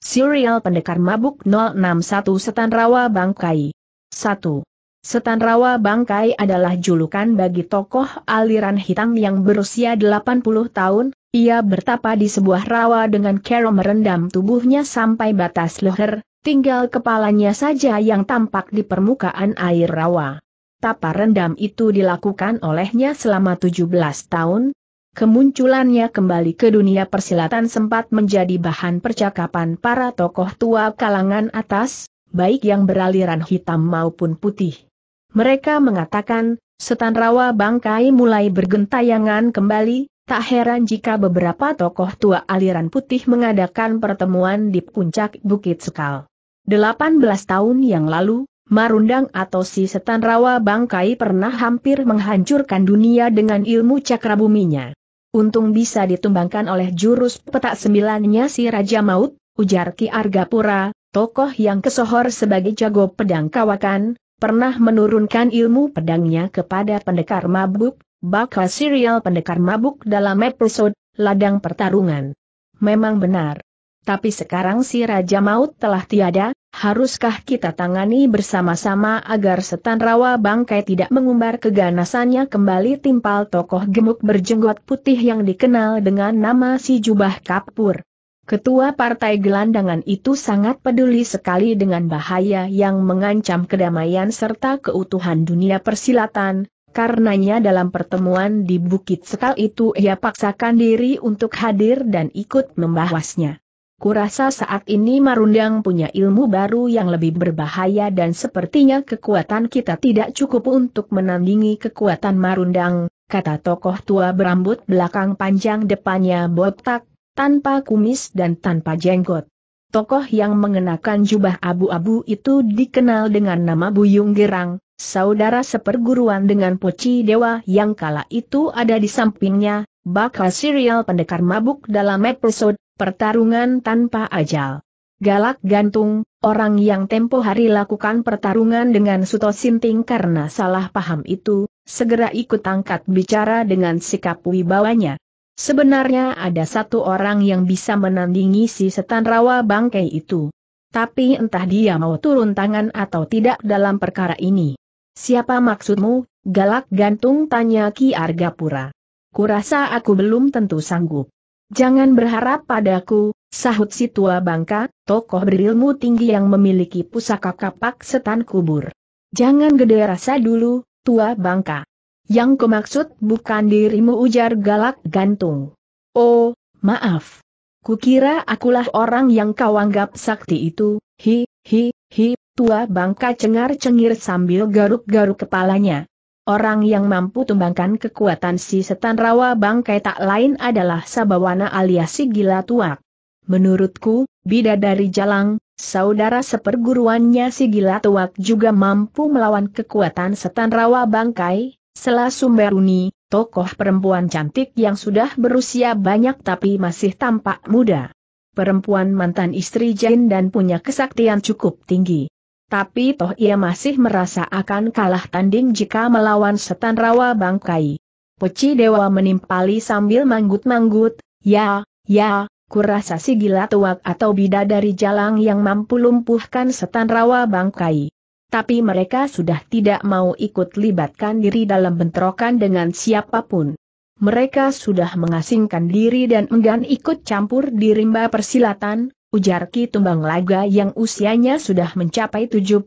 Serial Pendekar Mabuk 061 Setan Rawa Bangkai 1. Setan Rawa Bangkai adalah julukan bagi tokoh aliran hitam yang berusia 80 tahun, ia bertapa di sebuah rawa dengan cara merendam tubuhnya sampai batas leher, tinggal kepalanya saja yang tampak di permukaan air rawa. Tapa rendam itu dilakukan olehnya selama 17 tahun, Kemunculannya kembali ke dunia persilatan sempat menjadi bahan percakapan para tokoh tua kalangan atas, baik yang beraliran hitam maupun putih. Mereka mengatakan, setan rawa bangkai mulai bergentayangan kembali, tak heran jika beberapa tokoh tua aliran putih mengadakan pertemuan di puncak Bukit Sekal. 18 tahun yang lalu, Marundang atau si setan rawa bangkai pernah hampir menghancurkan dunia dengan ilmu cakrabuminya. Untung bisa ditumbangkan oleh jurus petak sembilannya si Raja Maut, ujar Ki Argapura, tokoh yang kesohor sebagai jago pedang kawakan, pernah menurunkan ilmu pedangnya kepada pendekar mabuk, bakal serial pendekar mabuk dalam episode Ladang Pertarungan. Memang benar. Tapi sekarang si Raja Maut telah tiada, haruskah kita tangani bersama-sama agar setan rawa bangkai tidak mengumbar keganasannya kembali timpal tokoh gemuk berjenggot putih yang dikenal dengan nama si Jubah Kapur. Ketua partai gelandangan itu sangat peduli sekali dengan bahaya yang mengancam kedamaian serta keutuhan dunia persilatan, karenanya dalam pertemuan di Bukit Sekal itu ia paksakan diri untuk hadir dan ikut membahasnya. Kurasa saat ini Marundang punya ilmu baru yang lebih berbahaya dan sepertinya kekuatan kita tidak cukup untuk menandingi kekuatan Marundang, kata tokoh tua berambut belakang panjang depannya botak, tanpa kumis dan tanpa jenggot. Tokoh yang mengenakan jubah abu-abu itu dikenal dengan nama Buyung Gerang, saudara seperguruan dengan Poci Dewa yang kala itu ada di sampingnya, bakal serial pendekar mabuk dalam episode Pertarungan tanpa ajal. Galak gantung, orang yang tempo hari lakukan pertarungan dengan Suto Sinting karena salah paham itu, segera ikut angkat bicara dengan sikap wibawanya. Sebenarnya ada satu orang yang bisa menandingi si setan rawa bangkai itu. Tapi entah dia mau turun tangan atau tidak dalam perkara ini. Siapa maksudmu, galak gantung tanya Ki Argapura. Kurasa aku belum tentu sanggup. Jangan berharap padaku, sahut si tua bangka, tokoh berilmu tinggi yang memiliki pusaka kapak setan kubur. Jangan gede rasa dulu, tua bangka. Yang kumaksud bukan dirimu ujar galak gantung. Oh, maaf. Kukira akulah orang yang kau anggap sakti itu, hi, hi, hi, tua bangka cengar-cengir sambil garuk-garuk kepalanya. Orang yang mampu tumbangkan kekuatan si setan rawa bangkai tak lain adalah Sabawana alias si gila tuak. Menurutku, bidadari jalang, saudara seperguruannya si gila tuak juga mampu melawan kekuatan setan rawa bangkai, Sela Sumberuni, tokoh perempuan cantik yang sudah berusia banyak tapi masih tampak muda. Perempuan mantan istri Jain dan punya kesaktian cukup tinggi. Tapi toh ia masih merasa akan kalah tanding jika melawan setan rawa bangkai. Peci Dewa menimpali sambil manggut-manggut, ya, ya, kurasa si gila tuak atau bidadari jalang yang mampu lumpuhkan setan rawa bangkai. Tapi mereka sudah tidak mau ikut libatkan diri dalam bentrokan dengan siapa pun. Mereka sudah mengasingkan diri dan enggan ikut campur di rimba persilatan, ujar Ki Tumbang Laga yang usianya sudah mencapai 75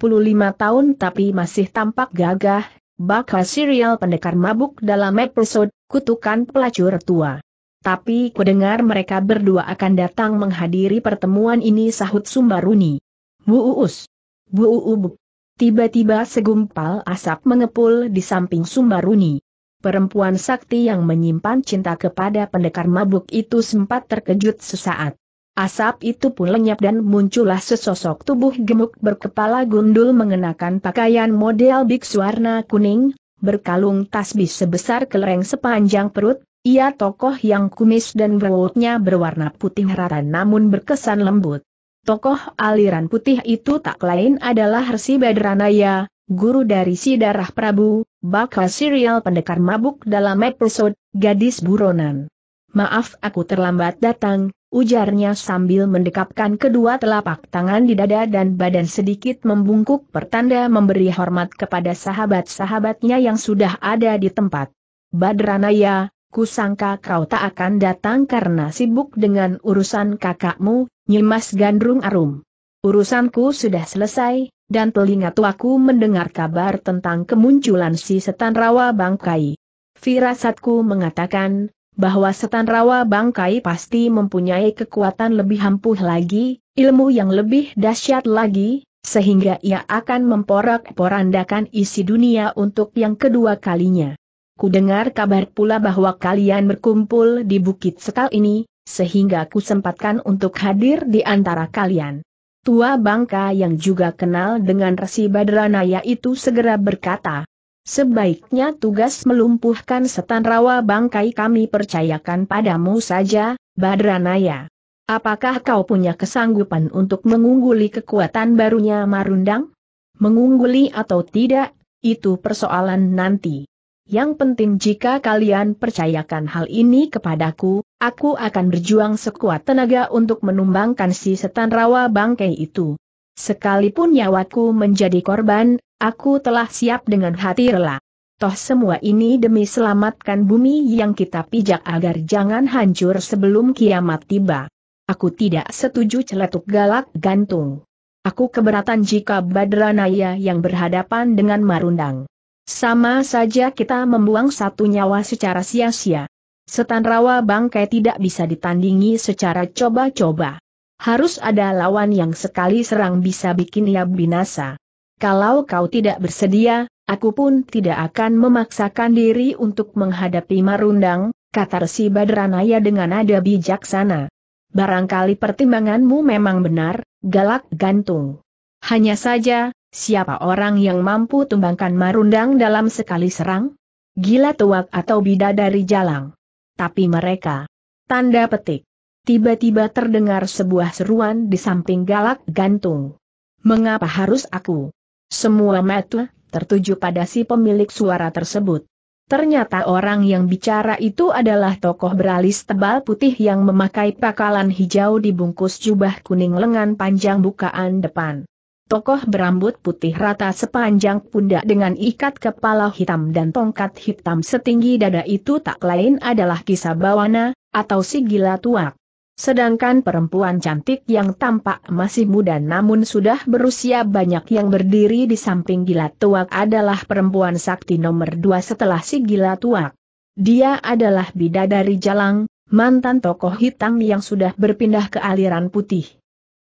tahun tapi masih tampak gagah, bakal serial pendekar mabuk dalam episode Kutukan Pelacur Tua. Tapi kudengar mereka berdua akan datang menghadiri pertemuan ini sahut Sumbaruni. Bu Uus. Bu Uub. Tiba-tiba segumpal asap mengepul di samping Sumbaruni. Perempuan sakti yang menyimpan cinta kepada pendekar mabuk itu sempat terkejut sesaat. Asap itu pun lenyap dan muncullah sesosok tubuh gemuk berkepala gundul mengenakan pakaian model biksu warna kuning, berkalung tasbih sebesar kelereng sepanjang perut, ia tokoh yang kumis dan berwutnya berwarna putih rata namun berkesan lembut. Tokoh aliran putih itu tak lain adalah Rsi Badranaya, guru dari si darah Prabu, bakal serial pendekar mabuk dalam episode Gadis Buronan. Maaf aku terlambat datang, ujarnya sambil mendekapkan kedua telapak tangan di dada dan badan sedikit membungkuk pertanda memberi hormat kepada sahabat-sahabatnya yang sudah ada di tempat. Badranaya, kusangka kau tak akan datang karena sibuk dengan urusan kakakmu, Nyimas Gandrung Arum. Urusanku sudah selesai, dan telinga tuaku mendengar kabar tentang kemunculan si setan rawa bangkai. Firasatku mengatakan, bahwa setan rawa bangkai pasti mempunyai kekuatan lebih ampuh lagi, ilmu yang lebih dahsyat lagi, sehingga ia akan memporak-porandakan isi dunia untuk yang kedua kalinya. Ku dengar kabar pula bahwa kalian berkumpul di Bukit Sekal ini, sehingga ku sempatkan untuk hadir di antara kalian. Tua bangka yang juga kenal dengan Resi Badranaya itu segera berkata, Sebaiknya tugas melumpuhkan setan rawa bangkai kami percayakan padamu saja, Badranaya. Apakah kau punya kesanggupan untuk mengungguli kekuatan barunya Marundang? Mengungguli atau tidak, itu persoalan nanti. Yang penting jika kalian percayakan hal ini kepadaku, aku akan berjuang sekuat tenaga untuk menumbangkan si setan rawa bangkai itu. Sekalipun nyawaku menjadi korban, Aku telah siap dengan hati rela. Toh semua ini demi selamatkan bumi yang kita pijak agar jangan hancur sebelum kiamat tiba. Aku tidak setuju celetuk galak gantung. Aku keberatan jika Badranaya yang berhadapan dengan Marundang. Sama saja kita membuang satu nyawa secara sia-sia. Setan rawa bangkai tidak bisa ditandingi secara coba-coba. Harus ada lawan yang sekali serang bisa bikin ia binasa. Kalau kau tidak bersedia, aku pun tidak akan memaksakan diri untuk menghadapi Marundang, kata Resi Badranaya dengan nada bijaksana. Barangkali pertimbanganmu memang benar, galak gantung. Hanya saja, siapa orang yang mampu tumbangkan Marundang dalam sekali serang? Gila tuak atau bidadari jalang. Tapi mereka. Tanda petik. Tiba-tiba terdengar sebuah seruan di samping galak gantung. Mengapa harus aku? Semua mata tertuju pada si pemilik suara tersebut. Ternyata orang yang bicara itu adalah tokoh beralis tebal putih yang memakai pakalan hijau dibungkus jubah kuning lengan panjang bukaan depan. Tokoh berambut putih rata sepanjang pundak dengan ikat kepala hitam dan tongkat hitam setinggi dada itu tak lain adalah kisah bawana, atau si gila tuak. Sedangkan perempuan cantik yang tampak masih muda namun sudah berusia banyak yang berdiri di samping gila tuak adalah perempuan sakti nomor dua setelah si gila tuak. Dia adalah bidadari Jalang, mantan tokoh hitam yang sudah berpindah ke aliran putih.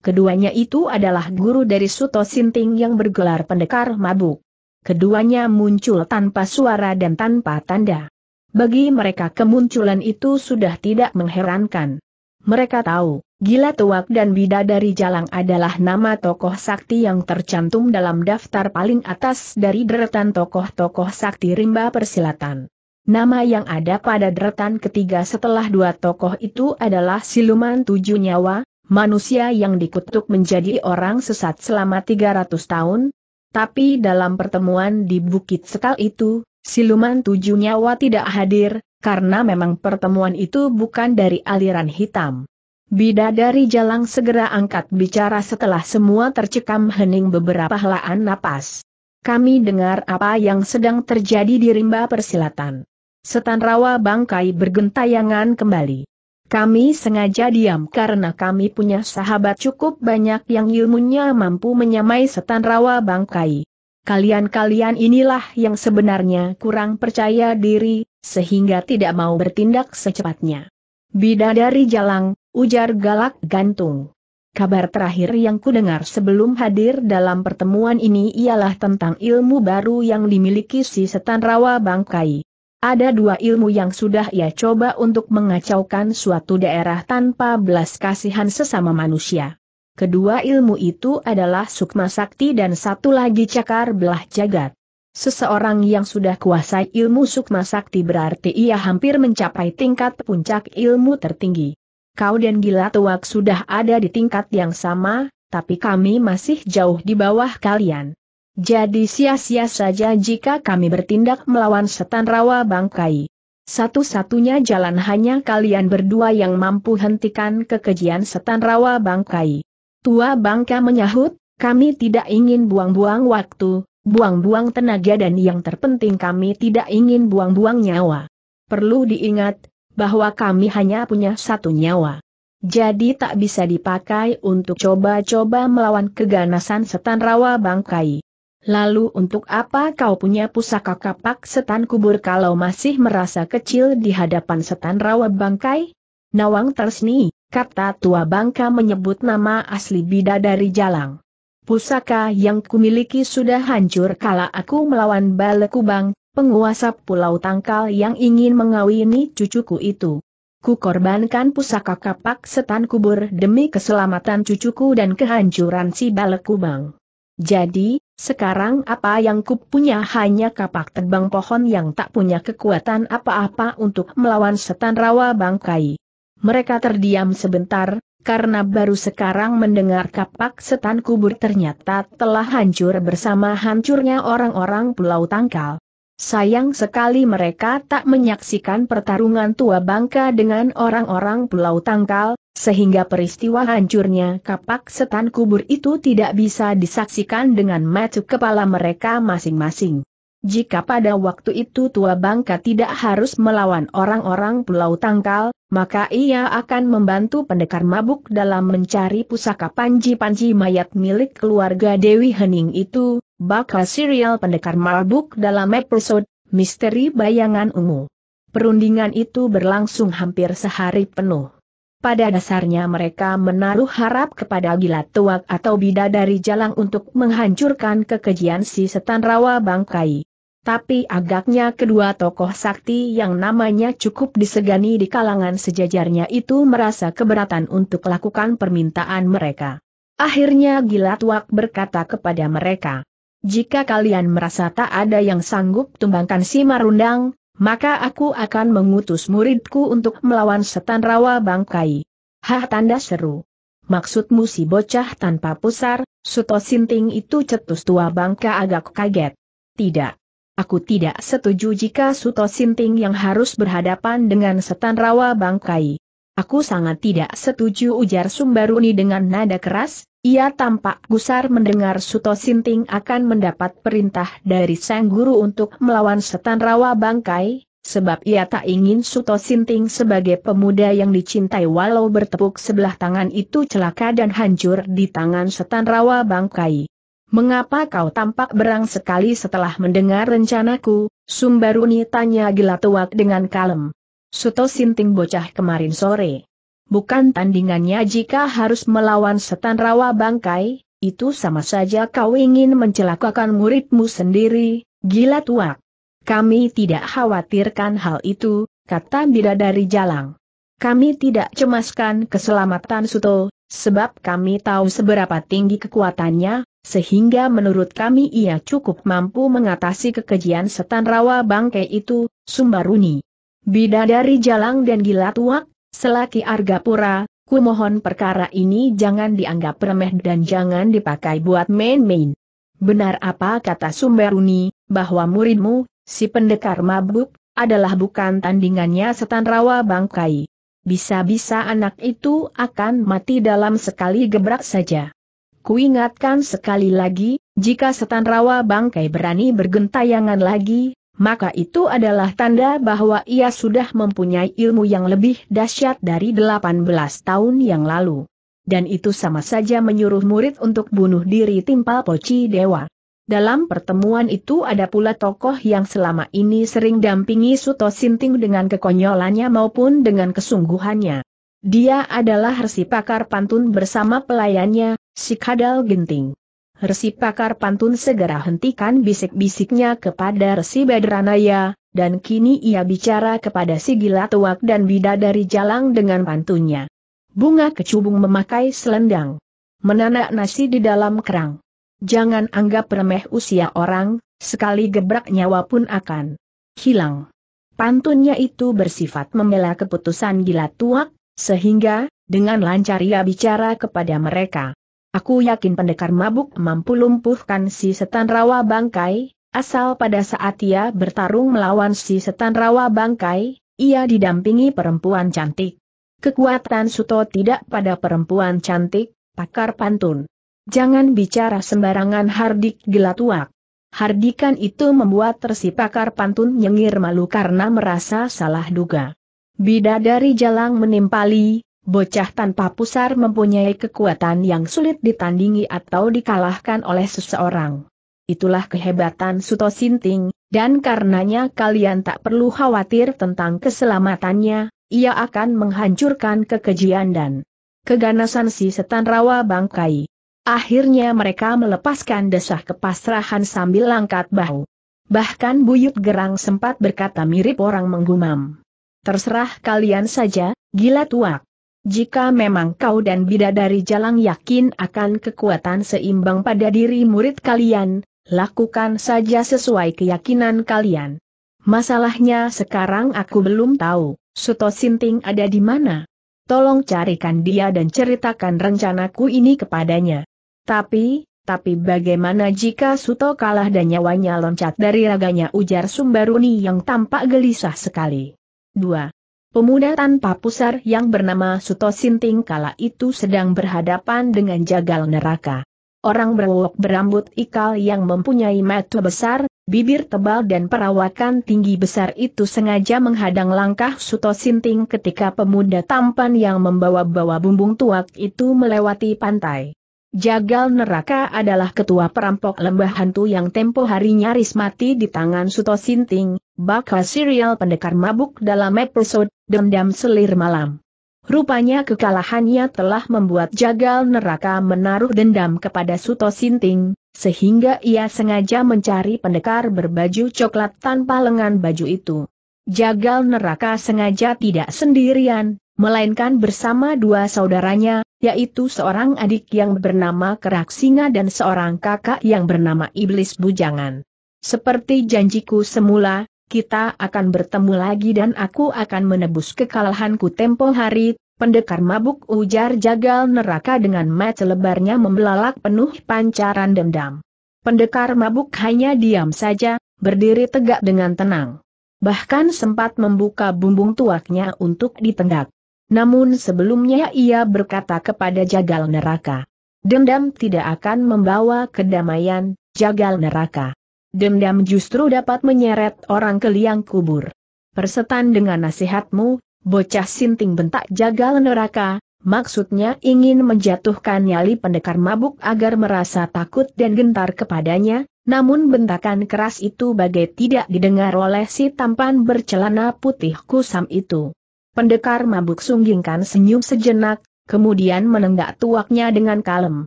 Keduanya itu adalah guru dari Suto Sinting yang bergelar pendekar mabuk. Keduanya muncul tanpa suara dan tanpa tanda. Bagi mereka kemunculan itu sudah tidak mengherankan. Mereka tahu, Gila Tuak dan Bidadari Jalang adalah nama tokoh sakti yang tercantum dalam daftar paling atas dari deretan tokoh-tokoh sakti rimba persilatan. Nama yang ada pada deretan ketiga setelah dua tokoh itu adalah siluman tujuh nyawa, manusia yang dikutuk menjadi orang sesat selama 300 tahun, tapi dalam pertemuan di Bukit Sekal itu, siluman tujuh nyawa tidak hadir, karena memang pertemuan itu bukan dari aliran hitam. Bidadari Jalang segera angkat bicara setelah semua tercekam hening beberapa helaan napas. Kami dengar apa yang sedang terjadi di rimba persilatan. Setan rawa bangkai bergentayangan kembali. Kami sengaja diam karena kami punya sahabat cukup banyak yang ilmunya mampu menyamai setan rawa bangkai. Kalian-kalian inilah yang sebenarnya kurang percaya diri, sehingga tidak mau bertindak secepatnya. Bidadari Jalang, ujar galak gantung. Kabar terakhir yang kudengar sebelum hadir dalam pertemuan ini ialah tentang ilmu baru yang dimiliki si setan rawa bangkai. Ada dua ilmu yang sudah ia coba untuk mengacaukan suatu daerah tanpa belas kasihan sesama manusia. Kedua ilmu itu adalah sukma sakti dan satu lagi cakar belah jagat. Seseorang yang sudah kuasai ilmu sukma sakti berarti ia hampir mencapai tingkat puncak ilmu tertinggi. Kau dan gila tuak sudah ada di tingkat yang sama, tapi kami masih jauh di bawah kalian. Jadi sia-sia saja jika kami bertindak melawan setan rawa bangkai. Satu-satunya jalan hanya kalian berdua yang mampu hentikan kekejian setan rawa bangkai. Tua bangka menyahut, kami tidak ingin buang-buang waktu, buang-buang tenaga dan yang terpenting kami tidak ingin buang-buang nyawa. Perlu diingat, bahwa kami hanya punya satu nyawa. Jadi tak bisa dipakai untuk coba-coba melawan keganasan setan rawa bangkai. Lalu untuk apa kau punya pusaka kapak setan kubur kalau masih merasa kecil di hadapan setan rawa bangkai? Nawang Tersni, kata tua bangka menyebut nama asli bidadari Jalang. Pusaka yang kumiliki sudah hancur kala aku melawan Balekubang, penguasa Pulau Tangkal yang ingin mengawini cucuku itu. Ku korbankan pusaka kapak setan kubur demi keselamatan cucuku dan kehancuran si Balekubang. Jadi, sekarang apa yang ku punya hanya kapak tebang pohon yang tak punya kekuatan apa-apa untuk melawan setan rawa bangkai. Mereka terdiam sebentar, karena baru sekarang mendengar kapak setan kubur ternyata telah hancur bersama hancurnya orang-orang Pulau Tangkal. Sayang sekali mereka tak menyaksikan pertarungan tua bangka dengan orang-orang Pulau Tangkal, sehingga peristiwa hancurnya kapak setan kubur itu tidak bisa disaksikan dengan mata kepala mereka masing-masing. Jika pada waktu itu tua bangka tidak harus melawan orang-orang Pulau Tangkal, maka ia akan membantu pendekar mabuk dalam mencari pusaka panji-panji mayat milik keluarga Dewi Hening itu, bakal serial pendekar mabuk dalam episode Misteri Bayangan Ungu. Perundingan itu berlangsung hampir sehari penuh. Pada dasarnya mereka menaruh harap kepada gila tuak atau bidadari jalang untuk menghancurkan kekejian si setan rawa bangkai. Tapi agaknya kedua tokoh sakti yang namanya cukup disegani di kalangan sejajarnya itu merasa keberatan untuk lakukan permintaan mereka. Akhirnya gila tuak berkata kepada mereka, jika kalian merasa tak ada yang sanggup tumbangkan si Marundang, maka aku akan mengutus muridku untuk melawan setan rawa bangkai. Hah tanda seru. Maksudmu si bocah tanpa pusar, Suto Sinting itu cetus tua bangka agak kaget. Tidak. Aku tidak setuju jika Suto Sinting yang harus berhadapan dengan setan rawa bangkai. Aku sangat tidak setuju ujar Sumbaruni dengan nada keras, ia tampak gusar mendengar Suto Sinting akan mendapat perintah dari sang guru untuk melawan setan rawa bangkai, sebab ia tak ingin Suto Sinting sebagai pemuda yang dicintai walau bertepuk sebelah tangan itu celaka dan hancur di tangan setan rawa bangkai. Mengapa kau tampak berang sekali setelah mendengar rencanaku? Sumbaruni tanya gila tuak dengan kalem. Suto Sinting bocah kemarin sore bukan tandingannya jika harus melawan setan rawa bangkai, itu sama saja kau ingin mencelakakan muridmu sendiri, gila tuak. Kami tidak khawatirkan hal itu, kata bidadari Jalang. Kami tidak cemaskan keselamatan Suto, sebab kami tahu seberapa tinggi kekuatannya, sehingga menurut kami ia cukup mampu mengatasi kekejian setan rawa bangkai itu, Sumbaruni. Bidadari Jalang dan Gila Tuak, Selaki Argapura, ku mohon perkara ini jangan dianggap remeh dan jangan dipakai buat main-main. Benar apa kata Sumberuni, bahwa muridmu, si pendekar mabuk, adalah bukan tandingannya setan rawa bangkai. Bisa-bisa anak itu akan mati dalam sekali gebrak saja. Kuingatkan sekali lagi, jika setan rawa bangkai berani bergentayangan lagi, maka itu adalah tanda bahwa ia sudah mempunyai ilmu yang lebih dahsyat dari 18 tahun yang lalu. Dan itu sama saja menyuruh murid untuk bunuh diri timpal poci dewa. Dalam pertemuan itu ada pula tokoh yang selama ini sering dampingi Suto Sinting dengan kekonyolannya maupun dengan kesungguhannya. Dia adalah Resi Pakar Pantun bersama pelayannya, si Kadal Ginting. Resi Pakar Pantun segera hentikan bisik-bisiknya kepada Resi Badranaya, dan kini ia bicara kepada si gila tuak dan bidadari jalang dengan pantunnya. Bunga kecubung memakai selendang. Menanak nasi di dalam kerang. Jangan anggap remeh usia orang, sekali gebrak nyawa pun akan hilang. Pantunnya itu bersifat membela keputusan gila tuak, sehingga, dengan lancar ia bicara kepada mereka. Aku yakin pendekar mabuk mampu lumpuhkan si setan rawa bangkai, Asal pada saat ia bertarung melawan si setan rawa bangkai, ia didampingi perempuan cantik. Kekuatan Suto tidak pada perempuan cantik, pakar pantun. Jangan bicara sembarangan Hardik Gelatuak. Hardikan itu membuat tersi pakar pantun nyengir malu karena merasa salah duga. Bidadari jalang menimpali, bocah tanpa pusar mempunyai kekuatan yang sulit ditandingi atau dikalahkan oleh seseorang. Itulah kehebatan Suto Sinting, dan karenanya kalian tak perlu khawatir tentang keselamatannya, ia akan menghancurkan kekejian dan keganasan si setan rawa bangkai. Akhirnya mereka melepaskan desah kepasrahan sambil angkat bahu. Bahkan Buyut Gerang sempat berkata mirip orang menggumam. Terserah kalian saja, gila tuak. Jika memang kau dan bidadari jalang yakin akan kekuatan seimbang pada diri murid kalian, lakukan saja sesuai keyakinan kalian. Masalahnya sekarang aku belum tahu, Suto Sinting ada di mana. Tolong carikan dia dan ceritakan rencanaku ini kepadanya. Tapi, tapi bagaimana jika Suto kalah dan nyawanya loncat dari raganya ujar Sumbaruni yang tampak gelisah sekali. 2. Pemuda tanpa pusar yang bernama Suto Sinting kala itu sedang berhadapan dengan jagal neraka. Orang berwok berambut ikal yang mempunyai mata besar, bibir tebal dan perawakan tinggi besar itu sengaja menghadang langkah Suto Sinting ketika pemuda tampan yang membawa-bawa bumbung tuak itu melewati pantai. Jagal neraka adalah ketua perampok lembah hantu yang tempo hari nyaris mati di tangan Suto Sinting, bakal serial pendekar mabuk dalam episode Dendam Selir Malam. Rupanya kekalahannya telah membuat jagal neraka menaruh dendam kepada Suto Sinting, sehingga ia sengaja mencari pendekar berbaju coklat tanpa lengan baju itu. Jagal neraka sengaja tidak sendirian, melainkan bersama dua saudaranya, yaitu seorang adik yang bernama Kerak Singa dan seorang kakak yang bernama Iblis Bujangan. Seperti janjiku semula, kita akan bertemu lagi dan aku akan menebus kekalahanku tempo hari, pendekar mabuk ujar jagal neraka dengan mata lebarnya membelalak penuh pancaran dendam. Pendekar mabuk hanya diam saja, berdiri tegak dengan tenang. Bahkan sempat membuka bumbung tuaknya untuk ditenggak. Namun sebelumnya ia berkata kepada jagal neraka. Dendam tidak akan membawa kedamaian, jagal neraka. Dendam justru dapat menyeret orang ke liang kubur. Persetan dengan nasihatmu, bocah sinting bentak jagal neraka, maksudnya ingin menjatuhkan nyali pendekar mabuk agar merasa takut dan gentar kepadanya, namun bentakan keras itu bagai tidak didengar oleh si tampan bercelana putih kusam itu. Pendekar mabuk sunggingkan senyum sejenak, kemudian menenggak tuaknya dengan kalem.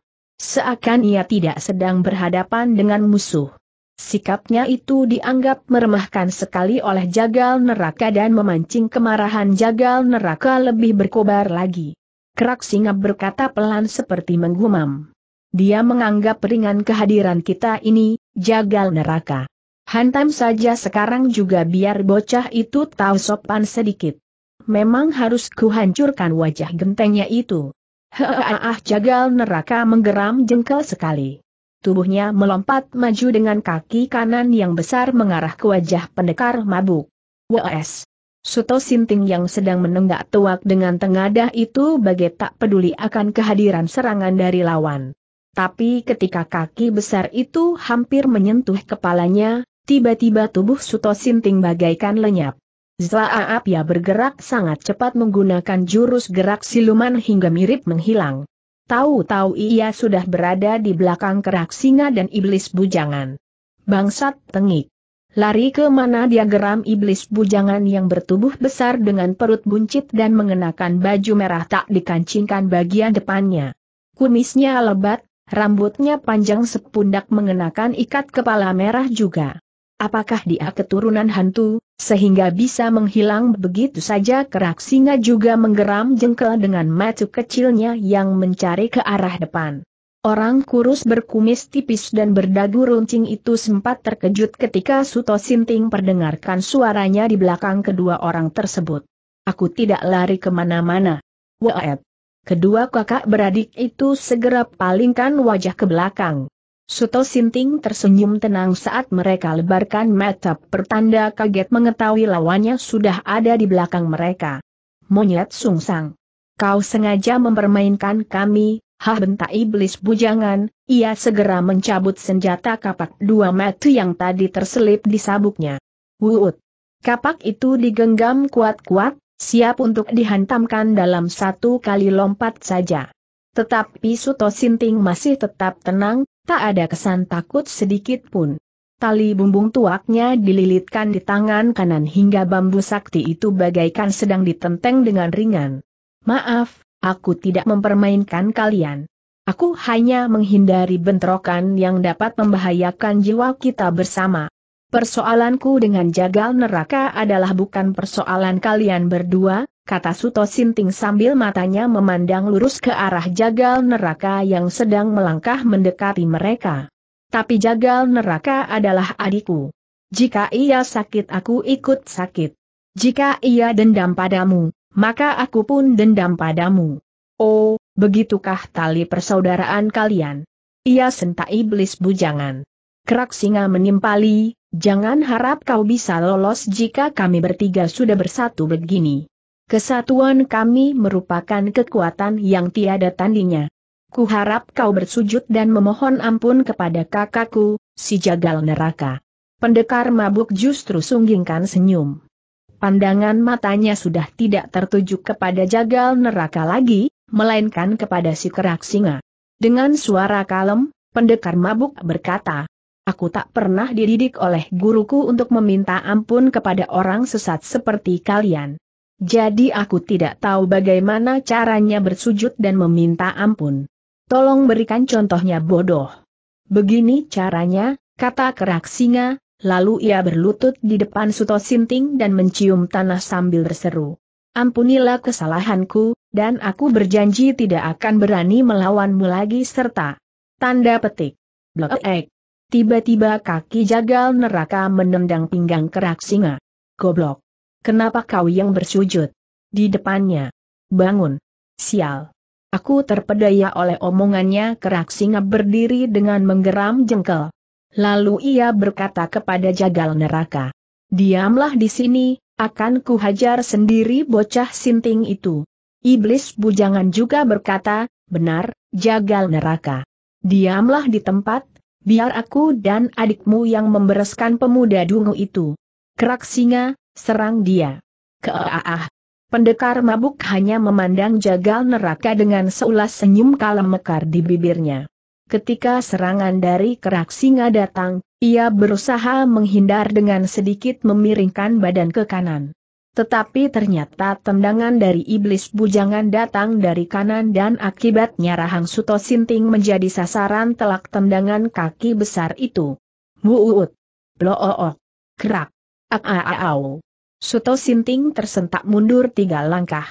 Seakan ia tidak sedang berhadapan dengan musuh. Sikapnya itu dianggap meremahkan sekali oleh jagal neraka dan memancing kemarahan jagal neraka lebih berkobar lagi. Kerak singa berkata pelan seperti menggumam. Dia menganggap ringan kehadiran kita ini, jagal neraka. Hantam saja sekarang juga biar bocah itu tahu sopan sedikit. Memang harus kuhancurkan wajah gentengnya itu. Heeh jagal neraka menggeram jengkel sekali tubuhnya melompat maju dengan kaki kanan yang besar mengarah ke wajah pendekar mabuk. W.S. Suto Sinting yang sedang menenggak tuak dengan tengadah itu bagai tak peduli akan kehadiran serangan dari lawan. Tapi ketika kaki besar itu hampir menyentuh kepalanya, tiba-tiba tubuh Suto Sinting bagaikan lenyap. Zlaap ya bergerak sangat cepat menggunakan jurus gerak siluman hingga mirip menghilang. Tahu-tahu ia sudah berada di belakang kerak singa dan iblis bujangan. Bangsat tengik. Lari ke mana dia geram iblis bujangan yang bertubuh besar dengan perut buncit dan mengenakan baju merah tak dikancingkan bagian depannya. Kumisnya lebat, rambutnya panjang sepundak mengenakan ikat kepala merah juga. Apakah dia keturunan hantu, sehingga bisa menghilang begitu saja kerak singa juga menggeram jengkel dengan mata kecilnya yang mencari ke arah depan. Orang kurus berkumis tipis dan berdagu runcing itu sempat terkejut ketika Suto Sinting perdengarkan suaranya di belakang kedua orang tersebut. Aku tidak lari ke mana-mana. Waet. Kedua kakak beradik itu segera palingkan wajah ke belakang. Suto Sinting tersenyum tenang saat mereka lebarkan mata pertanda kaget mengetahui lawannya sudah ada di belakang mereka. Monyet sungsang. Kau sengaja mempermainkan kami, hah bentak iblis bujangan, ia segera mencabut senjata kapak dua mata yang tadi terselip di sabuknya. Wuut. Kapak itu digenggam kuat-kuat, siap untuk dihantamkan dalam satu kali lompat saja. Tetapi Suto Sinting masih tetap tenang, Tak ada kesan takut sedikit pun. Tali bumbung tuaknya dililitkan di tangan kanan hingga bambu sakti itu bagaikan sedang ditenteng dengan ringan. Maaf, aku tidak mempermainkan kalian. Aku hanya menghindari bentrokan yang dapat membahayakan jiwa kita bersama. Persoalanku dengan jagal neraka adalah bukan persoalan kalian berdua, kata Suto Sinting sambil matanya memandang lurus ke arah jagal neraka yang sedang melangkah mendekati mereka. Tapi jagal neraka adalah adikku. Jika ia sakit aku ikut sakit. Jika ia dendam padamu, maka aku pun dendam padamu. Oh, begitukah tali persaudaraan kalian? Ia sentak iblis bujangan. Kerak singa menimpali, jangan harap kau bisa lolos jika kami bertiga sudah bersatu begini. Kesatuan kami merupakan kekuatan yang tiada tandingnya. Kuharap kau bersujud dan memohon ampun kepada kakakku, si jagal neraka. Pendekar mabuk justru sunggingkan senyum. Pandangan matanya sudah tidak tertuju kepada jagal neraka lagi, melainkan kepada si kerak singa. Dengan suara kalem, pendekar mabuk berkata, Aku tak pernah dididik oleh guruku untuk meminta ampun kepada orang sesat seperti kalian. Jadi aku tidak tahu bagaimana caranya bersujud dan meminta ampun. Tolong berikan contohnya bodoh. Begini caranya, kata kerak singa, lalu ia berlutut di depan Suto Sinting dan mencium tanah sambil berseru. Ampunilah kesalahanku, dan aku berjanji tidak akan berani melawanmu lagi serta. Tanda petik. Blok. Tiba-tiba kaki jagal neraka menendang pinggang kerak singa. Goblok. Kenapa kau yang bersujud? Di depannya. Bangun. Sial. Aku terpedaya oleh omongannya kerak singa berdiri dengan menggeram jengkel. Lalu ia berkata kepada jagal neraka. Diamlah di sini, akan kuhajar sendiri bocah sinting itu. Iblis bujangan juga berkata, benar, jagal neraka. Diamlah di tempat, biar aku dan adikmu yang membereskan pemuda dungu itu. Kerak singa, serang dia. Keaah. Pendekar mabuk hanya memandang jagal neraka dengan seulas senyum kalem mekar di bibirnya. Ketika serangan dari kerak singa datang, ia berusaha menghindar dengan sedikit memiringkan badan ke kanan. Tetapi ternyata tendangan dari iblis bujangan datang dari kanan dan akibatnya rahang Suto Sinting menjadi sasaran telak tendangan kaki besar itu. Wuut. Blook. Kerak. Ak-a-a-au. Suto Sinting tersentak mundur tiga langkah.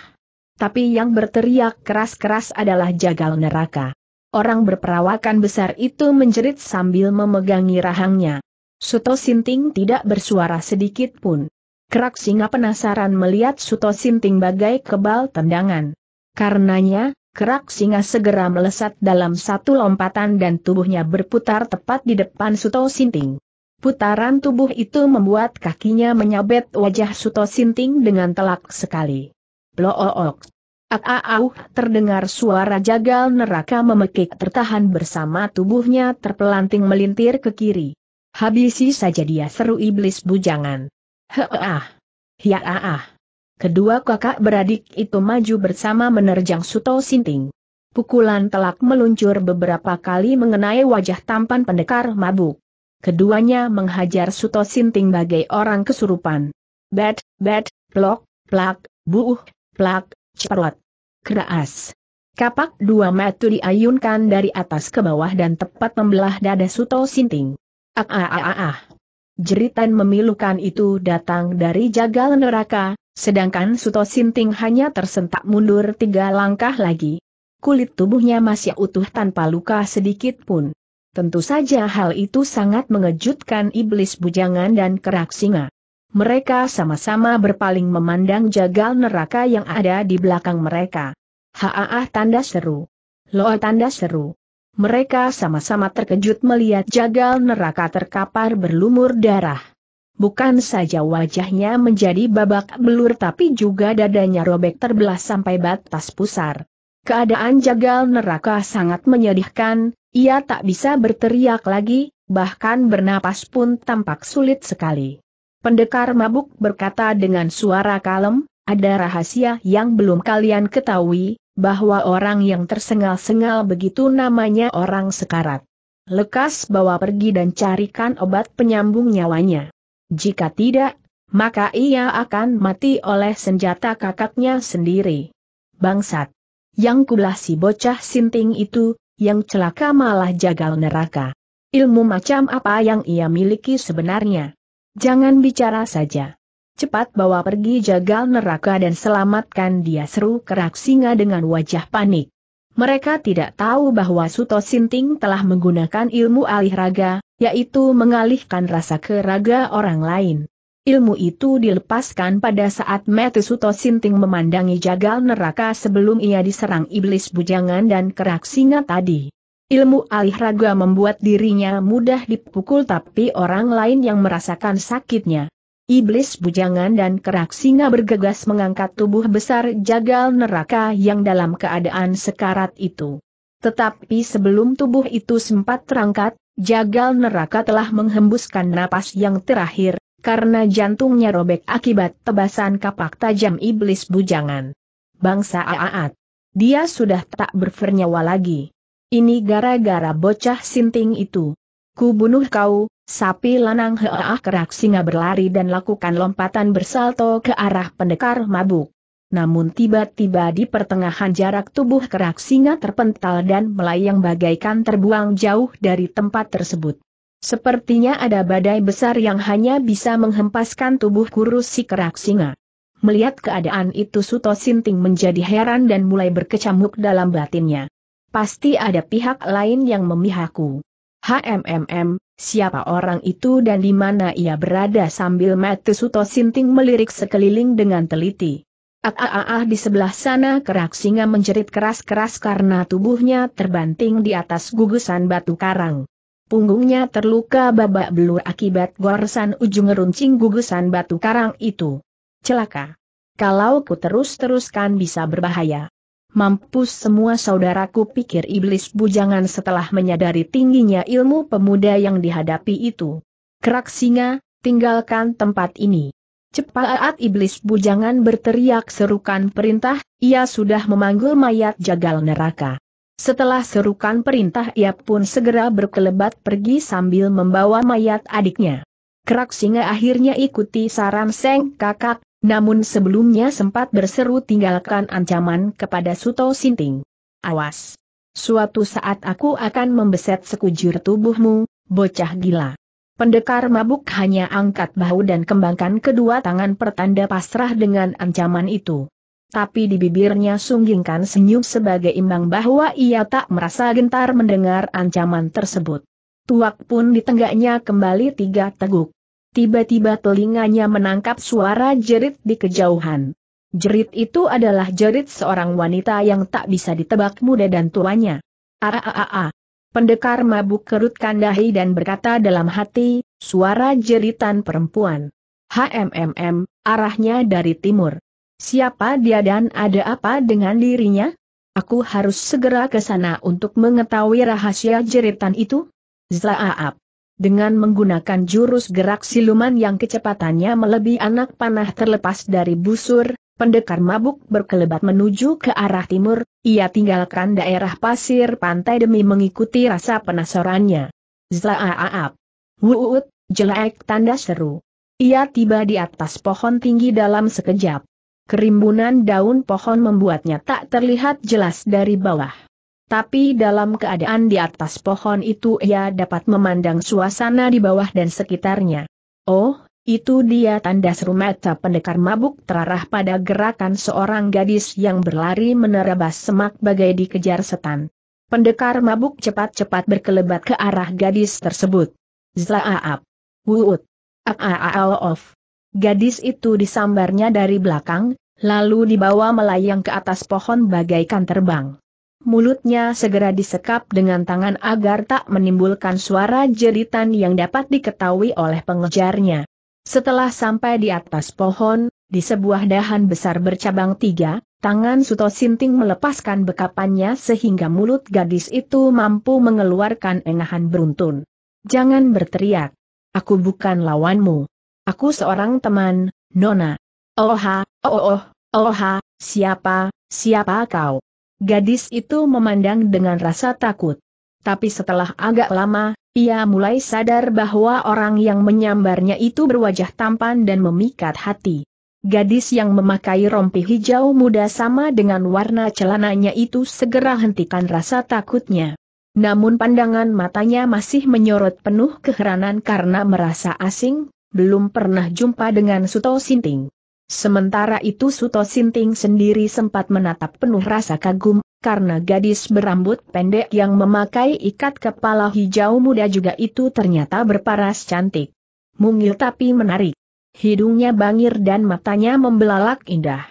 Tapi yang berteriak keras-keras adalah jagal neraka. Orang berperawakan besar itu menjerit sambil memegangi rahangnya. Suto Sinting tidak bersuara sedikit pun. Kerak singa penasaran melihat Suto Sinting bagai kebal tendangan. Karenanya, kerak singa segera melesat dalam satu lompatan dan tubuhnya berputar tepat di depan Suto Sinting. Putaran tubuh itu membuat kakinya menyabet wajah Suto Sinting dengan telak sekali. Blook. Ak-au, terdengar suara jagal neraka memekik tertahan bersama tubuhnya terpelanting melintir ke kiri. Habisi saja dia seru iblis bujangan. Heah. Hiaah. Kedua kakak beradik itu maju bersama menerjang Suto Sinting. Pukulan telak meluncur beberapa kali mengenai wajah tampan pendekar mabuk. Keduanya menghajar Suto Sinting bagai orang kesurupan. Bet, bet, plok, plak, buuh, plak, ceprot. Keras. Kapak dua metu diayunkan dari atas ke bawah dan tepat membelah dada Suto Sinting. Ah ah ah ah ah. Jeritan memilukan itu datang dari jagal neraka, sedangkan Suto Sinting hanya tersentak mundur tiga langkah lagi. Kulit tubuhnya masih utuh tanpa luka sedikit pun. Tentu saja hal itu sangat mengejutkan iblis bujangan dan kerak singa. Mereka sama-sama berpaling memandang jagal neraka yang ada di belakang mereka. Haa tanda seru. Loa tanda seru. Mereka sama-sama terkejut melihat jagal neraka terkapar berlumur darah. Bukan saja wajahnya menjadi babak belur tapi juga dadanya robek terbelah sampai batas pusar. Keadaan jagal neraka sangat menyedihkan, ia tak bisa berteriak lagi, bahkan bernapas pun tampak sulit sekali. Pendekar mabuk berkata dengan suara kalem, ada rahasia yang belum kalian ketahui, bahwa orang yang tersengal-sengal begitu namanya orang sekarat. Lekas bawa pergi dan carikan obat penyambung nyawanya. Jika tidak, maka ia akan mati oleh senjata kakaknya sendiri. Bangsat. Yang kulah si bocah sinting itu, yang celaka malah jagal neraka. Ilmu macam apa yang ia miliki sebenarnya? Jangan bicara saja. Cepat bawa pergi jagal neraka dan selamatkan dia seru kerak singa dengan wajah panik. Mereka tidak tahu bahwa Suto Sinting telah menggunakan ilmu alih raga, yaitu mengalihkan rasa ke raga orang lain. Ilmu itu dilepaskan pada saat Metu Suto Sinting memandangi jagal neraka sebelum ia diserang iblis bujangan dan kerak singa tadi. Ilmu alih raga membuat dirinya mudah dipukul tapi orang lain yang merasakan sakitnya. Iblis bujangan dan kerak singa bergegas mengangkat tubuh besar jagal neraka yang dalam keadaan sekarat itu. Tetapi sebelum tubuh itu sempat terangkat, jagal neraka telah menghembuskan napas yang terakhir, karena jantungnya robek akibat tebasan kapak tajam iblis bujangan. Bangsa Aat. Dia sudah tak bernyawa lagi. Ini gara-gara bocah sinting itu. Ku bunuh kau, sapi lanang heah kerak singa berlari dan lakukan lompatan bersalto ke arah pendekar mabuk. Namun tiba-tiba di pertengahan jarak tubuh kerak singa terpental dan melayang bagaikan terbuang jauh dari tempat tersebut. Sepertinya ada badai besar yang hanya bisa menghempaskan tubuh kurus si kerak singa. Melihat keadaan itu Suto Sinting menjadi heran dan mulai berkecamuk dalam batinnya. Pasti ada pihak lain yang memihakku. HMMM, siapa orang itu dan di mana ia berada sambil mata Suto Sinting melirik sekeliling dengan teliti. Ah, ah, ah, ah di sebelah sana kerak singa menjerit keras-keras karena tubuhnya terbanting di atas gugusan batu karang. Punggungnya terluka babak belur akibat goresan ujung runcing gugusan batu karang itu. Celaka. Kalau ku terus-teruskan bisa berbahaya. Mampus semua saudaraku pikir iblis bujangan setelah menyadari tingginya ilmu pemuda yang dihadapi itu. Kerak singa, tinggalkan tempat ini. Cepat iblis bujangan berteriak serukan perintah, ia sudah memanggul mayat jagal neraka. Setelah serukan perintah ia pun segera berkelebat pergi sambil membawa mayat adiknya. Kerak singa akhirnya ikuti saran Seng kakak, namun sebelumnya sempat berseru tinggalkan ancaman kepada Suto Sinting. Awas! Suatu saat aku akan membeset sekujur tubuhmu, bocah gila. Pendekar mabuk hanya angkat bahu dan kembangkan kedua tangan pertanda pasrah dengan ancaman itu. Tapi di bibirnya sunggingkan senyum sebagai imbang bahwa ia tak merasa gentar mendengar ancaman tersebut. Tuak pun ditenggaknya kembali tiga teguk. Tiba-tiba telinganya menangkap suara jerit di kejauhan. Jerit itu adalah jerit seorang wanita yang tak bisa ditebak muda dan tuanya. Aaaa. Pendekar mabuk kerutkan dahi dan berkata dalam hati, suara jeritan perempuan. HMMM, arahnya dari timur. Siapa dia dan ada apa dengan dirinya? Aku harus segera ke sana untuk mengetahui rahasia jeritan itu. Zlaap. Dengan menggunakan jurus gerak siluman yang kecepatannya melebihi anak panah terlepas dari busur, pendekar mabuk berkelebat menuju ke arah timur, ia tinggalkan daerah pasir pantai demi mengikuti rasa penasarannya. Zlaaap. Wuut, jelek tanda seru. Ia tiba di atas pohon tinggi dalam sekejap. Kerimbunan daun pohon membuatnya tak terlihat jelas dari bawah. Tapi dalam keadaan di atas pohon itu ia dapat memandang suasana di bawah dan sekitarnya. Oh, itu dia tanda seru mata pendekar mabuk terarah pada gerakan seorang gadis yang berlari menerabas semak bagai dikejar setan. Pendekar mabuk cepat-cepat berkelebat ke arah gadis tersebut. Zlaap. Wuut. of. Gadis itu disambarnya dari belakang, lalu dibawa melayang ke atas pohon bagaikan terbang. mulutnya segera disekap dengan tangan agar tak menimbulkan suara jeritan yang dapat diketahui oleh pengejarnya. Setelah sampai di atas pohon, di sebuah dahan besar bercabang tiga, tangan Suto Sinting melepaskan bekapannya sehingga mulut gadis itu mampu mengeluarkan engahan beruntun. Jangan berteriak. Aku bukan lawanmu. Aku seorang teman, Nona. Oha, oh oh, oha, siapa, siapa kau? Gadis itu memandang dengan rasa takut. Tapi setelah agak lama, ia mulai sadar bahwa orang yang menyambarnya itu berwajah tampan dan memikat hati. Gadis yang memakai rompi hijau muda sama dengan warna celananya itu segera hentikan rasa takutnya. Namun pandangan matanya masih menyorot penuh keheranan karena merasa asing, belum pernah jumpa dengan Suto Sinting. Sementara itu Suto Sinting sendiri sempat menatap penuh rasa kagum, karena gadis berambut pendek yang memakai ikat kepala hijau muda juga itu ternyata berparas cantik. Mungil tapi menarik. Hidungnya bangir dan matanya membelalak indah.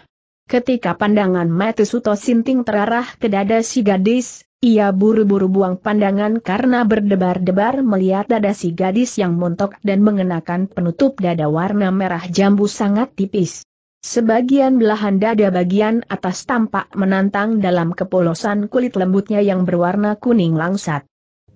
Ketika pandangan mata Suto Sinting terarah ke dada si gadis, ia buru-buru buang pandangan karena berdebar-debar melihat dada si gadis yang montok dan mengenakan penutup dada warna merah jambu sangat tipis. Sebagian belahan dada bagian atas tampak menantang dalam kepolosan kulit lembutnya yang berwarna kuning langsat.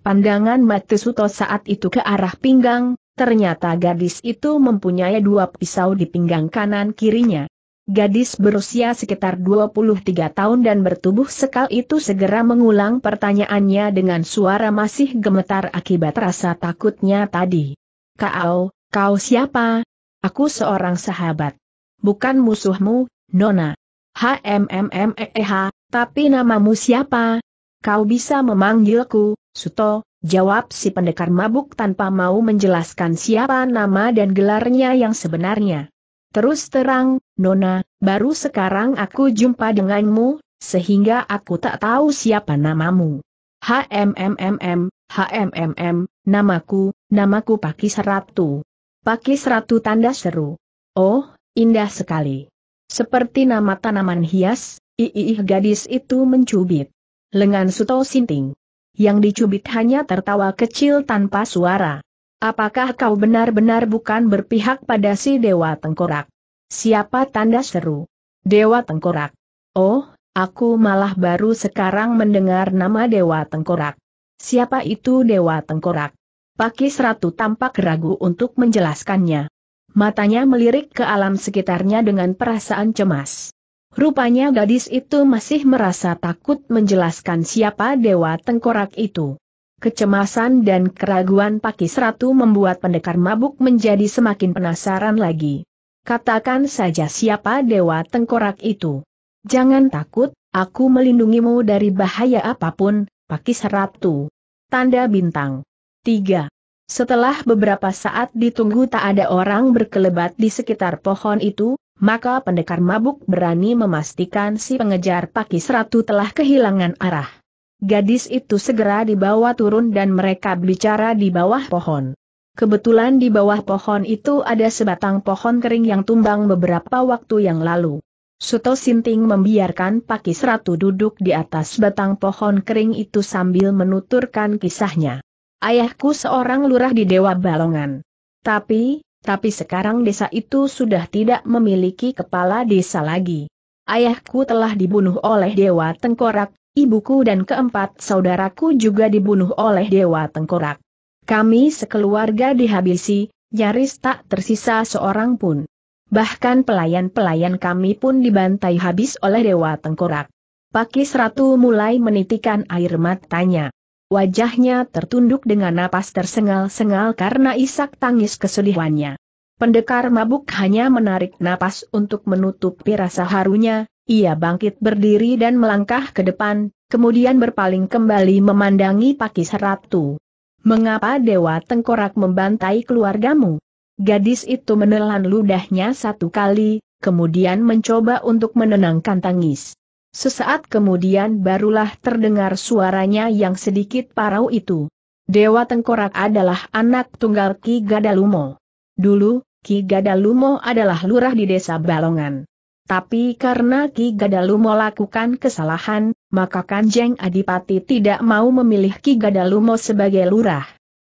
Pandangan mata Suto saat itu ke arah pinggang, ternyata gadis itu mempunyai dua pisau di pinggang kanan kirinya. Gadis berusia sekitar 23 tahun dan bertubuh sekal itu segera mengulang pertanyaannya dengan suara masih gemetar akibat rasa takutnya tadi. Kau, kau siapa? Aku seorang sahabat. Bukan musuhmu, Nona. HMMMEH, tapi namamu siapa? Kau bisa memanggilku, Suto, jawab si pendekar mabuk tanpa mau menjelaskan siapa nama dan gelarnya yang sebenarnya. Terus terang, Nona, baru sekarang aku jumpa denganmu, sehingga aku tak tahu siapa namamu. HMMMM, HMMM, namaku, namaku Pakis Ratu. Pakis Ratu tanda seru. Oh, indah sekali. Seperti nama tanaman hias, iih gadis itu mencubit. Lengan Suto Sinting. Yang dicubit hanya tertawa kecil tanpa suara. Apakah kau benar-benar bukan berpihak pada si Dewa Tengkorak? Siapa tanda seru? Dewa Tengkorak. Oh, aku malah baru sekarang mendengar nama Dewa Tengkorak. Siapa itu Dewa Tengkorak? Pakis Ratu tampak ragu untuk menjelaskannya. Matanya melirik ke alam sekitarnya dengan perasaan cemas. Rupanya gadis itu masih merasa takut menjelaskan siapa Dewa Tengkorak itu. Kecemasan dan keraguan Pakis Ratu membuat pendekar mabuk menjadi semakin penasaran lagi. Katakan saja siapa Dewa Tengkorak itu. Jangan takut, aku melindungimu dari bahaya apa pun, Pakis Ratu. Tanda bintang. 3. Setelah beberapa saat ditunggu tak ada orang berkelebat di sekitar pohon itu, maka pendekar mabuk berani memastikan si pengejar Pakis Ratu telah kehilangan arah. Gadis itu segera dibawa turun dan mereka bicara di bawah pohon. Kebetulan di bawah pohon itu ada sebatang pohon kering yang tumbang beberapa waktu yang lalu. Suto Sinting membiarkan Pakis Ratu duduk di atas batang pohon kering itu sambil menuturkan kisahnya. Ayahku seorang lurah di Dewa Balongan. Tapi, tapi sekarang desa itu sudah tidak memiliki kepala desa lagi. Ayahku telah dibunuh oleh Dewa Tengkorak, ibuku dan keempat saudaraku juga dibunuh oleh Dewa Tengkorak. Kami sekeluarga dihabisi, nyaris tak tersisa seorang pun. Bahkan pelayan-pelayan kami pun dibantai habis oleh Dewa Tengkorak. Pakis Ratu mulai menitikan air matanya. Wajahnya tertunduk dengan napas tersengal-sengal karena isak tangis kesedihannya. Pendekar mabuk hanya menarik napas untuk menutupi rasa harunya, ia bangkit berdiri dan melangkah ke depan, kemudian berpaling kembali memandangi Pakis Ratu. Mengapa Dewa Tengkorak membantai keluargamu? Gadis itu menelan ludahnya satu kali, kemudian mencoba untuk menenangkan tangis. Sesaat kemudian barulah terdengar suaranya yang sedikit parau itu. Dewa Tengkorak adalah anak tunggal Ki Gadalumo. Dulu, Ki Gadalumo adalah lurah di desa Balongan. Tapi karena Ki Gadalu melakukan kesalahan, maka Kanjeng Adipati tidak mau memilih Ki Gadalumo sebagai lurah.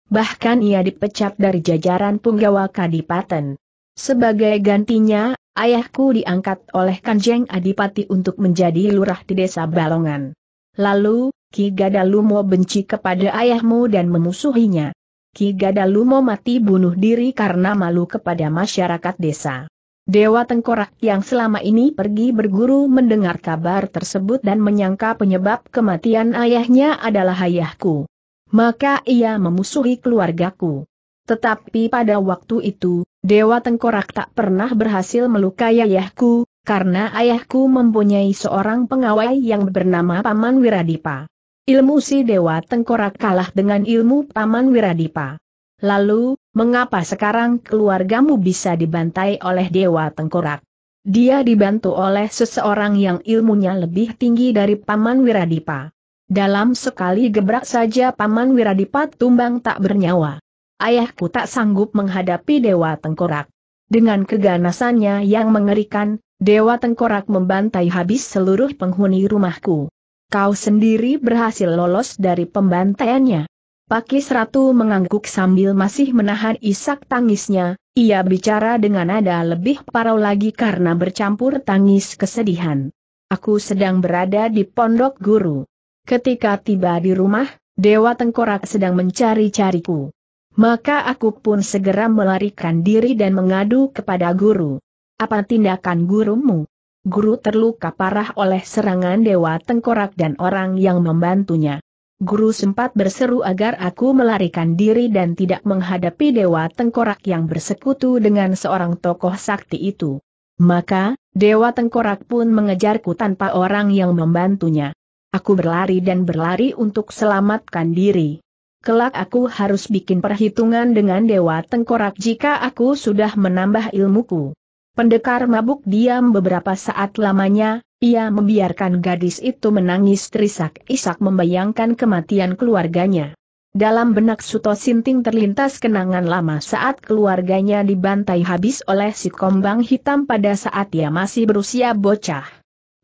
Bahkan ia dipecat dari jajaran punggawa Kadipaten. Sebagai gantinya, ayahku diangkat oleh Kanjeng Adipati untuk menjadi lurah di desa Balongan. Lalu, Ki Gadalumo benci kepada ayahmu dan memusuhinya. Ki Gadalumo mati bunuh diri karena malu kepada masyarakat desa. Dewa Tengkorak yang selama ini pergi berguru mendengar kabar tersebut dan menyangka penyebab kematian ayahnya adalah ayahku. Maka ia memusuhi keluargaku. Tetapi pada waktu itu, Dewa Tengkorak tak pernah berhasil melukai ayahku, karena ayahku mempunyai seorang pengawai yang bernama Paman Wiradipa. Ilmu si Dewa Tengkorak kalah dengan ilmu Paman Wiradipa. Lalu, mengapa sekarang keluargamu bisa dibantai oleh Dewa Tengkorak? Dia dibantu oleh seseorang yang ilmunya lebih tinggi dari Paman Wiradipa. Dalam sekali gebrak saja Paman Wiradipa tumbang tak bernyawa. Ayahku tak sanggup menghadapi Dewa Tengkorak. Dengan keganasannya yang mengerikan, Dewa Tengkorak membantai habis seluruh penghuni rumahku. Kau sendiri berhasil lolos dari pembantaiannya. Pakis Ratu mengangguk sambil masih menahan isak tangisnya, ia bicara dengan nada lebih parau lagi karena bercampur tangis kesedihan. Aku sedang berada di pondok guru. Ketika tiba di rumah, Dewa Tengkorak sedang mencari-cariku. Maka aku pun segera melarikan diri dan mengadu kepada guru. Apa tindakan gurumu? Guru terluka parah oleh serangan Dewa Tengkorak dan orang yang membantunya. Guru sempat berseru agar aku melarikan diri dan tidak menghadapi Dewa Tengkorak yang bersekutu dengan seorang tokoh sakti itu. Maka, Dewa Tengkorak pun mengejarku tanpa orang yang membantunya. Aku berlari dan berlari untuk selamatkan diri. Kelak aku harus bikin perhitungan dengan Dewa Tengkorak jika aku sudah menambah ilmuku. Pendekar mabuk diam beberapa saat lamanya, ia membiarkan gadis itu menangis terisak-isak membayangkan kematian keluarganya. Dalam benak Suto Sinting terlintas kenangan lama saat keluarganya dibantai habis oleh si kombang hitam pada saat ia masih berusia bocah.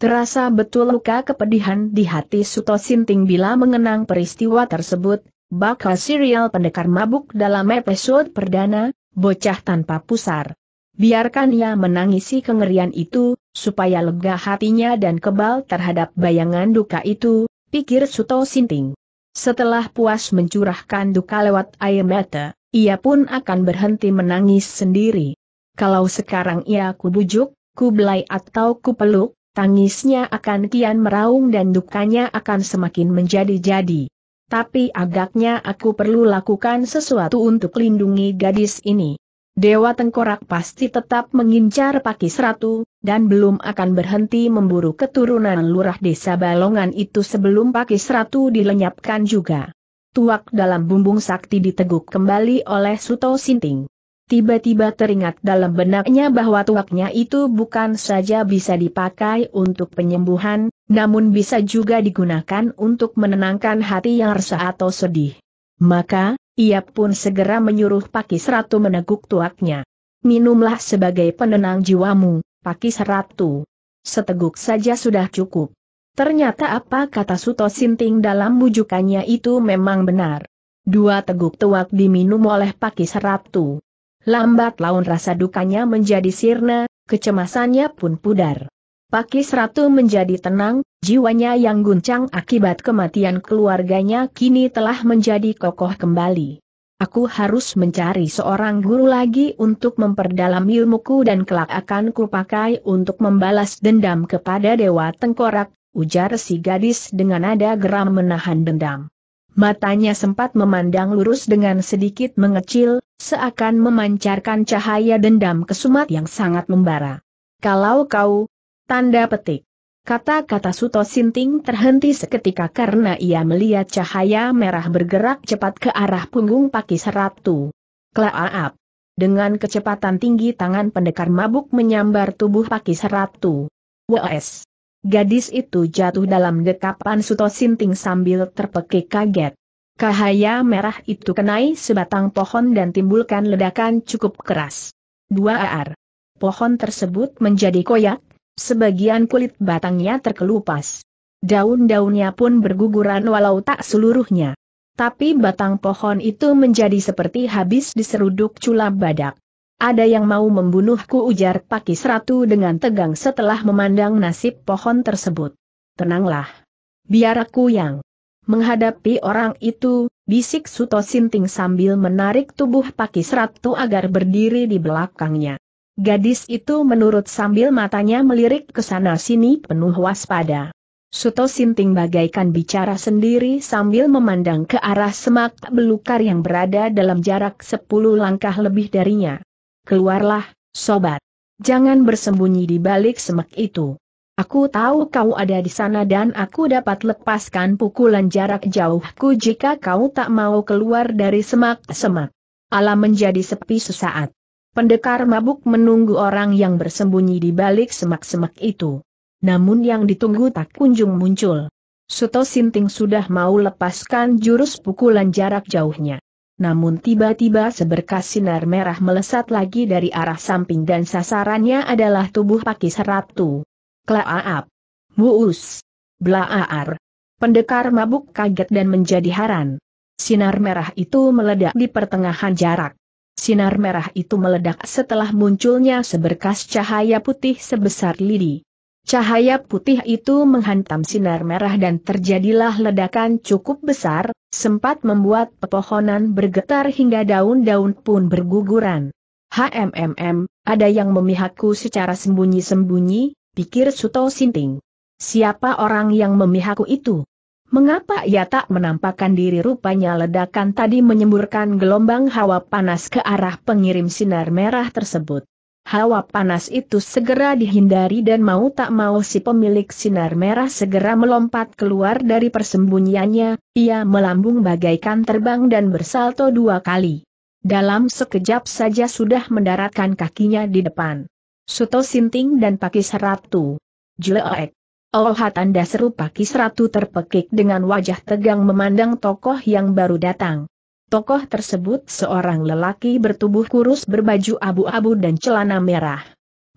Terasa betul luka kepedihan di hati Suto Sinting bila mengenang peristiwa tersebut, bakal serial pendekar mabuk dalam episode perdana, bocah tanpa pusar. Biarkan ia menangisi kengerian itu, supaya lega hatinya dan kebal terhadap bayangan duka itu, pikir Suto Sinting. Setelah puas mencurahkan duka lewat air mata, ia pun akan berhenti menangis sendiri. Kalau sekarang ia kubujuk, kubelai atau kupeluk, tangisnya akan kian meraung dan dukanya akan semakin menjadi-jadi. Tapi agaknya aku perlu lakukan sesuatu untuk lindungi gadis ini. Dewa Tengkorak pasti tetap mengincar Pakis Ratu, dan belum akan berhenti memburu keturunan lurah desa Balongan itu sebelum Pakis Ratu dilenyapkan juga. Tuak dalam bumbung sakti diteguk kembali oleh Suto Sinting. Tiba-tiba teringat dalam benaknya bahwa tuaknya itu bukan saja bisa dipakai untuk penyembuhan, namun bisa juga digunakan untuk menenangkan hati yang resah atau sedih. Maka, ia pun segera menyuruh Pakis Ratu meneguk tuaknya. Minumlah sebagai penenang jiwamu, Pakis Ratu. Seteguk saja sudah cukup. Ternyata apa kata Suto Sinting dalam bujukannya itu memang benar. Dua teguk tuak diminum oleh Pakis Ratu. Lambat laun rasa dukanya menjadi sirna, kecemasannya pun pudar. Pakis Ratu menjadi tenang, jiwanya yang guncang akibat kematian keluarganya kini telah menjadi kokoh kembali. Aku harus mencari seorang guru lagi untuk memperdalam ilmuku dan kelak akan kupakai untuk membalas dendam kepada Dewa Tengkorak, ujar si gadis dengan nada geram menahan dendam. Matanya sempat memandang lurus dengan sedikit mengecil, seakan memancarkan cahaya dendam kesumat yang sangat membara. Kalau kau, Tanda petik. Kata-kata Suto Sinting terhenti seketika karena ia melihat cahaya merah bergerak cepat ke arah punggung Pakis Ratu. Klaap. Dengan kecepatan tinggi tangan pendekar mabuk menyambar tubuh Pakis Ratu. Wes. Gadis itu jatuh dalam dekapan Suto Sinting sambil terpekik kaget. Cahaya merah itu kenai sebatang pohon dan timbulkan ledakan cukup keras. Dua ar. Pohon tersebut menjadi koyak, Sebagian kulit batangnya terkelupas. Daun-daunnya pun berguguran walau tak seluruhnya. Tapi batang pohon itu menjadi seperti habis diseruduk cula badak. Ada yang mau membunuhku ujar Pakis Ratu dengan tegang setelah memandang nasib pohon tersebut. Tenanglah. Biar aku yang menghadapi orang itu, bisik Suto Sinting sambil menarik tubuh Pakis Ratu agar berdiri di belakangnya. Gadis itu menurut sambil matanya melirik ke sana sini penuh waspada. Suto Sinting bagaikan bicara sendiri sambil memandang ke arah semak belukar yang berada dalam jarak sepuluh langkah lebih darinya. Keluarlah, sobat. Jangan bersembunyi di balik semak itu. Aku tahu kau ada di sana dan aku dapat lepaskan pukulan jarak jauhku jika kau tak mau keluar dari semak-semak. Alam menjadi sepi sesaat. Pendekar mabuk menunggu orang yang bersembunyi di balik semak-semak itu namun yang ditunggu tak kunjung muncul. Suto Sinting sudah mau lepaskan jurus pukulan jarak jauhnya. Namun tiba-tiba seberkas sinar merah melesat lagi dari arah samping dan sasarannya adalah tubuh Pakis Ratu. Klaap. Muus. Blaar. Pendekar mabuk kaget dan menjadi haran. Sinar merah itu meledak di pertengahan jarak. Sinar merah itu meledak setelah munculnya seberkas cahaya putih sebesar lidi. Cahaya putih itu menghantam sinar merah dan terjadilah ledakan cukup besar, sempat membuat pepohonan bergetar hingga daun-daun pun berguguran. HMMM, ada yang memihakku secara sembunyi-sembunyi, pikir Suto Sinting. Siapa orang yang memihakku itu? Mengapa ia tak menampakkan diri rupanya ledakan tadi menyemburkan gelombang hawa panas ke arah pengirim sinar merah tersebut. Hawa panas itu segera dihindari dan mau tak mau si pemilik sinar merah segera melompat keluar dari persembunyiannya, ia melambung bagaikan terbang dan bersalto dua kali. Dalam sekejap saja sudah mendaratkan kakinya di depan. Suto Sinting dan Pakis Ratu. Jleek. Oh tanda seru Pakis Ratu terpekik dengan wajah tegang memandang tokoh yang baru datang. Tokoh tersebut seorang lelaki bertubuh kurus berbaju abu-abu dan celana merah.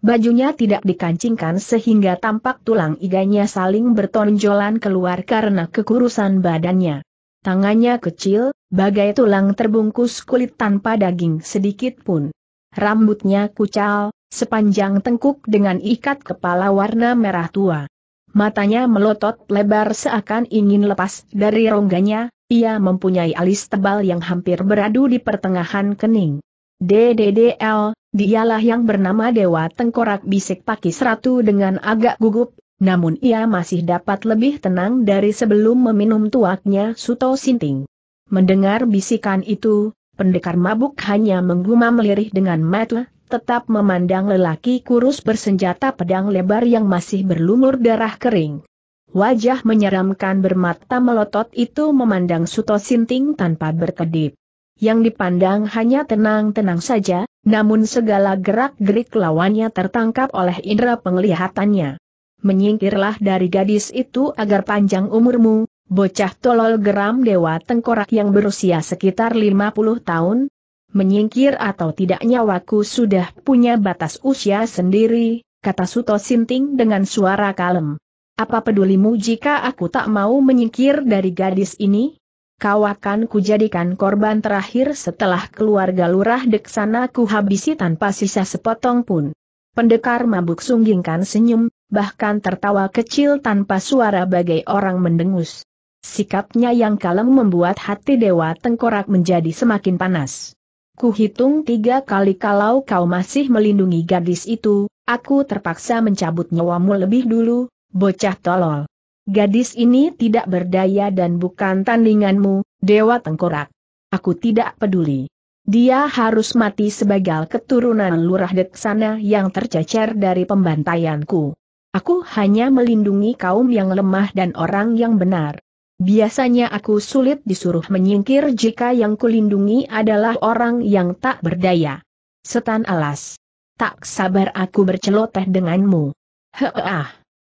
Bajunya tidak dikancingkan sehingga tampak tulang iganya saling bertonjolan keluar karena kekurusan badannya. Tangannya kecil, bagai tulang terbungkus kulit tanpa daging sedikit pun. Rambutnya kucal, sepanjang tengkuk dengan ikat kepala warna merah tua. Matanya melotot lebar seakan ingin lepas dari rongganya, ia mempunyai alis tebal yang hampir beradu di pertengahan kening. DDDL, dialah yang bernama Dewa Tengkorak bisik Pakis Ratu dengan agak gugup, namun ia masih dapat lebih tenang dari sebelum meminum tuaknya Suto Sinting. Mendengar bisikan itu, pendekar mabuk hanya menggumam lirih dengan mata, tetap memandang lelaki kurus bersenjata pedang lebar yang masih berlumur darah kering. Wajah menyeramkan bermata melotot itu memandang Suto Sinting tanpa berkedip. Yang dipandang hanya tenang-tenang saja, namun segala gerak-gerik lawannya tertangkap oleh indera penglihatannya. Menyingkirlah dari gadis itu agar panjang umurmu, bocah tolol geram dewa tengkorak yang berusia sekitar 50 tahun. Menyingkir atau tidak nyawaku sudah punya batas usia sendiri, kata Suto Sinting dengan suara kalem. Apa pedulimu jika aku tak mau menyingkir dari gadis ini? Kau akan kujadikan korban terakhir setelah keluarga lurah deksana ku habisi tanpa sisa sepotong pun. Pendekar mabuk sunggingkan senyum, bahkan tertawa kecil tanpa suara bagai orang mendengus. Sikapnya yang kalem membuat hati Dewa Tengkorak menjadi semakin panas. Kuhitung tiga kali kalau kau masih melindungi gadis itu, aku terpaksa mencabut nyawamu lebih dulu, bocah tolol. Gadis ini tidak berdaya dan bukan tandinganmu, Dewa Tengkorak. Aku tidak peduli. Dia harus mati sebagai keturunan lurah deksana yang tercecer dari pembantaianku. Aku hanya melindungi kaum yang lemah dan orang yang benar. Biasanya aku sulit disuruh menyingkir jika yang kulindungi adalah orang yang tak berdaya. Setan alas. Tak sabar aku berceloteh denganmu. Heah.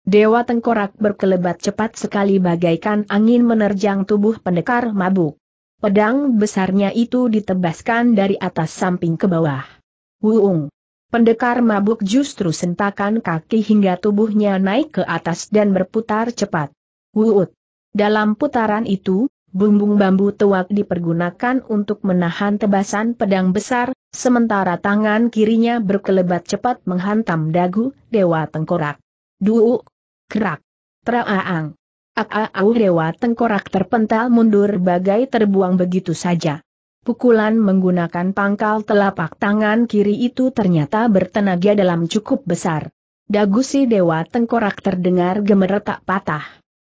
Dewa Tengkorak berkelebat cepat sekali bagaikan angin menerjang tubuh pendekar mabuk. Pedang besarnya itu ditebaskan dari atas samping ke bawah. Wuung! Pendekar mabuk justru sentakan kaki hingga tubuhnya naik ke atas dan berputar cepat. Wuut. Dalam putaran itu, bumbung bambu tuak dipergunakan untuk menahan tebasan pedang besar, sementara tangan kirinya berkelebat cepat menghantam dagu Dewa Tengkorak. Duuk! Kerak! Teraang! Ak-au Dewa Tengkorak terpental mundur bagai terbuang begitu saja. Pukulan menggunakan pangkal telapak tangan kiri itu ternyata bertenaga dalam cukup besar. Dagu si Dewa Tengkorak terdengar gemeretak patah.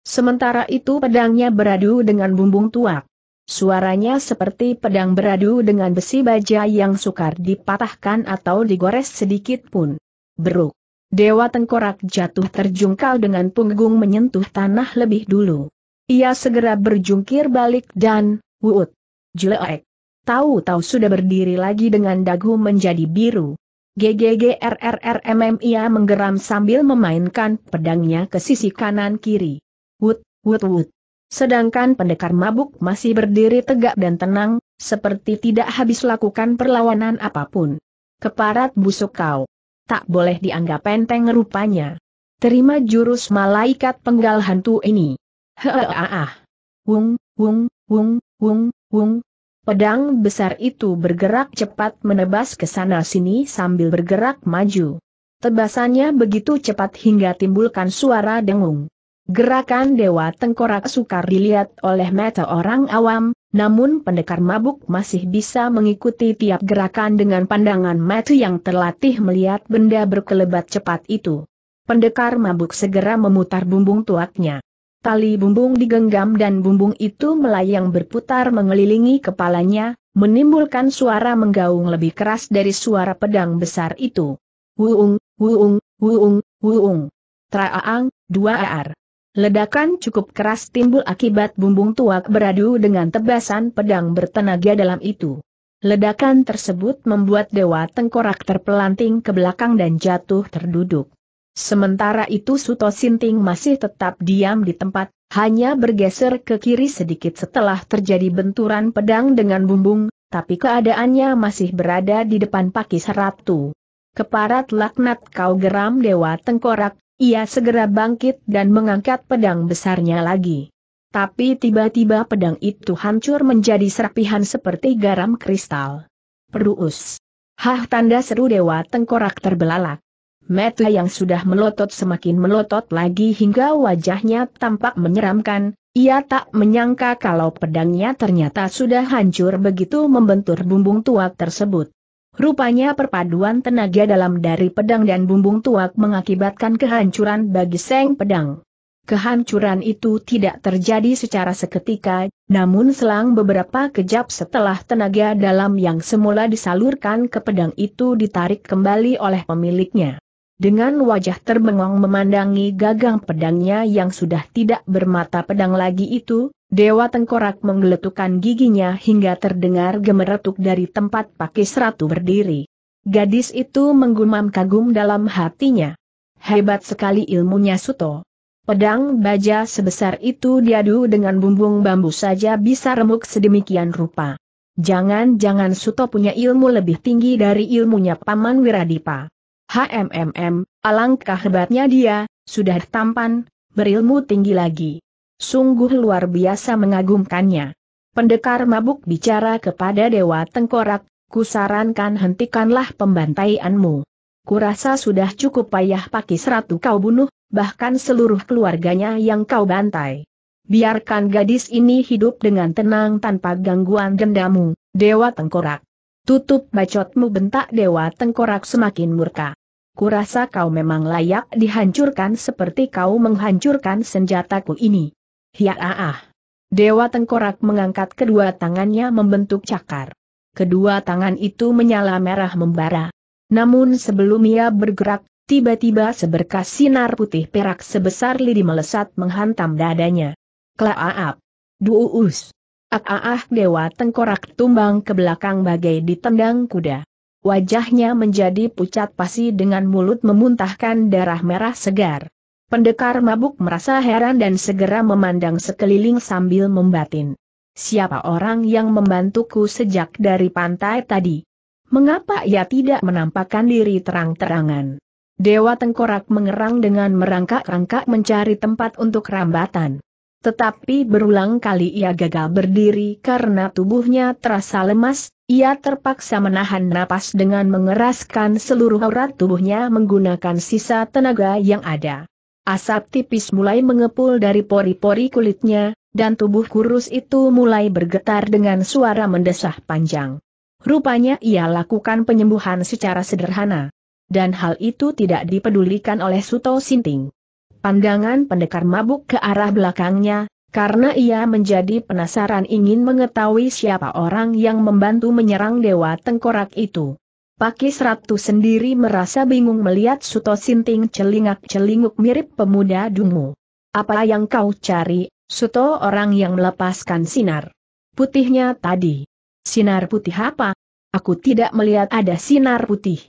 Sementara itu pedangnya beradu dengan bumbung tuak. Suaranya seperti pedang beradu dengan besi baja yang sukar dipatahkan atau digores sedikit pun. Beruk. Dewa Tengkorak jatuh terjungkal dengan punggung menyentuh tanah lebih dulu. Ia segera berjungkir balik dan, wuut. Jelek. Tahu-tahu sudah berdiri lagi dengan dagu menjadi biru. GGGRRRMM ia menggeram sambil memainkan pedangnya ke sisi kanan kiri. Wut, wut, wut. Sedangkan pendekar mabuk masih berdiri tegak dan tenang, seperti tidak habis lakukan perlawanan apa pun. Keparat busuk kau. Tak boleh dianggap enteng rupanya. Terima jurus malaikat penggal hantu ini. Heeah. Wung, wung, wung, wung, wung. Pedang besar itu bergerak cepat menebas ke sana sini sambil bergerak maju. Tebasannya begitu cepat hingga timbulkan suara dengung. Gerakan Dewa Tengkorak sukar dilihat oleh mata orang awam, namun pendekar mabuk masih bisa mengikuti tiap gerakan dengan pandangan mata yang terlatih melihat benda berkelebat cepat itu. Pendekar mabuk segera memutar bumbung tuaknya. Tali bumbung digenggam dan bumbung itu melayang berputar mengelilingi kepalanya, menimbulkan suara menggaung lebih keras dari suara pedang besar itu. Wuung, wuung, wuung, wuung. Traang, dua ar. Ledakan cukup keras timbul akibat bumbung tuak beradu dengan tebasan pedang bertenaga dalam itu. Ledakan tersebut membuat Dewa Tengkorak terpelanting ke belakang dan jatuh terduduk. Sementara itu Suto Sinting masih tetap diam di tempat, hanya bergeser ke kiri sedikit setelah terjadi benturan pedang dengan bumbung, tapi keadaannya masih berada di depan Pakis Ratu. Keparat laknat kau geram Dewa Tengkorak, ia segera bangkit dan mengangkat pedang besarnya lagi. Tapi tiba-tiba pedang itu hancur menjadi serapihan seperti garam kristal. Peruus. Hah tanda seru dewa tengkorak terbelalak. Mata yang sudah melotot semakin melotot lagi hingga wajahnya tampak menyeramkan, ia tak menyangka kalau pedangnya ternyata sudah hancur begitu membentur bumbung tuak tersebut. Rupanya perpaduan tenaga dalam dari pedang dan bumbung tuak mengakibatkan kehancuran bagi seng pedang. Kehancuran itu tidak terjadi secara seketika, namun selang beberapa kejap setelah tenaga dalam yang semula disalurkan ke pedang itu ditarik kembali oleh pemiliknya. Dengan wajah terbengong memandangi gagang pedangnya yang sudah tidak bermata pedang lagi itu, Dewa Tengkorak menggeletukkan giginya hingga terdengar gemeretuk dari tempat Pakis Ratu berdiri. Gadis itu menggumam kagum dalam hatinya. Hebat sekali ilmunya Suto. Pedang baja sebesar itu diadu dengan bumbung bambu saja bisa remuk sedemikian rupa. Jangan-jangan Suto punya ilmu lebih tinggi dari ilmunya Paman Wiradipa. HMMM, alangkah hebatnya dia, sudah tampan, berilmu tinggi lagi. Sungguh luar biasa mengagumkannya. Pendekar mabuk bicara kepada Dewa Tengkorak, kusarankan hentikanlah pembantaianmu. Kurasa sudah cukup payah Pakis Ratu kau bunuh, bahkan seluruh keluarganya yang kau bantai. Biarkan gadis ini hidup dengan tenang tanpa gangguan gendamu, Dewa Tengkorak. Tutup bacotmu bentak Dewa Tengkorak semakin murka. Kurasa kau memang layak dihancurkan seperti kau menghancurkan senjataku ini. Hiaaah. Dewa Tengkorak mengangkat kedua tangannya membentuk cakar. Kedua tangan itu menyala merah membara. Namun sebelum ia bergerak, tiba-tiba seberkas sinar putih perak sebesar lidi melesat menghantam dadanya. Klaaap. Duus. Ak-ah Dewa Tengkorak tumbang ke belakang bagai ditendang kuda. Wajahnya menjadi pucat pasi dengan mulut memuntahkan darah merah segar. Pendekar mabuk merasa heran dan segera memandang sekeliling sambil membatin. Siapa orang yang membantuku sejak dari pantai tadi? Mengapa ia tidak menampakkan diri terang-terangan? Dewa Tengkorak mengerang dengan merangkak-rangkak mencari tempat untuk rambatan. Tetapi berulang kali ia gagal berdiri karena tubuhnya terasa lemas, ia terpaksa menahan napas dengan mengeraskan seluruh aurat tubuhnya menggunakan sisa tenaga yang ada. Asap tipis mulai mengepul dari pori-pori kulitnya, dan tubuh kurus itu mulai bergetar dengan suara mendesah panjang. Rupanya ia lakukan penyembuhan secara sederhana dan hal itu tidak dipedulikan oleh Suto Sinting. Pandangan pendekar mabuk ke arah belakangnya, karena ia menjadi penasaran ingin mengetahui siapa orang yang membantu menyerang Dewa Tengkorak itu. Pakis Ratu sendiri merasa bingung melihat Suto Sinting celingak-celinguk mirip pemuda dungu. Apa yang kau cari, Suto orang yang melepaskan sinar? Putihnya tadi. Sinar putih apa? Aku tidak melihat ada sinar putih.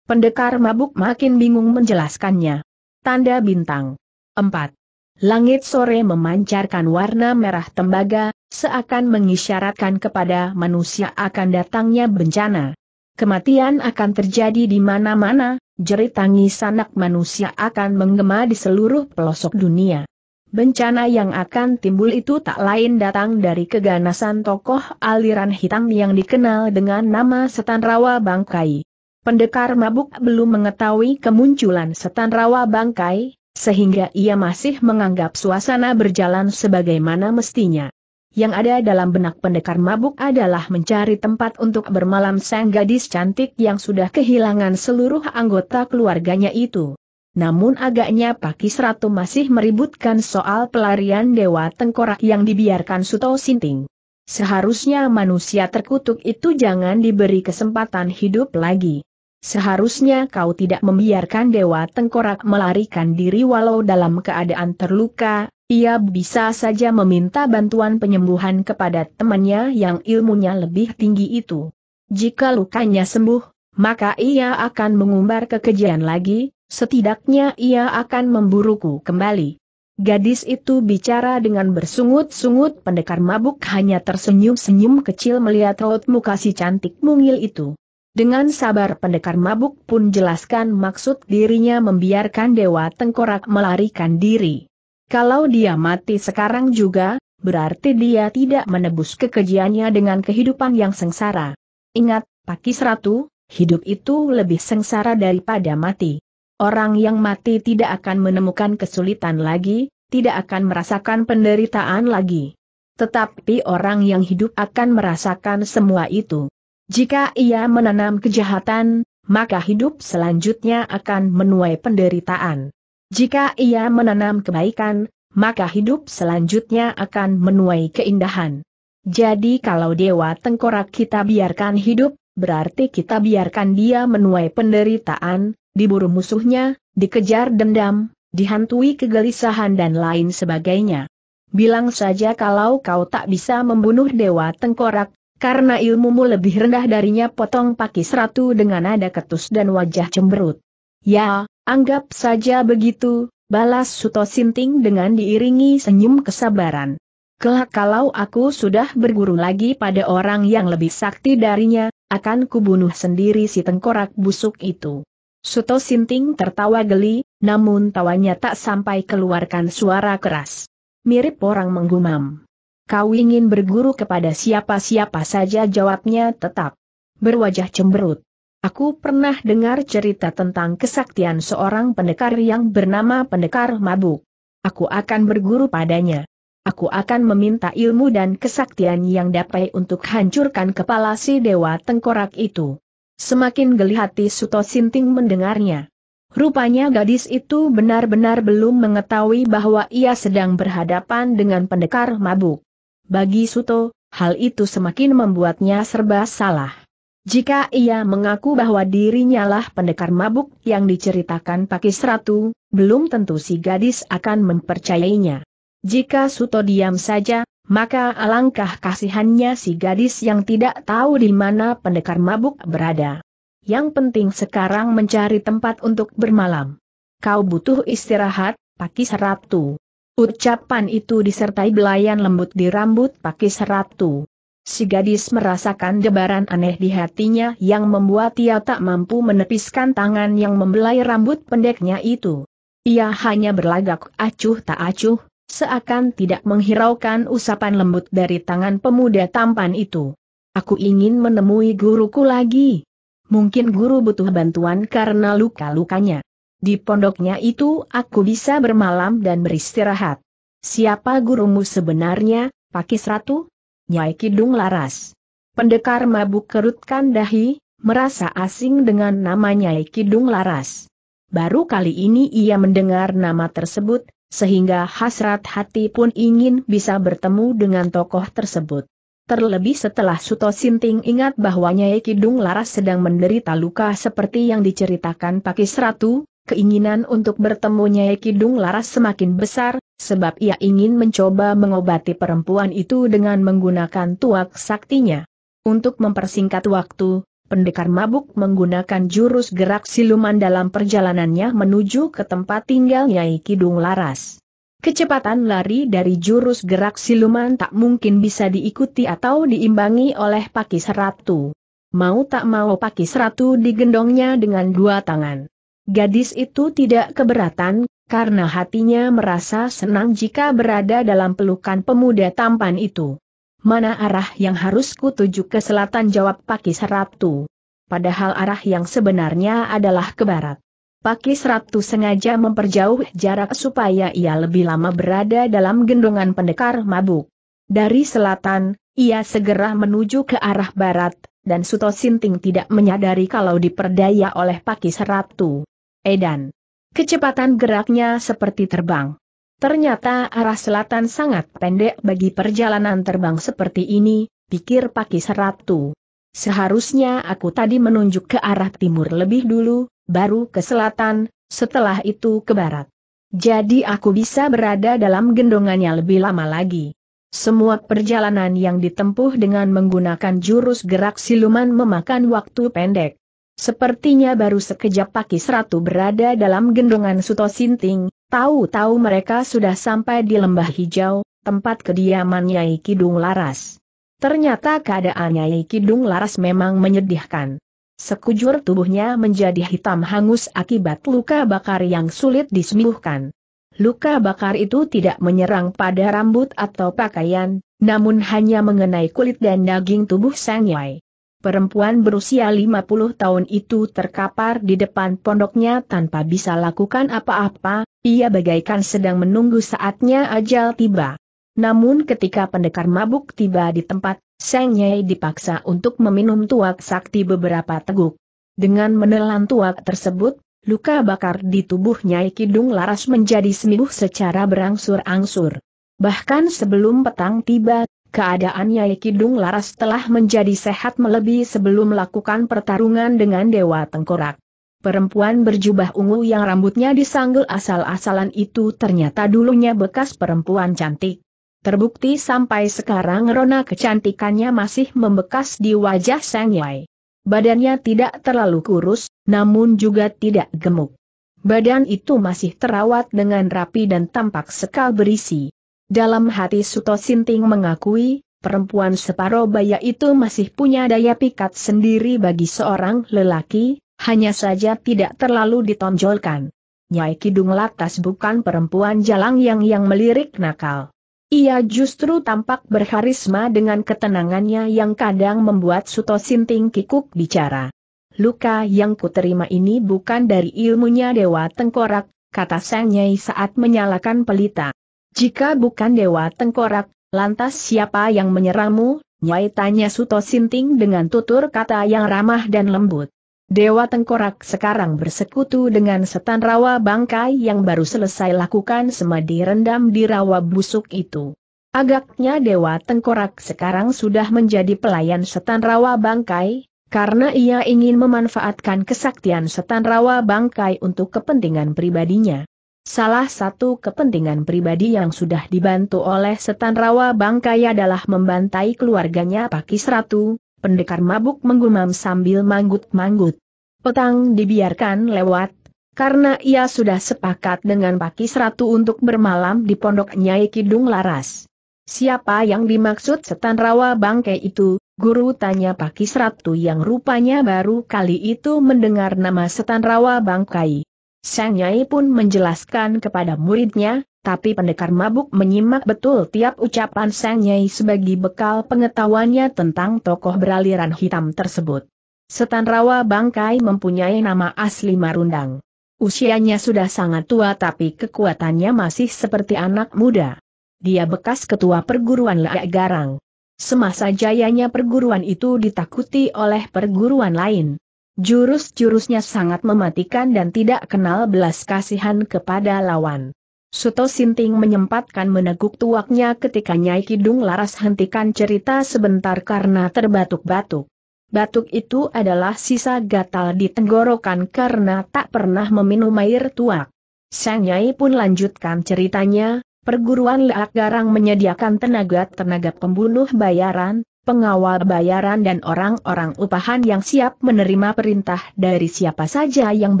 Pendekar mabuk makin bingung menjelaskannya. Tanda bintang. 4. Langit sore memancarkan warna merah tembaga, seakan mengisyaratkan kepada manusia akan datangnya bencana. Kematian akan terjadi di mana-mana, jerit tangis anak manusia akan menggema di seluruh pelosok dunia. Bencana yang akan timbul itu tak lain datang dari keganasan tokoh aliran hitam yang dikenal dengan nama Setan Rawa Bangkai. Pendekar mabuk belum mengetahui kemunculan setan rawa bangkai, sehingga ia masih menganggap suasana berjalan sebagaimana mestinya. Yang ada dalam benak pendekar mabuk adalah mencari tempat untuk bermalam sang gadis cantik yang sudah kehilangan seluruh anggota keluarganya itu. Namun agaknya Pakis Ratu masih meributkan soal pelarian Dewa Tengkorak yang dibiarkan Suto Sinting. Seharusnya manusia terkutuk itu jangan diberi kesempatan hidup lagi. Seharusnya kau tidak membiarkan Dewa Tengkorak melarikan diri walau dalam keadaan terluka, ia bisa saja meminta bantuan penyembuhan kepada temannya yang ilmunya lebih tinggi itu. Jika lukanya sembuh, maka ia akan mengumbar kekejian lagi, setidaknya ia akan memburuku kembali. Gadis itu bicara dengan bersungut-sungut pendekar mabuk hanya tersenyum-senyum kecil melihat raut muka si cantik mungil itu. Dengan sabar pendekar mabuk pun jelaskan maksud dirinya membiarkan Dewa Tengkorak melarikan diri. Kalau dia mati sekarang juga, berarti dia tidak menebus kekejiannya dengan kehidupan yang sengsara. Ingat, Pakis Ratu, hidup itu lebih sengsara daripada mati. Orang yang mati tidak akan menemukan kesulitan lagi, tidak akan merasakan penderitaan lagi. Tetapi orang yang hidup akan merasakan semua itu. Jika ia menanam kejahatan, maka hidup selanjutnya akan menuai penderitaan. Jika ia menanam kebaikan, maka hidup selanjutnya akan menuai keindahan. Jadi kalau Dewa Tengkorak kita biarkan hidup, berarti kita biarkan dia menuai penderitaan, diburu musuhnya, dikejar dendam, dihantui kegelisahan dan lain sebagainya. Bilang saja kalau kau tak bisa membunuh Dewa Tengkorak, karena ilmumu lebih rendah darinya potong pakis ratu dengan nada ketus dan wajah cemberut. Ya, anggap saja begitu, balas Suto Sinting dengan diiringi senyum kesabaran. Kelak kalau aku sudah berguru lagi pada orang yang lebih sakti darinya, akan kubunuh sendiri si tengkorak busuk itu. Suto Sinting tertawa geli, namun tawanya tak sampai keluarkan suara keras. Mirip orang menggumam. Kau ingin berguru kepada siapa-siapa saja jawabnya tetap. Berwajah cemberut. Aku pernah dengar cerita tentang kesaktian seorang pendekar yang bernama pendekar mabuk. Aku akan berguru padanya. Aku akan meminta ilmu dan kesaktian yang dapat untuk hancurkan kepala si dewa tengkorak itu. Semakin geli hati Suto Sinting mendengarnya. Rupanya gadis itu benar-benar belum mengetahui bahwa ia sedang berhadapan dengan pendekar mabuk. Bagi Suto, hal itu semakin membuatnya serba salah. Jika ia mengaku bahwa dirinya lah pendekar mabuk yang diceritakan Pakis Ratu, belum tentu si gadis akan mempercayainya. Jika Suto diam saja, maka alangkah kasihannya si gadis yang tidak tahu di mana pendekar mabuk berada. Yang penting sekarang mencari tempat untuk bermalam. Kau butuh istirahat, Pakis Ratu. Ucapan itu disertai belayan lembut di rambut Pakis Ratu. Si gadis merasakan debaran aneh di hatinya yang membuat ia tak mampu menepiskan tangan yang membelai rambut pendeknya itu. Ia hanya berlagak acuh tak acuh, seakan tidak menghiraukan usapan lembut dari tangan pemuda tampan itu. Aku ingin menemui guruku lagi. Mungkin guru butuh bantuan karena luka-lukanya. Di pondoknya itu aku bisa bermalam dan beristirahat. Siapa gurumu sebenarnya, Pakis Ratu? Nyai Kidung Laras. Pendekar mabuk kerutkan dahi, merasa asing dengan nama Nyai Kidung Laras. Baru kali ini ia mendengar nama tersebut, sehingga hasrat hati pun ingin bisa bertemu dengan tokoh tersebut. Terlebih setelah Suto Sinting ingat bahwa Nyai Kidung Laras sedang menderita luka seperti yang diceritakan Pakis Ratu, keinginan untuk bertemu Nyai Kidung Laras semakin besar, sebab ia ingin mencoba mengobati perempuan itu dengan menggunakan tuak saktinya. Untuk mempersingkat waktu, pendekar mabuk menggunakan jurus gerak siluman dalam perjalanannya menuju ke tempat tinggal Nyai Kidung Laras. Kecepatan lari dari jurus gerak siluman tak mungkin bisa diikuti atau diimbangi oleh Pakis Ratu. Mau tak mau Pakis Ratu digendongnya dengan dua tangan. Gadis itu tidak keberatan, karena hatinya merasa senang jika berada dalam pelukan pemuda tampan itu. Mana arah yang harus kutuju ke selatan jawab Pakis Ratu. Padahal arah yang sebenarnya adalah ke barat. Pakis Ratu sengaja memperjauh jarak supaya ia lebih lama berada dalam gendongan pendekar mabuk. Dari selatan, ia segera menuju ke arah barat, dan Suto Sinting tidak menyadari kalau diperdaya oleh Pakis Ratu. Edan. Kecepatan geraknya seperti terbang. Ternyata arah selatan sangat pendek bagi perjalanan terbang seperti ini, pikir Pakis Ratu. Seharusnya aku tadi menunjuk ke arah timur lebih dulu, baru ke selatan, setelah itu ke barat. Jadi aku bisa berada dalam gendongannya lebih lama lagi. Semua perjalanan yang ditempuh dengan menggunakan jurus gerak siluman memakan waktu pendek. Sepertinya baru sekejap Pakis Ratu berada dalam gendongan Suto Sinting, tahu-tahu mereka sudah sampai di lembah hijau, tempat kediaman Nyai Kidung Laras. Ternyata keadaan Nyai Kidung Laras memang menyedihkan. Sekujur tubuhnya menjadi hitam hangus akibat luka bakar yang sulit disembuhkan. Luka bakar itu tidak menyerang pada rambut atau pakaian, namun hanya mengenai kulit dan daging tubuh Sang Yai. Perempuan berusia 50 tahun itu terkapar di depan pondoknya tanpa bisa lakukan apa-apa, ia bagaikan sedang menunggu saatnya ajal tiba. Namun ketika pendekar mabuk tiba di tempat, Seng Nyai dipaksa untuk meminum tuak sakti beberapa teguk. Dengan menelan tuak tersebut, luka bakar di tubuh Nyai Kidung Laras menjadi sembuh secara berangsur-angsur. Bahkan sebelum petang tiba, keadaan Nyai Kidung Laras telah menjadi sehat melebihi sebelum melakukan pertarungan dengan Dewa Tengkorak. Perempuan berjubah ungu yang rambutnya disanggul asal-asalan itu ternyata dulunya bekas perempuan cantik. Terbukti sampai sekarang rona kecantikannya masih membekas di wajah Sang Yai. Badannya tidak terlalu kurus, namun juga tidak gemuk. Badan itu masih terawat dengan rapi dan tampak sekal berisi. Dalam hati Suto Sinting mengakui, perempuan separuh baya itu masih punya daya pikat sendiri bagi seorang lelaki, hanya saja tidak terlalu ditonjolkan. Nyai Kidung Latas bukan perempuan jalang yang yang melirik nakal. Ia justru tampak berharisma dengan ketenangannya yang kadang membuat Suto Sinting kikuk bicara. Luka yang kuterima ini bukan dari ilmunya Dewa Tengkorak, kata Sang Nyai saat menyalakan pelita. Jika bukan Dewa Tengkorak, lantas siapa yang menyerangmu? Nyai tanya Suto Sinting dengan tutur kata yang ramah dan lembut. Dewa Tengkorak sekarang bersekutu dengan setan rawa bangkai yang baru selesai lakukan semadi rendam di rawa busuk itu. Agaknya Dewa Tengkorak sekarang sudah menjadi pelayan setan rawa bangkai, karena ia ingin memanfaatkan kesaktian setan rawa bangkai untuk kepentingan pribadinya. Salah satu kepentingan pribadi yang sudah dibantu oleh Setan Rawa Bangkai adalah membantai keluarganya Pakis Ratu, pendekar mabuk menggumam sambil manggut-manggut. Petang dibiarkan lewat, karena ia sudah sepakat dengan Pakis Ratu untuk bermalam di pondok Nyai Kidung Laras. Siapa yang dimaksud setan rawa bangkai itu? Guru tanya Pakis Ratu yang rupanya baru kali itu mendengar nama setan rawa bangkai. Sang Nyai pun menjelaskan kepada muridnya, tapi pendekar mabuk menyimak betul tiap ucapan Sang Nyai sebagai bekal pengetahuannya tentang tokoh beraliran hitam tersebut. Setan rawa bangkai mempunyai nama asli Marundang. Usianya sudah sangat tua tapi kekuatannya masih seperti anak muda. Dia bekas ketua perguruan Layak Garang. Semasa jayanya perguruan itu ditakuti oleh perguruan lain. Jurus-jurusnya sangat mematikan dan tidak kenal belas kasihan kepada lawan. Suto Sinting menyempatkan meneguk tuaknya ketika Nyai Kidung Laras hentikan cerita sebentar karena terbatuk-batuk. Batuk itu adalah sisa gatal di tenggorokan karena tak pernah meminum air tuak. Sang Nyai pun lanjutkan ceritanya, Perguruan Leak Garang menyediakan tenaga-tenaga pembunuh bayaran, pengawal bayaran dan orang-orang upahan yang siap menerima perintah dari siapa saja yang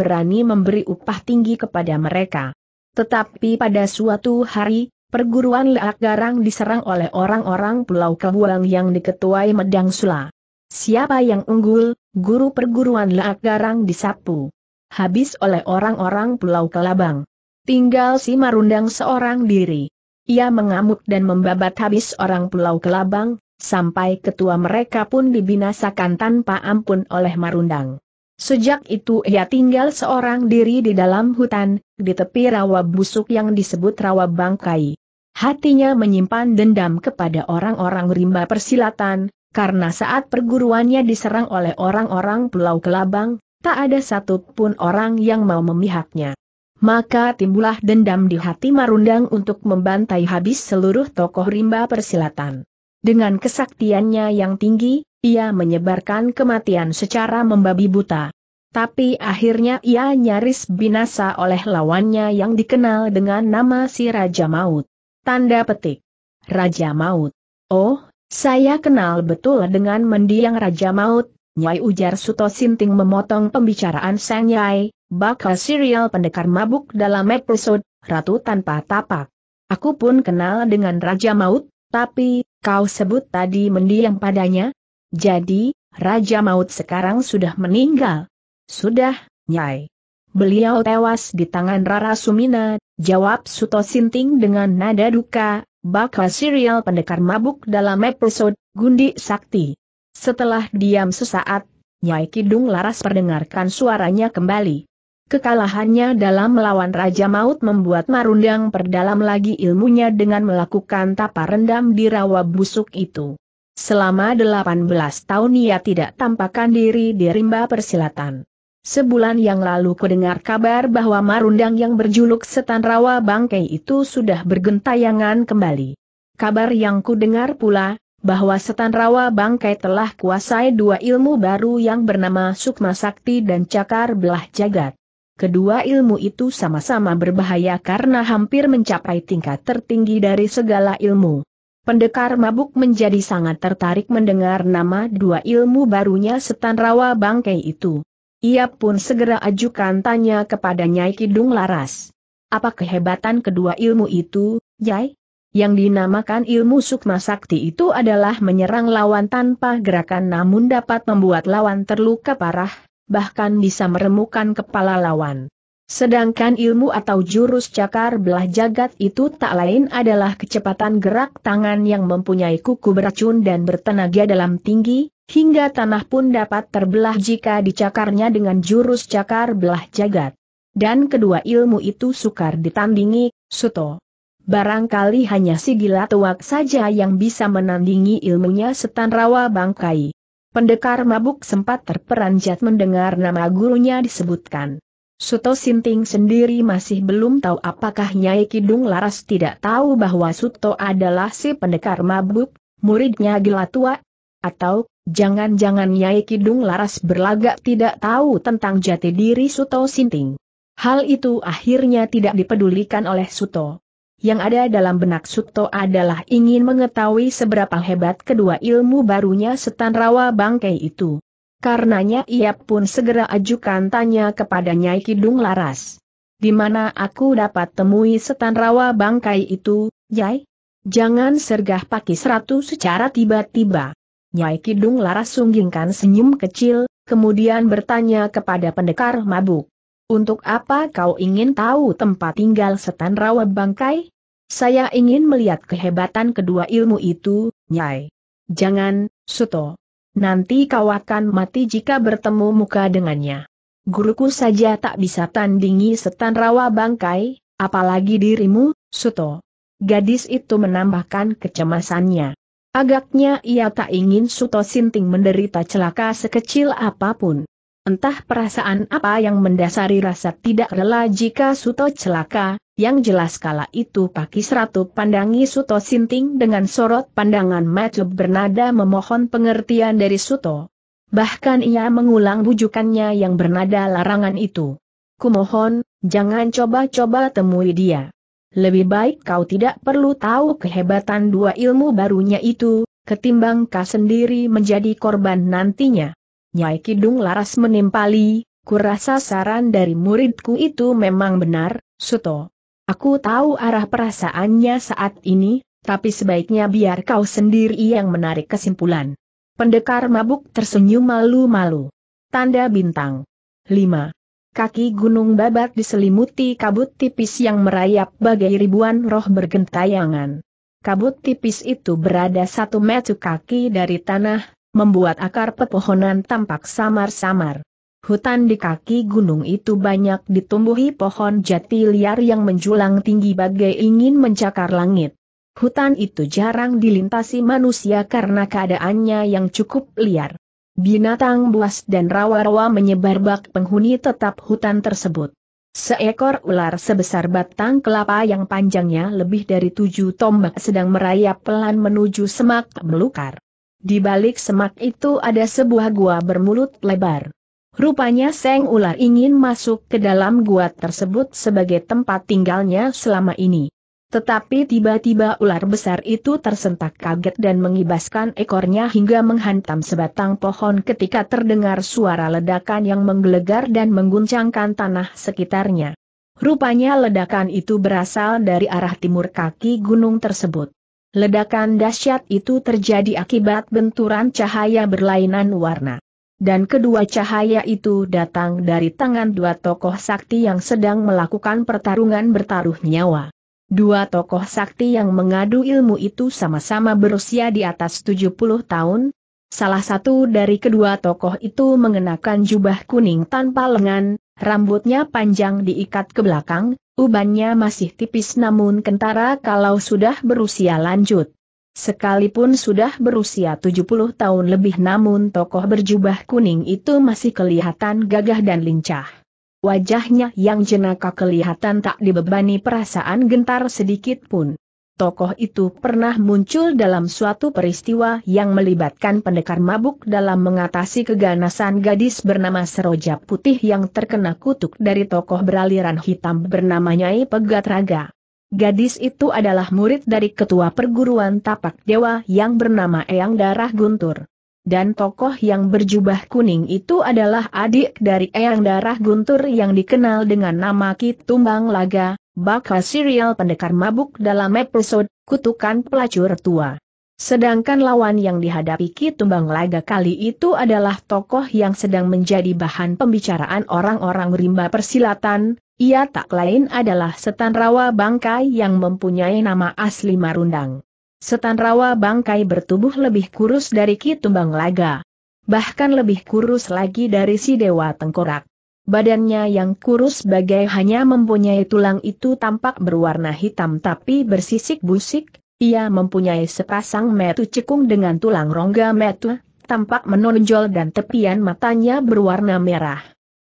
berani memberi upah tinggi kepada mereka. Tetapi pada suatu hari, perguruan Leak Garang diserang oleh orang-orang Pulau Kebuang yang diketuai Medang Sula. Siapa yang unggul, guru perguruan Leak Garang disapu. Habis oleh orang-orang Pulau Kelabang. Tinggal si Marundang seorang diri. Ia mengamuk dan membabat habis orang Pulau Kelabang, sampai ketua mereka pun dibinasakan tanpa ampun oleh Marundang. Sejak itu ia tinggal seorang diri di dalam hutan, di tepi rawa busuk yang disebut rawa bangkai. Hatinya menyimpan dendam kepada orang-orang rimba persilatan, karena saat perguruannya diserang oleh orang-orang Pulau Kelabang, tak ada satupun orang yang mau memihaknya. Maka timbullah dendam di hati Marundang untuk membantai habis seluruh tokoh rimba persilatan. Dengan kesaktiannya yang tinggi, ia menyebarkan kematian secara membabi buta. Tapi akhirnya ia nyaris binasa oleh lawannya yang dikenal dengan nama si Raja Maut. Tanda petik. Raja Maut. Oh, saya kenal betul dengan mendiang Raja Maut, Nyai ujar Suto Sinting memotong pembicaraan Sang Nyai, bakal serial pendekar mabuk dalam episode Ratu Tanpa Tapak. Aku pun kenal dengan Raja Maut, tapi, kau sebut tadi mendiang padanya? Jadi, Raja Maut sekarang sudah meninggal. Sudah, Nyai. Beliau tewas di tangan Rara Sumina, jawab Suto Sinting dengan nada duka, bakal serial pendekar mabuk dalam episode Gundi Sakti. Setelah diam sesaat, Nyai Kidung Laras perdengarkan suaranya kembali. Kekalahannya dalam melawan Raja Maut membuat Marundang perdalam lagi ilmunya dengan melakukan tapa rendam di rawa busuk itu. Selama 18 tahun ia tidak tampakkan diri di rimba persilatan. Sebulan yang lalu kudengar kabar bahwa Marundang yang berjuluk setan rawa bangkai itu sudah bergentayangan kembali. Kabar yang kudengar pula, bahwa setan rawa bangkai telah kuasai dua ilmu baru yang bernama Sukma Sakti dan Cakar Belah Jagat. Kedua ilmu itu sama-sama berbahaya karena hampir mencapai tingkat tertinggi dari segala ilmu. Pendekar mabuk menjadi sangat tertarik mendengar nama dua ilmu barunya setan rawa bangkai itu. Ia pun segera ajukan tanya kepada Nyai Kidung Laras. Apa kehebatan kedua ilmu itu, Nyai? Yang dinamakan ilmu sukma sakti itu adalah menyerang lawan tanpa gerakan namun dapat membuat lawan terluka parah, bahkan bisa meremukan kepala lawan. Sedangkan ilmu atau jurus cakar belah jagat itu tak lain adalah kecepatan gerak tangan yang mempunyai kuku beracun dan bertenaga dalam tinggi, hingga tanah pun dapat terbelah jika dicakarnya dengan jurus cakar belah jagat. Dan kedua ilmu itu sukar ditandingi, Suto. Barangkali hanya si gila tuak saja yang bisa menandingi ilmunya setan rawa bangkai. Pendekar mabuk sempat terperanjat mendengar nama gurunya disebutkan. Suto Sinting sendiri masih belum tahu apakah Nyai Kidung Laras tidak tahu bahwa Suto adalah si pendekar mabuk, muridnya gila tua, atau jangan-jangan Nyai Kidung Laras berlagak tidak tahu tentang jati diri Suto Sinting. Hal itu akhirnya tidak dipedulikan oleh Suto. Yang ada dalam benak Suto adalah ingin mengetahui seberapa hebat kedua ilmu barunya setan rawa bangkai itu. Karenanya ia pun segera ajukan tanya kepada Nyai Kidung Laras. Di mana aku dapat temui setan rawa bangkai itu, Nyai? Jangan sergah Pakis Ratu secara tiba-tiba. Nyai Kidung Laras sunggingkan senyum kecil, kemudian bertanya kepada pendekar mabuk. Untuk apa kau ingin tahu tempat tinggal setan rawa bangkai? Saya ingin melihat kehebatan kedua ilmu itu, Nyai. Jangan, Suto. Nanti kau akan mati jika bertemu muka dengannya. Guruku saja tak bisa tandingi setan rawa bangkai, apalagi dirimu, Suto. Gadis itu menambahkan kecemasannya. Agaknya ia tak ingin Suto Sinting menderita celaka sekecil apa pun. Entah perasaan apa yang mendasari rasa tidak rela jika Suto celaka, yang jelas kala itu Pakis Ratu pandangi Suto Sinting dengan sorot pandangan mata bernada memohon pengertian dari Suto. Bahkan ia mengulang bujukannya yang bernada larangan itu. Kumohon, jangan coba-coba temui dia. Lebih baik kau tidak perlu tahu kehebatan dua ilmu barunya itu, ketimbang kau sendiri menjadi korban nantinya. Nyai Kidung Laras menimpali, kurasa saran dari muridku itu memang benar, Suto. Aku tahu arah perasaannya saat ini, tapi sebaiknya biar kau sendiri yang menarik kesimpulan. Pendekar mabuk tersenyum malu-malu. Tanda bintang. 5. Kaki gunung babat diselimuti kabut tipis yang merayap bagai ribuan roh bergentayangan. Kabut tipis itu berada satu meter kaki dari tanah, membuat akar pepohonan tampak samar-samar. Hutan di kaki gunung itu banyak ditumbuhi pohon jati liar yang menjulang tinggi bagai ingin mencakar langit. Hutan itu jarang dilintasi manusia karena keadaannya yang cukup liar. Binatang buas dan rawa-rawa menyebar bak penghuni tetap hutan tersebut. Seekor ular sebesar batang kelapa yang panjangnya lebih dari tujuh tombak sedang merayap pelan menuju semak belukar. Di balik semak itu ada sebuah gua bermulut lebar. Rupanya Seng Ular ingin masuk ke dalam gua tersebut sebagai tempat tinggalnya selama ini. Tetapi tiba-tiba ular besar itu tersentak kaget dan mengibaskan ekornya hingga menghantam sebatang pohon ketika terdengar suara ledakan yang menggelegar dan mengguncangkan tanah sekitarnya. Rupanya ledakan itu berasal dari arah timur kaki gunung tersebut. Ledakan dahsyat itu terjadi akibat benturan cahaya berlainan warna. Dan kedua cahaya itu datang dari tangan dua tokoh sakti yang sedang melakukan pertarungan bertaruh nyawa. Dua tokoh sakti yang mengadu ilmu itu sama-sama berusia di atas 70 tahun. Salah satu dari kedua tokoh itu mengenakan jubah kuning tanpa lengan, rambutnya panjang diikat ke belakang, Ubannya masih tipis namun kentara kalau sudah berusia lanjut. Sekalipun sudah berusia 70 tahun lebih namun tokoh berjubah kuning itu masih kelihatan gagah dan lincah. Wajahnya yang jenaka kelihatan tak dibebani perasaan gentar sedikit pun tokoh itu pernah muncul dalam suatu peristiwa yang melibatkan pendekar mabuk dalam mengatasi keganasan gadis bernama Seroja Putih yang terkena kutuk dari tokoh beraliran hitam bernama Nyai Pegat Raga. Gadis itu adalah murid dari ketua perguruan tapak dewa yang bernama Eyang Darah Guntur. Dan tokoh yang berjubah kuning itu adalah adik dari Eyang Darah Guntur yang dikenal dengan nama Kitumbang Laga, bakal serial pendekar mabuk dalam episode Kutukan Pelacur Tua. Sedangkan lawan yang dihadapi Ki Tumbang Laga kali itu adalah tokoh yang sedang menjadi bahan pembicaraan orang-orang rimba persilatan, ia tak lain adalah Setan Rawa Bangkai yang mempunyai nama asli Marundang. Setan Rawa Bangkai bertubuh lebih kurus dari Ki Tumbang Laga. Bahkan lebih kurus lagi dari si Dewa Tengkorak. Badannya yang kurus bagai hanya mempunyai tulang itu tampak berwarna hitam tapi bersisik busik, ia mempunyai sepasang metu cekung dengan tulang rongga metu, tampak menonjol dan tepian matanya berwarna merah.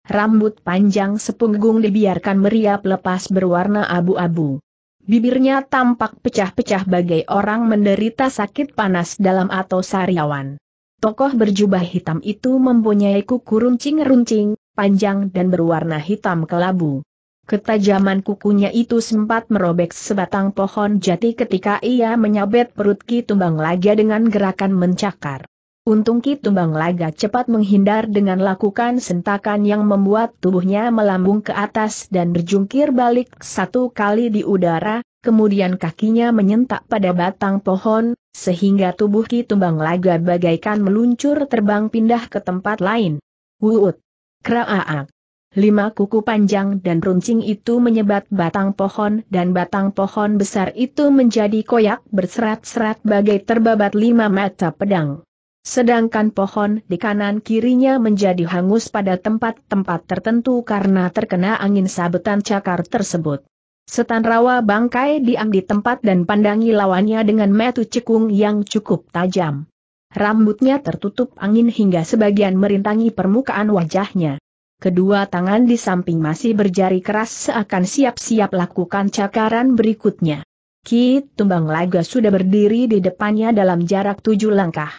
Rambut panjang sepunggung dibiarkan meriap lepas berwarna abu-abu. Bibirnya tampak pecah-pecah bagai orang menderita sakit panas dalam atau sariawan. Tokoh berjubah hitam itu mempunyai kuku runcing-runcing, panjang dan berwarna hitam kelabu. Ketajaman kukunya itu sempat merobek sebatang pohon jati ketika ia menyabet perut Ki Tumbang Laga dengan gerakan mencakar. Untung Ki Tumbang Laga cepat menghindar dengan lakukan sentakan yang membuat tubuhnya melambung ke atas dan berjungkir balik satu kali di udara, kemudian kakinya menyentak pada batang pohon, sehingga tubuh Ki Tumbang Laga bagaikan meluncur terbang pindah ke tempat lain. Wuut! Kraaak! Lima kuku panjang dan runcing itu menyebat batang pohon dan batang pohon besar itu menjadi koyak berserat-serat bagai terbabat lima mata pedang. Sedangkan pohon di kanan kirinya menjadi hangus pada tempat-tempat tertentu karena terkena angin sabetan cakar tersebut. Setan rawa bangkai diam di tempat dan pandangi lawannya dengan metu cekung yang cukup tajam. Rambutnya tertutup angin hingga sebagian merintangi permukaan wajahnya. Kedua tangan di samping masih berjari keras seakan siap-siap lakukan cakaran berikutnya. Ki Tumbang Laga sudah berdiri di depannya dalam jarak tujuh langkah.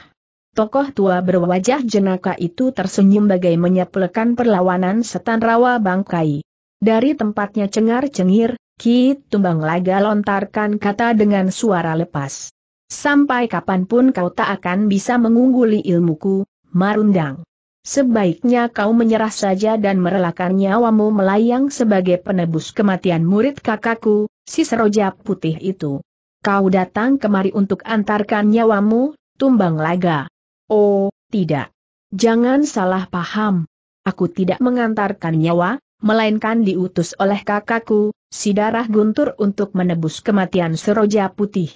Tokoh tua berwajah jenaka itu tersenyum bagai menyepelekan perlawanan setan rawa bangkai. Dari tempatnya cengar-cengir, Ki Tumbang Laga lontarkan kata dengan suara lepas. Sampai kapan pun kau tak akan bisa mengungguli ilmuku, Marundang. Sebaiknya kau menyerah saja dan merelakan nyawamu melayang sebagai penebus kematian murid kakakku, si seroja putih itu. Kau datang kemari untuk antarkan nyawamu, tumbang laga. Oh, tidak. Jangan salah paham. Aku tidak mengantarkan nyawa, melainkan diutus oleh kakakku, si darah guntur untuk menebus kematian seroja putih.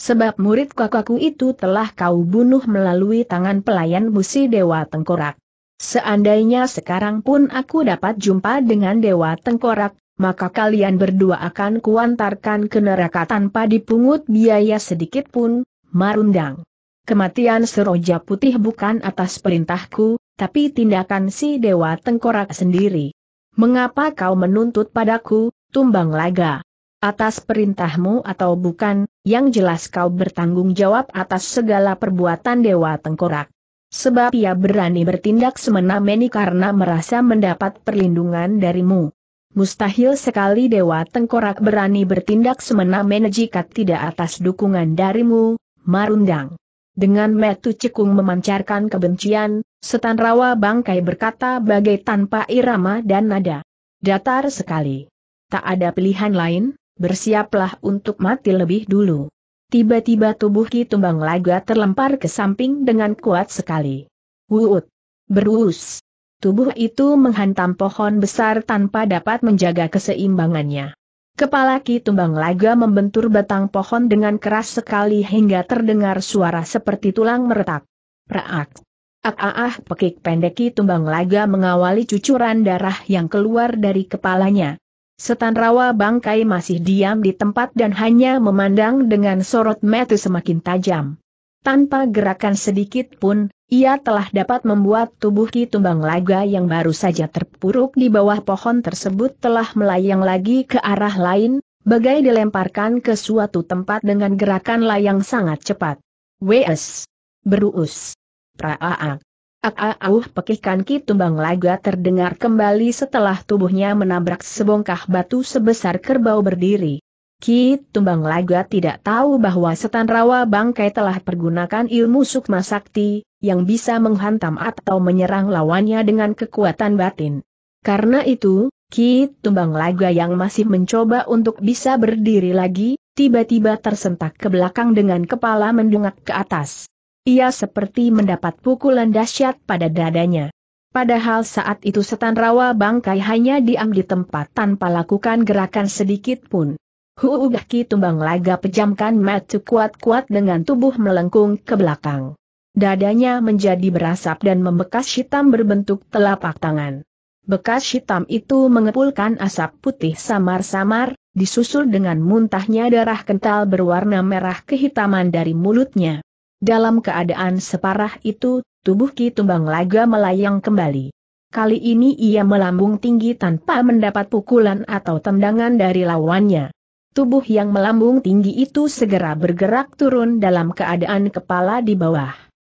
Sebab murid kakakku itu telah kau bunuh melalui tangan pelayan musi Dewa Tengkorak. Seandainya sekarang pun aku dapat jumpa dengan Dewa Tengkorak, maka kalian berdua akan kuantarkan ke neraka tanpa dipungut biaya sedikit pun, Marundang. Kematian Seroja Putih bukan atas perintahku, tapi tindakan si Dewa Tengkorak sendiri. Mengapa kau menuntut padaku, tumbang laga? Atas perintahmu atau bukan, yang jelas kau bertanggung jawab atas segala perbuatan Dewa Tengkorak. Sebab ia berani bertindak semena-meni karena merasa mendapat perlindungan darimu. Mustahil sekali Dewa Tengkorak berani bertindak semena-meni jika tidak atas dukungan darimu, Marundang. Dengan metu cekung memancarkan kebencian, setan rawa bangkai berkata bagai tanpa irama dan nada. Datar sekali. Tak ada pilihan lain, bersiaplah untuk mati lebih dulu. Tiba-tiba tubuh Ki Tumbang Laga terlempar ke samping dengan kuat sekali. Wuut! Berus! Tubuh itu menghantam pohon besar tanpa dapat menjaga keseimbangannya. Kepala Ki Tumbang Laga membentur batang pohon dengan keras sekali hingga terdengar suara seperti tulang meretak. Praak! Ah ah pekik pendek Ki Tumbang Laga mengawali cucuran darah yang keluar dari kepalanya. Setan rawa bangkai masih diam di tempat dan hanya memandang dengan sorot mata semakin tajam. Tanpa gerakan sedikit pun, ia telah dapat membuat tubuh Ki Tumbang Laga yang baru saja terpuruk di bawah pohon tersebut telah melayang lagi ke arah lain, bagai dilemparkan ke suatu tempat dengan gerakan layang sangat cepat. W.S. Beruus. Praaak. Ak-auh pekihkan Ki Tumbang Laga terdengar kembali setelah tubuhnya menabrak sebongkah batu sebesar kerbau berdiri. Ki Tumbang Laga tidak tahu bahwa setan rawa bangkai telah pergunakan ilmu sukma sakti, yang bisa menghantam atau menyerang lawannya dengan kekuatan batin. Karena itu, Ki Tumbang Laga yang masih mencoba untuk bisa berdiri lagi, tiba-tiba tersentak ke belakang dengan kepala mendongak ke atas. Ia seperti mendapat pukulan dahsyat pada dadanya. Padahal saat itu setan rawa bangkai hanya diam di tempat tanpa lakukan gerakan sedikit pun. Huugah Ki Tumbang Laga pejamkan mata kuat-kuat dengan tubuh melengkung ke belakang. Dadanya menjadi berasap dan membekas hitam berbentuk telapak tangan. Bekas hitam itu mengepulkan asap putih samar-samar, disusul dengan muntahnya darah kental berwarna merah kehitaman dari mulutnya. Dalam keadaan separah itu, tubuh Ki Tumbang Laga melayang kembali. Kali ini ia melambung tinggi tanpa mendapat pukulan atau tendangan dari lawannya. Tubuh yang melambung tinggi itu segera bergerak turun dalam keadaan kepala di bawah.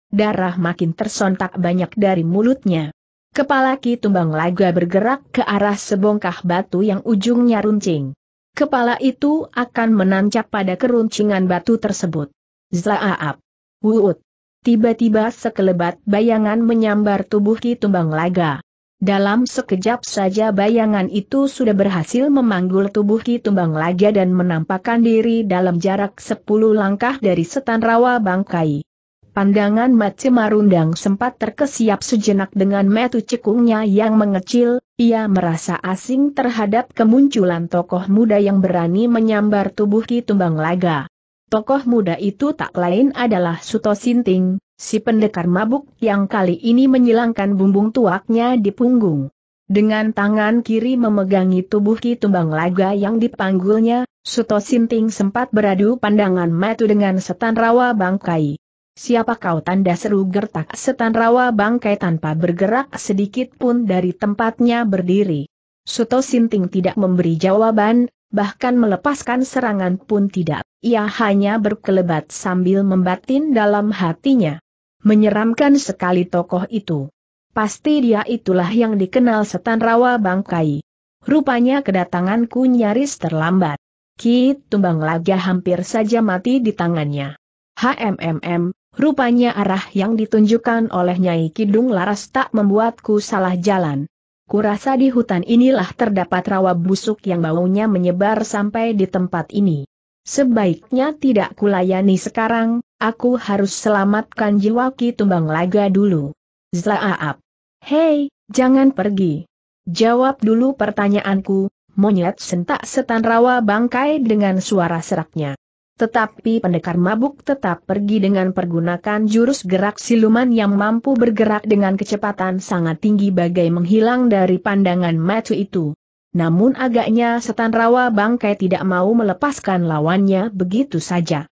Darah makin tersontak banyak dari mulutnya. Kepala Ki Tumbang Laga bergerak ke arah sebongkah batu yang ujungnya runcing. Kepala itu akan menancap pada keruncingan batu tersebut. Zlaap. Wuut. Tiba-tiba sekelebat bayangan menyambar tubuh Ki Tumbang Laga. Dalam sekejap saja bayangan itu sudah berhasil memanggul tubuh Ki Tumbang Laga dan menampakkan diri dalam jarak 10 langkah dari setan rawa bangkai. Pandangan Mat Marundang sempat terkesiap sejenak dengan metu cekungnya yang mengecil, ia merasa asing terhadap kemunculan tokoh muda yang berani menyambar tubuh Ki Tumbang Laga. Tokoh muda itu tak lain adalah Suto Sinting, si pendekar mabuk yang kali ini menyilangkan bumbung tuaknya di punggung. Dengan tangan kiri memegangi tubuh Ki Tumbang Laga yang dipanggulnya, Suto Sinting sempat beradu pandangan matu dengan setan rawa bangkai. Siapa kau tanda seru gertak setan rawa bangkai tanpa bergerak sedikit pun dari tempatnya berdiri. Suto Sinting tidak memberi jawaban, bahkan melepaskan serangan pun tidak, ia hanya berkelebat sambil membatin dalam hatinya. Menyeramkan sekali tokoh itu. Pasti dia itulah yang dikenal setan rawa bangkai. Rupanya kedatanganku nyaris terlambat. Ki tumbang laga hampir saja mati di tangannya. HMMM, rupanya arah yang ditunjukkan oleh Nyai Kidung Laras tak membuatku salah jalan. Kurasa di hutan inilah terdapat rawa busuk yang baunya menyebar sampai di tempat ini. Sebaiknya tidak kulayani sekarang, aku harus selamatkan jiwa Ki Tumbang Laga dulu. Zlaap. Hei, jangan pergi. Jawab dulu pertanyaanku, monyet sentak setan rawa bangkai dengan suara seraknya. Tetapi pendekar mabuk tetap pergi dengan pergunakan jurus gerak siluman yang mampu bergerak dengan kecepatan sangat tinggi bagai menghilang dari pandangan matu itu. Namun agaknya setan rawa bangkai tidak mau melepaskan lawannya begitu saja.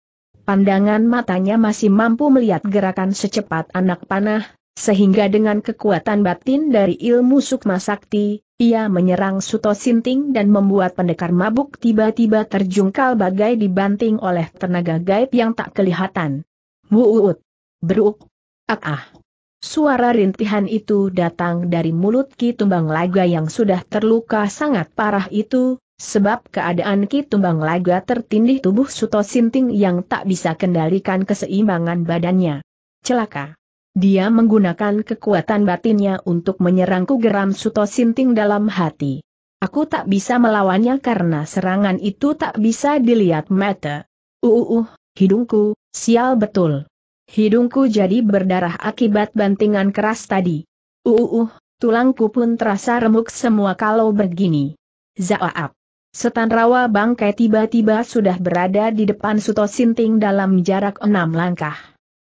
Pandangan matanya masih mampu melihat gerakan secepat anak panah, sehingga dengan kekuatan batin dari ilmu sukma sakti, ia menyerang Suto Sinting dan membuat pendekar mabuk tiba-tiba terjungkal bagai dibanting oleh tenaga gaib yang tak kelihatan. Wuut! Beruk! Ah ah! Suara rintihan itu datang dari mulut Ki Tumbang Laga yang sudah terluka sangat parah itu, sebab keadaan Ki Tumbang Laga tertindih tubuh Suto Sinting yang tak bisa kendalikan keseimbangan badannya. Celaka. Dia menggunakan kekuatan batinnya untuk menyerangku geram Suto Sinting dalam hati. Aku tak bisa melawannya karena serangan itu tak bisa dilihat mata. Uh, uh, uh hidungku, sial betul. Hidungku jadi berdarah akibat bantingan keras tadi. Uh, uh, uh, tulangku pun terasa remuk semua kalau begini. Zaap. Setan rawa bangkai tiba-tiba sudah berada di depan Suto Sinting dalam jarak enam langkah.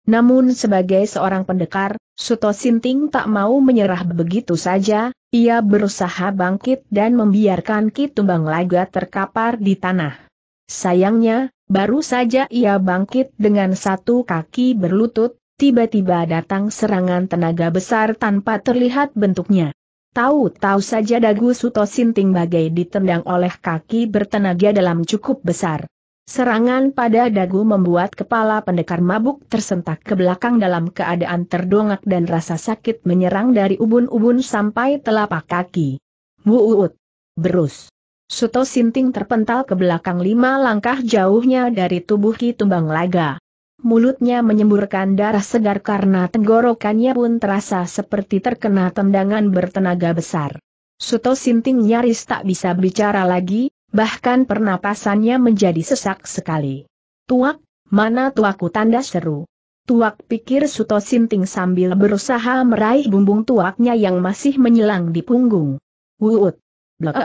Namun sebagai seorang pendekar, Suto Sinting tak mau menyerah begitu saja, ia berusaha bangkit dan membiarkan Ki Tumbang Laga terkapar di tanah. Sayangnya, baru saja ia bangkit dengan satu kaki berlutut, tiba-tiba datang serangan tenaga besar tanpa terlihat bentuknya. Tahu-tahu saja dagu Suto Sinting bagai ditendang oleh kaki bertenaga dalam cukup besar. Serangan pada dagu membuat kepala pendekar mabuk tersentak ke belakang dalam keadaan terdongak dan rasa sakit menyerang dari ubun-ubun sampai telapak kaki. Wuut! Berus! Suto Sinting terpental ke belakang lima langkah jauhnya dari tubuh Ki Tumbang Laga. Mulutnya menyemburkan darah segar karena tenggorokannya pun terasa seperti terkena tendangan bertenaga besar. Suto Sinting nyaris tak bisa bicara lagi, bahkan pernapasannya menjadi sesak sekali. Tuak, mana tuaku tanda seru. Tuak pikir Suto Sinting sambil berusaha meraih bumbung tuaknya yang masih menyelang di punggung. Wuut. Blek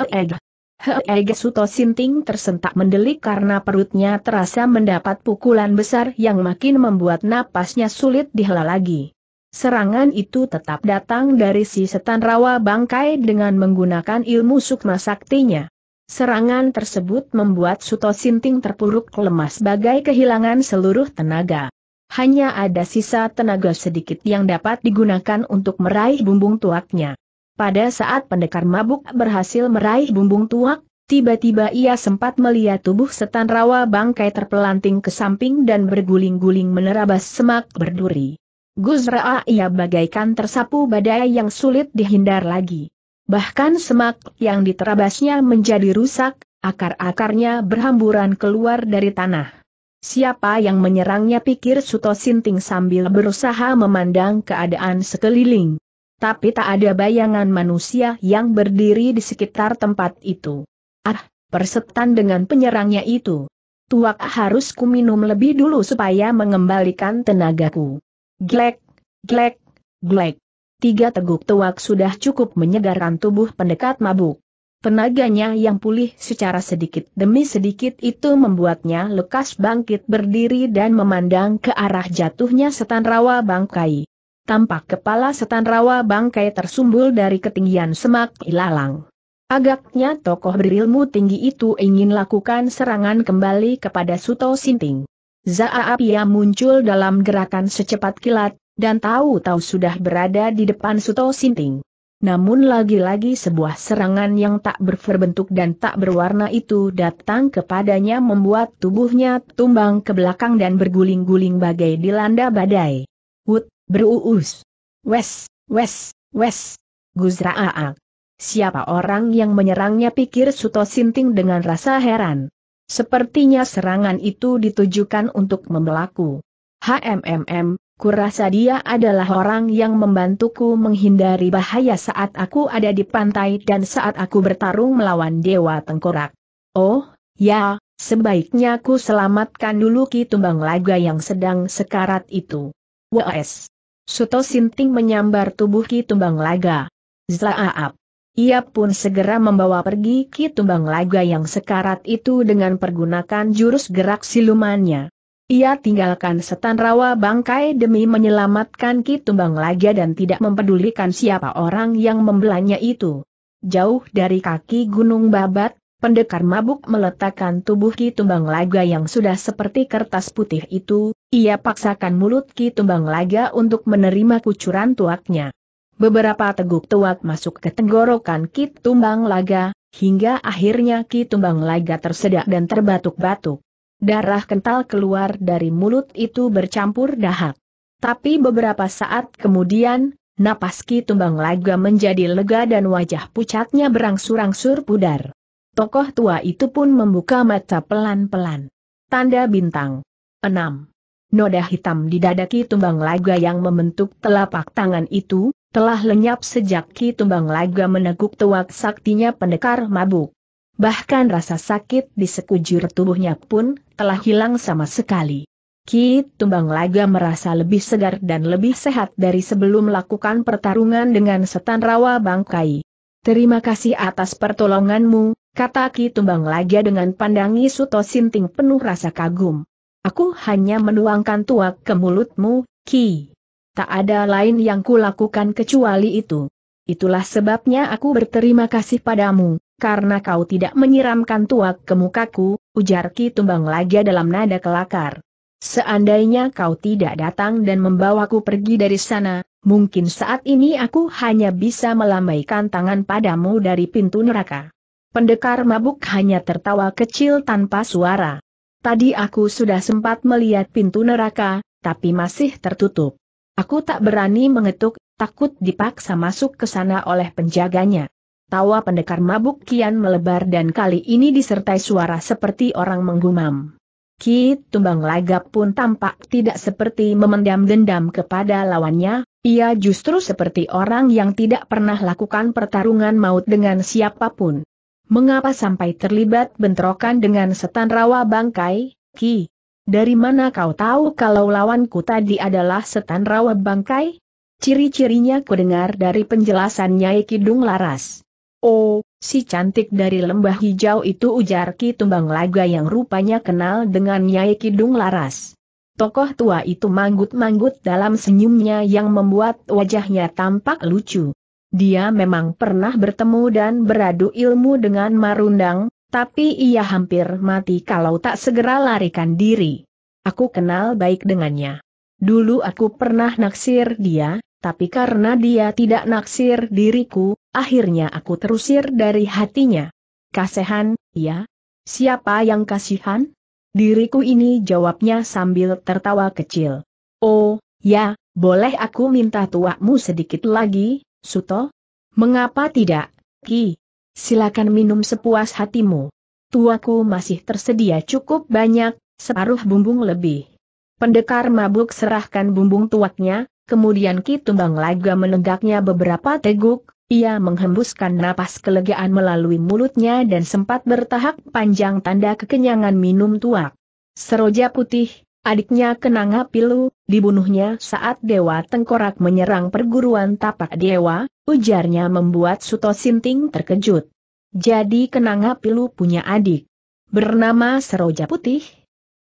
Heege Suto Sinting tersentak mendelik karena perutnya terasa mendapat pukulan besar yang makin membuat napasnya sulit dihela lagi. Serangan itu tetap datang dari si setan rawa bangkai dengan menggunakan ilmu sukma saktinya. Serangan tersebut membuat Suto Sinting terpuruk lemas bagai kehilangan seluruh tenaga. Hanya ada sisa tenaga sedikit yang dapat digunakan untuk meraih bumbung tuaknya. Pada saat pendekar mabuk berhasil meraih bumbung tuak, tiba-tiba ia sempat melihat tubuh setan rawa bangkai terpelanting ke samping dan berguling-guling menerabas semak berduri. Guzraa ia bagaikan tersapu badai yang sulit dihindar lagi. Bahkan semak yang diterabasnya menjadi rusak, akar-akarnya berhamburan keluar dari tanah. Siapa yang menyerangnya pikir Suto Sinting sambil berusaha memandang keadaan sekeliling. Tapi tak ada bayangan manusia yang berdiri di sekitar tempat itu. Ah, persetan dengan penyerangnya itu. Tuak harus kuminum lebih dulu supaya mengembalikan tenagaku. Glek, glek, glek. Tiga teguk tuak sudah cukup menyegarkan tubuh pendekat mabuk. Tenaganya yang pulih secara sedikit demi sedikit itu membuatnya lekas bangkit berdiri dan memandang ke arah jatuhnya setan rawa bangkai. Tampak kepala setan rawa bangkai tersumbul dari ketinggian semak ilalang. Agaknya tokoh berilmu tinggi itu ingin lakukan serangan kembali kepada Suto Sinting. Zaapia muncul dalam gerakan secepat kilat, dan tahu-tahu sudah berada di depan Suto Sinting. Namun lagi-lagi sebuah serangan yang tak berbentuk dan tak berwarna itu datang kepadanya membuat tubuhnya tumbang ke belakang dan berguling-guling bagai dilanda badai. Wut, beruus. Wes, wes, wes. Guzra'aak. Siapa orang yang menyerangnya pikir Suto Sinting dengan rasa heran. Sepertinya serangan itu ditujukan untuk membelaku. HMMM, Kurasa dia adalah orang yang membantuku menghindari bahaya saat aku ada di pantai dan saat aku bertarung melawan Dewa Tengkorak. Oh, ya, sebaiknya ku selamatkan dulu Ki Tumbang Laga yang sedang sekarat itu. W.S. Suto Sinting menyambar tubuh Ki Tumbang Laga. Zlaap. Ia pun segera membawa pergi Ki Tumbang Laga yang sekarat itu dengan pergunakan jurus gerak silumannya. Ia tinggalkan setan rawa bangkai demi menyelamatkan Ki Tumbang Laga dan tidak mempedulikan siapa orang yang membelanya itu. Jauh dari kaki gunung babat, pendekar mabuk meletakkan tubuh Ki Tumbang Laga yang sudah seperti kertas putih itu, ia paksakan mulut Ki Tumbang Laga untuk menerima kucuran tuaknya. Beberapa teguk tuak masuk ke tenggorokan Ki Tumbang Laga, hingga akhirnya Ki Tumbang Laga tersedak dan terbatuk-batuk. Darah kental keluar dari mulut itu bercampur dahak. Tapi beberapa saat kemudian, napas Ki Tumbang Laga menjadi lega dan wajah pucatnya berangsur-angsur pudar. Tokoh tua itu pun membuka mata pelan-pelan. Tanda bintang. 6. Noda hitam di dada Ki Tumbang Laga yang membentuk telapak tangan itu, telah lenyap sejak Ki Tumbang Laga meneguk tuak saktinya pendekar mabuk. Bahkan rasa sakit di sekujur tubuhnya pun telah hilang sama sekali. Ki Tumbang Laga merasa lebih segar dan lebih sehat dari sebelum melakukan pertarungan dengan setan rawa bangkai. Terima kasih atas pertolonganmu, kata Ki Tumbang Laga dengan pandangi Suto Sinting penuh rasa kagum. Aku hanya menuangkan tuak ke mulutmu, Ki. Tak ada lain yang kulakukan kecuali itu. Itulah sebabnya aku berterima kasih padamu karena kau tidak menyiramkan tuak ke mukaku, ujar Ki Tumbang Laga dalam nada kelakar. Seandainya kau tidak datang dan membawaku pergi dari sana, mungkin saat ini aku hanya bisa melambaikan tangan padamu dari pintu neraka. Pendekar mabuk hanya tertawa kecil tanpa suara. Tadi aku sudah sempat melihat pintu neraka, tapi masih tertutup. Aku tak berani mengetuk, takut dipaksa masuk ke sana oleh penjaganya. Tawa pendekar mabuk kian melebar dan kali ini disertai suara seperti orang menggumam. Ki Tumbang Lagap pun tampak tidak seperti memendam dendam kepada lawannya, ia justru seperti orang yang tidak pernah lakukan pertarungan maut dengan siapa pun. Mengapa sampai terlibat bentrokan dengan setan rawa bangkai, Ki? Dari mana kau tahu kalau lawanku tadi adalah setan rawa bangkai? Ciri-cirinya kudengar dari penjelasan Nyai Kidung Laras. Oh, si cantik dari lembah hijau itu ujar Ki Tumbang Laga yang rupanya kenal dengan Nyai Kidung Laras. Tokoh tua itu manggut-manggut dalam senyumnya yang membuat wajahnya tampak lucu. Dia memang pernah bertemu dan beradu ilmu dengan Marundang, tapi ia hampir mati kalau tak segera larikan diri. Aku kenal baik dengannya. Dulu aku pernah naksir dia, tapi karena dia tidak naksir diriku, akhirnya aku terusir dari hatinya. Kasihan, ya? Siapa yang kasihan? Diriku ini jawabnya sambil tertawa kecil. Oh, ya, boleh aku minta tuakmu sedikit lagi, Suto? Mengapa tidak, Ki? Silakan minum sepuas hatimu. Tuaku masih tersedia cukup banyak, separuh bumbung lebih. Pendekar mabuk serahkan bumbung tuaknya, kemudian Ki Tumbang Laga menenggaknya beberapa teguk, ia menghembuskan napas kelegaan melalui mulutnya dan sempat bertahap panjang tanda kekenyangan minum tuak. Seroja putih, adiknya Kenanga Pilu, dibunuhnya saat Dewa Tengkorak menyerang perguruan tapak Dewa, ujarnya membuat Suto Sinting terkejut. Jadi Kenanga Pilu punya adik. Bernama Seroja Putih?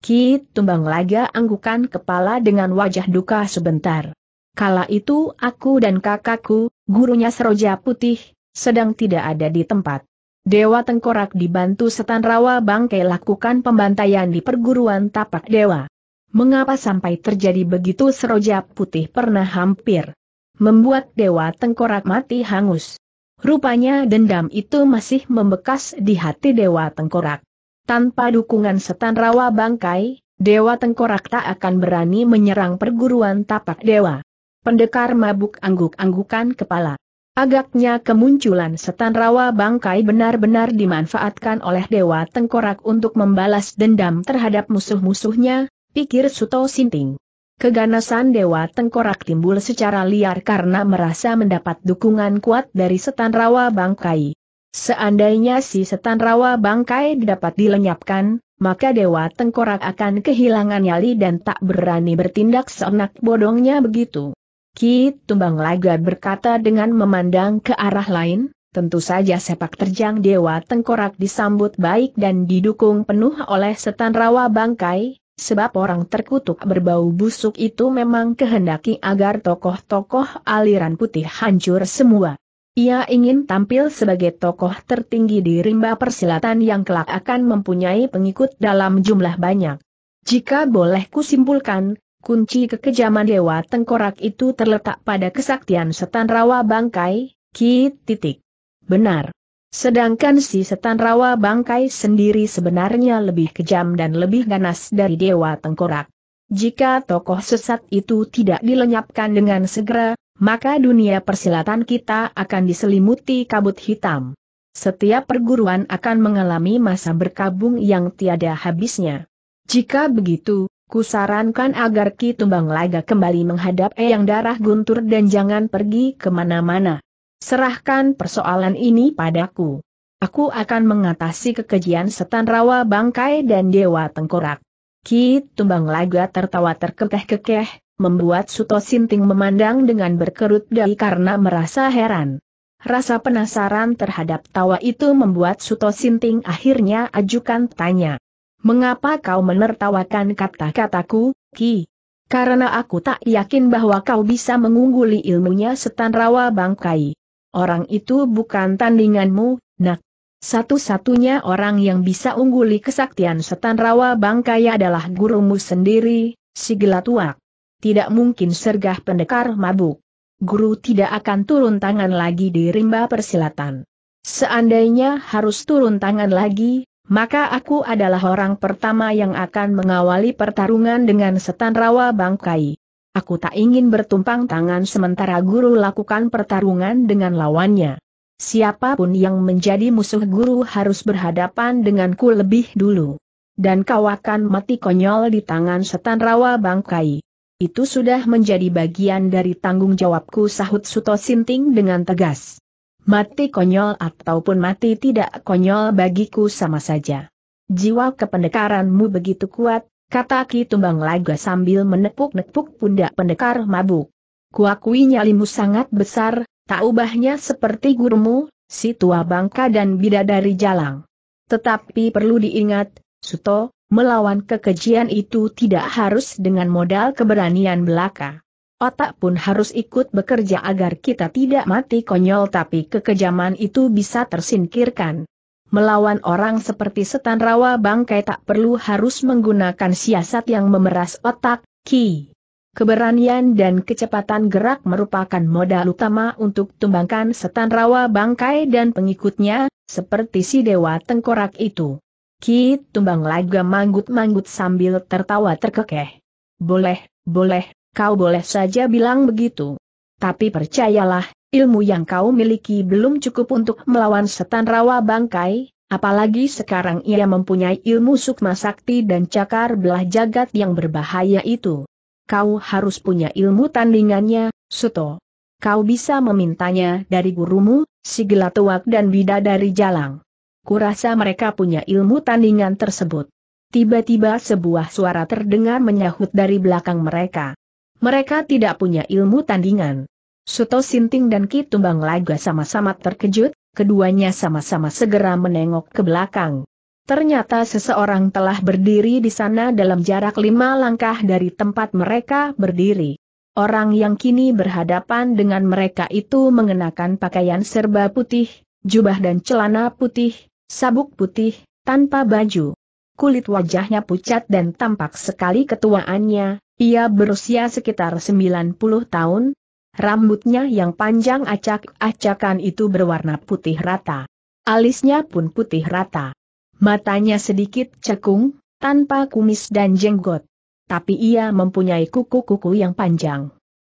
Ki Tumbang Laga anggukan kepala dengan wajah duka sebentar. Kala itu aku dan kakakku, gurunya Seroja Putih, sedang tidak ada di tempat. Dewa Tengkorak dibantu Setan Rawa Bangkai lakukan pembantaian di perguruan tapak Dewa. Mengapa sampai terjadi begitu seroja putih pernah hampir membuat Dewa Tengkorak mati hangus. Rupanya dendam itu masih membekas di hati Dewa Tengkorak. Tanpa dukungan Setan Rawa Bangkai, Dewa Tengkorak tak akan berani menyerang perguruan tapak Dewa. Pendekar mabuk angguk-anggukan kepala. Agaknya kemunculan setan rawa bangkai benar-benar dimanfaatkan oleh Dewa Tengkorak untuk membalas dendam terhadap musuh-musuhnya, pikir Suto Sinting. Keganasan Dewa Tengkorak timbul secara liar karena merasa mendapat dukungan kuat dari setan rawa bangkai. Seandainya si setan rawa bangkai dapat dilenyapkan, maka Dewa Tengkorak akan kehilangan nyali dan tak berani bertindak seenak bodongnya begitu. Ki Tumbang Laga berkata dengan memandang ke arah lain, tentu saja sepak terjang Dewa Tengkorak disambut baik dan didukung penuh oleh setan rawa bangkai, sebab orang terkutuk berbau busuk itu memang kehendaki agar tokoh-tokoh aliran putih hancur semua. Ia ingin tampil sebagai tokoh tertinggi di rimba persilatan yang kelak akan mempunyai pengikut dalam jumlah banyak. Jika boleh kusimpulkan, kunci kekejaman Dewa Tengkorak itu terletak pada kesaktian setan rawa bangkai, ki titik. Benar. Sedangkan si setan rawa bangkai sendiri sebenarnya lebih kejam dan lebih ganas dari Dewa Tengkorak. Jika tokoh sesat itu tidak dilenyapkan dengan segera, maka dunia persilatan kita akan diselimuti kabut hitam. Setiap perguruan akan mengalami masa berkabung yang tiada habisnya. Jika begitu, Kusarankan agar Ki Tumbang Laga kembali menghadap Eyang Darah Guntur dan jangan pergi ke mana-mana. Serahkan persoalan ini padaku. Aku akan mengatasi kekejian setan rawa bangkai dan dewa tengkorak. Ki Tumbang Laga tertawa terkekeh-kekeh, membuat Suto Sinting memandang dengan berkerut dahi karena merasa heran. Rasa penasaran terhadap tawa itu membuat Suto Sinting akhirnya ajukan tanya. Mengapa kau menertawakan kata-kataku, Ki? Karena aku tak yakin bahwa kau bisa mengungguli ilmunya setan rawa bangkai. Orang itu bukan tandinganmu, nak. Satu-satunya orang yang bisa ungguli kesaktian setan rawa bangkai adalah gurumu sendiri, si Gelatuak. Tidak mungkin sergah pendekar mabuk. Guru tidak akan turun tangan lagi di rimba persilatan. Seandainya harus turun tangan lagi, maka aku adalah orang pertama yang akan mengawali pertarungan dengan setan rawa bangkai. Aku tak ingin bertumpang tangan sementara guru lakukan pertarungan dengan lawannya. Siapa pun yang menjadi musuh guru harus berhadapan denganku lebih dulu. Dan kau akan mati konyol di tangan setan rawa bangkai. Itu sudah menjadi bagian dari tanggung jawabku sahut Suto Sinting dengan tegas. Mati konyol ataupun mati tidak konyol bagiku sama saja. Jiwa kependekaranmu begitu kuat, kata Ki Tumbang Laga sambil menepuk-nepuk pundak pendekar mabuk. Kuakui nyalimu sangat besar, tak ubahnya seperti gurumu, si tua bangka dan bidadari jalang. Tetapi perlu diingat, Suto, melawan kekejian itu tidak harus dengan modal keberanian belaka otak pun harus ikut bekerja agar kita tidak mati konyol tapi kekejaman itu bisa tersingkirkan. Melawan orang seperti setan rawa bangkai tak perlu harus menggunakan siasat yang memeras otak, ki. Keberanian dan kecepatan gerak merupakan modal utama untuk tumbangkan setan rawa bangkai dan pengikutnya, seperti si dewa tengkorak itu. Ki tumbang laga manggut-manggut sambil tertawa terkekeh. Boleh, boleh, Kau boleh saja bilang begitu. Tapi percayalah, ilmu yang kau miliki belum cukup untuk melawan setan rawa bangkai, apalagi sekarang ia mempunyai ilmu sukma sakti dan cakar belah jagat yang berbahaya itu. kau harus punya ilmu tandingannya, Suto. Kau bisa memintanya dari gurumu, si Gelatuak dan Bidadari Jalang. Kurasa mereka punya ilmu tandingan tersebut. Tiba-tiba sebuah suara terdengar menyahut dari belakang mereka. Mereka tidak punya ilmu tandingan. Suto Sinting dan Ki Tumbang Laga sama-sama terkejut, keduanya sama-sama segera menengok ke belakang. Ternyata seseorang telah berdiri di sana dalam jarak lima langkah dari tempat mereka berdiri. Orang yang kini berhadapan dengan mereka itu mengenakan pakaian serba putih, jubah dan celana putih, sabuk putih, tanpa baju. Kulit wajahnya pucat dan tampak sekali ketuaannya, ia berusia sekitar 90 tahun, Rambutnya yang panjang acak-acakan itu berwarna putih rata. Alisnya pun putih rata. Matanya sedikit cekung, tanpa kumis dan jenggot. Tapi ia mempunyai kuku-kuku yang panjang.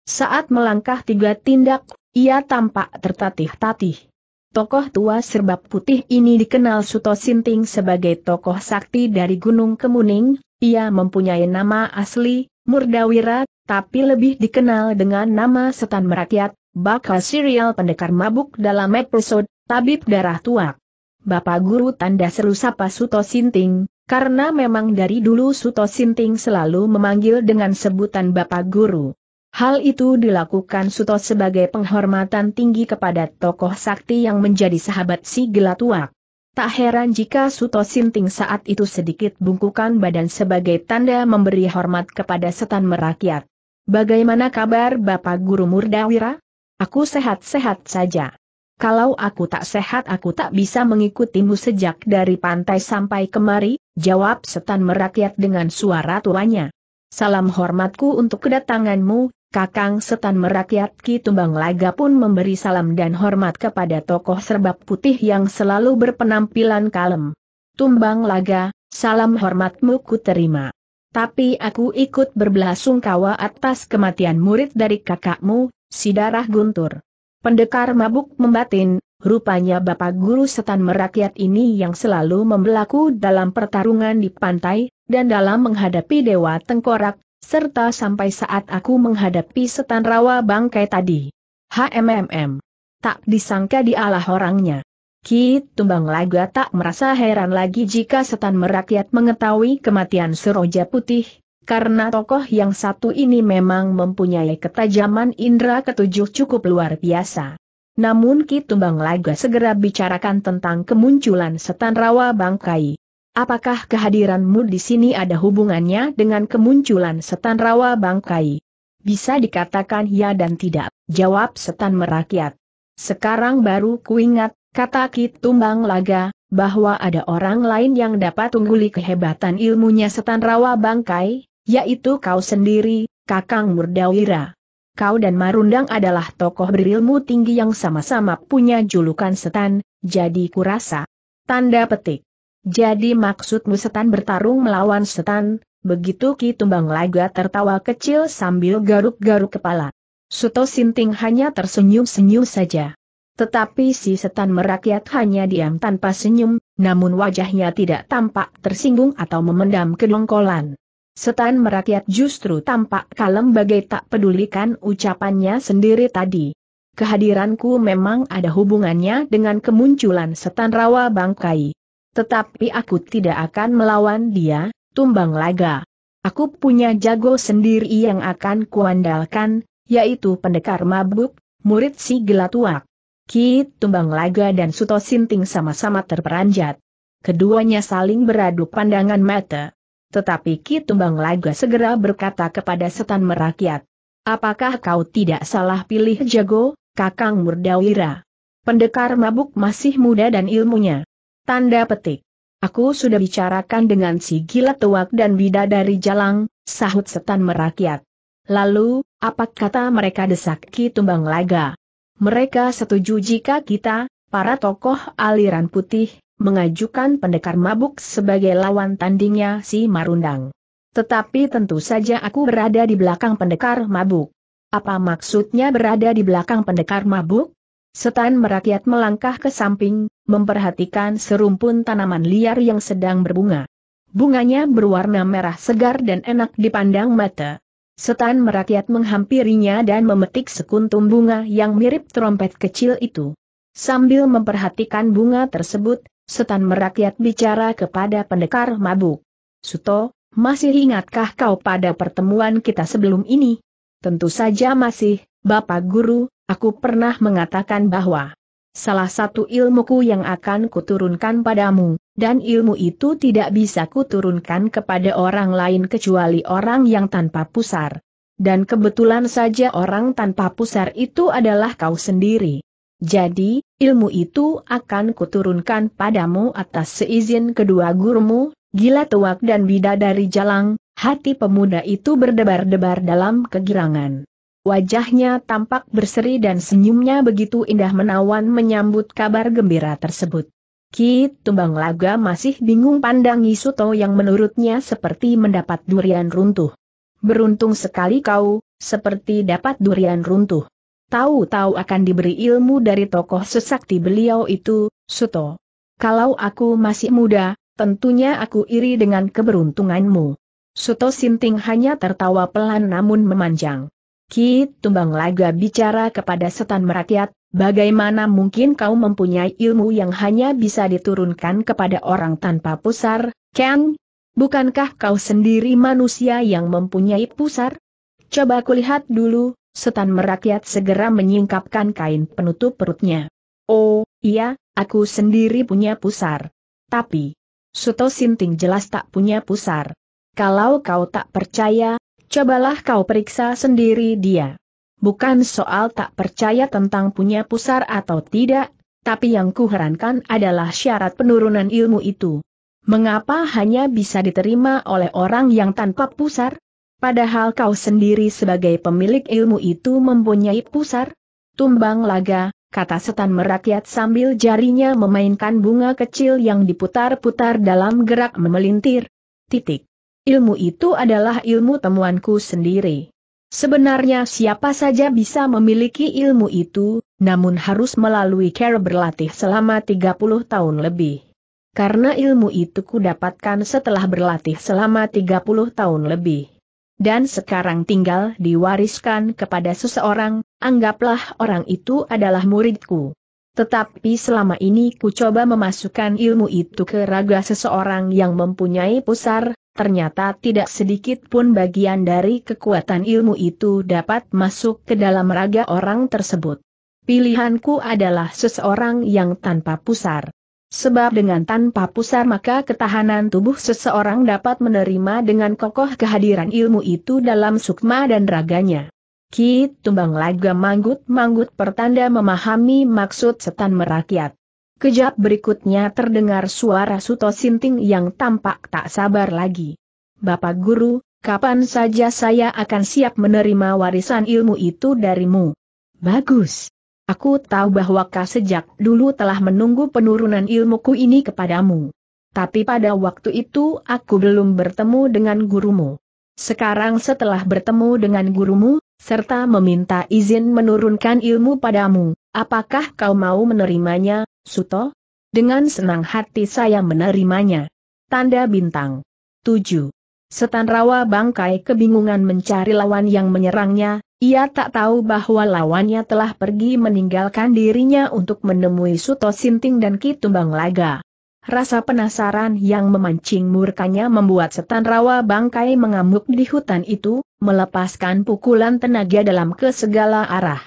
Saat melangkah tiga tindak, ia tampak tertatih-tatih. Tokoh tua serba putih ini dikenal Suto Sinting sebagai tokoh sakti dari Gunung Kemuning, ia mempunyai nama asli, Murdawira, tapi lebih dikenal dengan nama setan merakyat, bakal serial pendekar mabuk dalam episode Tabib Darah Tuak. Bapak Guru tanda seru sapa Suto Sinting, karena memang dari dulu Suto Sinting selalu memanggil dengan sebutan Bapak Guru. Hal itu dilakukan Suto sebagai penghormatan tinggi kepada tokoh sakti yang menjadi sahabat si Gelatuak. Tak heran jika Suto Sinting saat itu sedikit bungkukan badan sebagai tanda memberi hormat kepada setan merakyat. Bagaimana kabar Bapak Guru Murdawira? Aku sehat-sehat saja. Kalau aku tak sehat aku tak bisa mengikutimu sejak dari pantai sampai kemari, jawab setan merakyat dengan suara tuanya. Salam hormatku untuk kedatanganmu, Kakang Setan Merakyat Ki Tumbang Laga pun memberi salam dan hormat kepada tokoh serbab putih yang selalu berpenampilan kalem. Tumbang Laga, salam hormatmu ku terima. Tapi aku ikut berbelasungkawa atas kematian murid dari kakakmu, si darah guntur. Pendekar mabuk membatin, rupanya Bapak Guru Setan Merakyat ini yang selalu membelaku dalam pertarungan di pantai, dan dalam menghadapi Dewa Tengkorak, serta sampai saat aku menghadapi Setan Rawa Bangkai tadi. HMMM. Tak disangka dialah orangnya. Ki Tumbang Laga tak merasa heran lagi jika setan merakyat mengetahui kematian Seroja Putih, karena tokoh yang satu ini memang mempunyai ketajaman indera ketujuh cukup luar biasa. Namun Ki Tumbang Laga segera bicarakan tentang kemunculan setan rawa bangkai. Apakah kehadiranmu di sini ada hubungannya dengan kemunculan setan rawa bangkai? Bisa dikatakan ya dan tidak, jawab setan merakyat. Sekarang baru kuingat, kata Kit Tumbang Laga, bahwa ada orang lain yang dapat ungguli kehebatan ilmunya setan rawa bangkai, yaitu kau sendiri, Kakang Murdawira. Kau dan Marundang adalah tokoh berilmu tinggi yang sama-sama punya julukan setan, jadi kurasa. Tanda petik. Jadi maksudmu setan bertarung melawan setan, begitu Ki Tumbang Laga tertawa kecil sambil garuk-garuk kepala. Suto Sinting hanya tersenyum-senyum saja. Tetapi si setan merakyat hanya diam tanpa senyum, namun wajahnya tidak tampak tersinggung atau memendam kedongkolan. Setan merakyat justru tampak kalem bagai tak pedulikan ucapannya sendiri tadi. Kehadiranku memang ada hubungannya dengan kemunculan setan rawa bangkai. Tetapi aku tidak akan melawan dia, tumbang laga. Aku punya jago sendiri yang akan kuandalkan, yaitu pendekar mabuk, murid si gelatuak. Ki Tumbang Laga dan Suto Sinting sama-sama terperanjat. Keduanya saling beradu pandangan mata. Tetapi Ki Tumbang Laga segera berkata kepada setan merakyat. Apakah kau tidak salah pilih jago, Kakang Murdawira? Pendekar mabuk masih muda dan ilmunya. Tanda petik. Aku sudah bicarakan dengan si gila tuak dan bidadari jalang, sahut setan merakyat. Lalu, apa kata mereka desak Ki Tumbang Laga? Mereka setuju jika kita, para tokoh aliran putih, mengajukan pendekar mabuk sebagai lawan tandingnya si Marundang. Tetapi tentu saja aku berada di belakang pendekar mabuk. Apa maksudnya berada di belakang pendekar mabuk? Setan merakyat melangkah ke samping, memperhatikan serumpun tanaman liar yang sedang berbunga. Bunganya berwarna merah segar dan enak dipandang mata. Setan merakyat menghampirinya dan memetik sekuntum bunga yang mirip trompet kecil itu. Sambil memperhatikan bunga tersebut, setan merakyat bicara kepada pendekar mabuk. Suto, masih ingatkah kau pada pertemuan kita sebelum ini? Tentu saja masih, Bapak Guru, aku pernah mengatakan bahwa salah satu ilmuku yang akan kuturunkan padamu, dan ilmu itu tidak bisa kuturunkan kepada orang lain kecuali orang yang tanpa pusar. Dan kebetulan saja orang tanpa pusar itu adalah kau sendiri. Jadi, ilmu itu akan kuturunkan padamu atas seizin kedua gurumu, Gila Tuak dan Bidadari Jalang, hati pemuda itu berdebar-debar dalam kegirangan. Wajahnya tampak berseri dan senyumnya begitu indah menawan menyambut kabar gembira tersebut. Ki Tumbang Laga masih bingung pandangi Suto yang menurutnya seperti mendapat durian runtuh. Beruntung sekali kau, seperti dapat durian runtuh. Tahu-tahu akan diberi ilmu dari tokoh sesakti beliau itu, Suto. Kalau aku masih muda, Tentunya aku iri dengan keberuntunganmu. Suto Sinting hanya tertawa pelan namun memanjang. Ki Tumbang Laga bicara kepada setan merakyat, bagaimana mungkin kau mempunyai ilmu yang hanya bisa diturunkan kepada orang tanpa pusar, Ken? Bukankah kau sendiri manusia yang mempunyai pusar? Coba kulihat dulu, setan merakyat segera menyingkapkan kain penutup perutnya. Oh, iya, aku sendiri punya pusar. Tapi, Suto Sinting jelas tak punya pusar. Kalau kau tak percaya, cobalah kau periksa sendiri dia. Bukan soal tak percaya tentang punya pusar atau tidak, tapi yang kuherankan adalah syarat penurunan ilmu itu. Mengapa hanya bisa diterima oleh orang yang tanpa pusar? Padahal kau sendiri sebagai pemilik ilmu itu mempunyai pusar? Tumbang laga, kata setan merakyat sambil jarinya memainkan bunga kecil yang diputar-putar dalam gerak memelintir. Titik. Ilmu itu adalah ilmu temuanku sendiri. Sebenarnya siapa saja bisa memiliki ilmu itu, namun harus melalui cara berlatih selama 30 tahun lebih. Karena ilmu itu kudapatkan setelah berlatih selama 30 tahun lebih dan sekarang tinggal diwariskan kepada seseorang, anggaplah orang itu adalah muridku. Tetapi selama ini ku coba memasukkan ilmu itu ke raga seseorang yang mempunyai pusar, ternyata tidak sedikit pun bagian dari kekuatan ilmu itu dapat masuk ke dalam raga orang tersebut. Pilihanku adalah seseorang yang tanpa pusar. Sebab dengan tanpa pusar maka ketahanan tubuh seseorang dapat menerima dengan kokoh kehadiran ilmu itu dalam sukma dan raganya. Ki Tumbang Laga manggut-manggut pertanda memahami maksud setan merakyat. Kejap berikutnya terdengar suara Suto Sinting yang tampak tak sabar lagi. Bapak Guru, kapan saja saya akan siap menerima warisan ilmu itu darimu? Bagus. Aku tahu bahwa kau sejak dulu telah menunggu penurunan ilmuku ini kepadamu. Tapi pada waktu itu aku belum bertemu dengan gurumu. Sekarang setelah bertemu dengan gurumu, serta meminta izin menurunkan ilmu padamu, apakah kau mau menerimanya, Suto? Dengan senang hati saya menerimanya. Tanda bintang. 7. Setan rawa bangkai kebingungan mencari lawan yang menyerangnya, ia tak tahu bahwa lawannya telah pergi meninggalkan dirinya untuk menemui Suto Sinting dan Kitumbang Laga. Rasa penasaran yang memancing murkanya membuat setan rawa bangkai mengamuk di hutan itu, melepaskan pukulan tenaga dalam ke segala arah.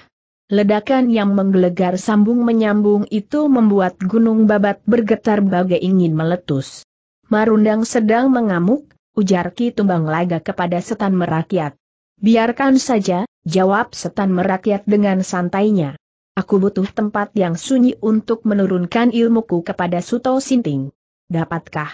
Ledakan yang menggelegar sambung menyambung itu membuat gunung babat bergetar bagai ingin meletus. Marundang sedang mengamuk, ujar Ki Tumbang Laga kepada setan merakyat. Biarkan saja, jawab setan merakyat dengan santainya. Aku butuh tempat yang sunyi untuk menurunkan ilmuku kepada Suto Sinting. Dapatkah?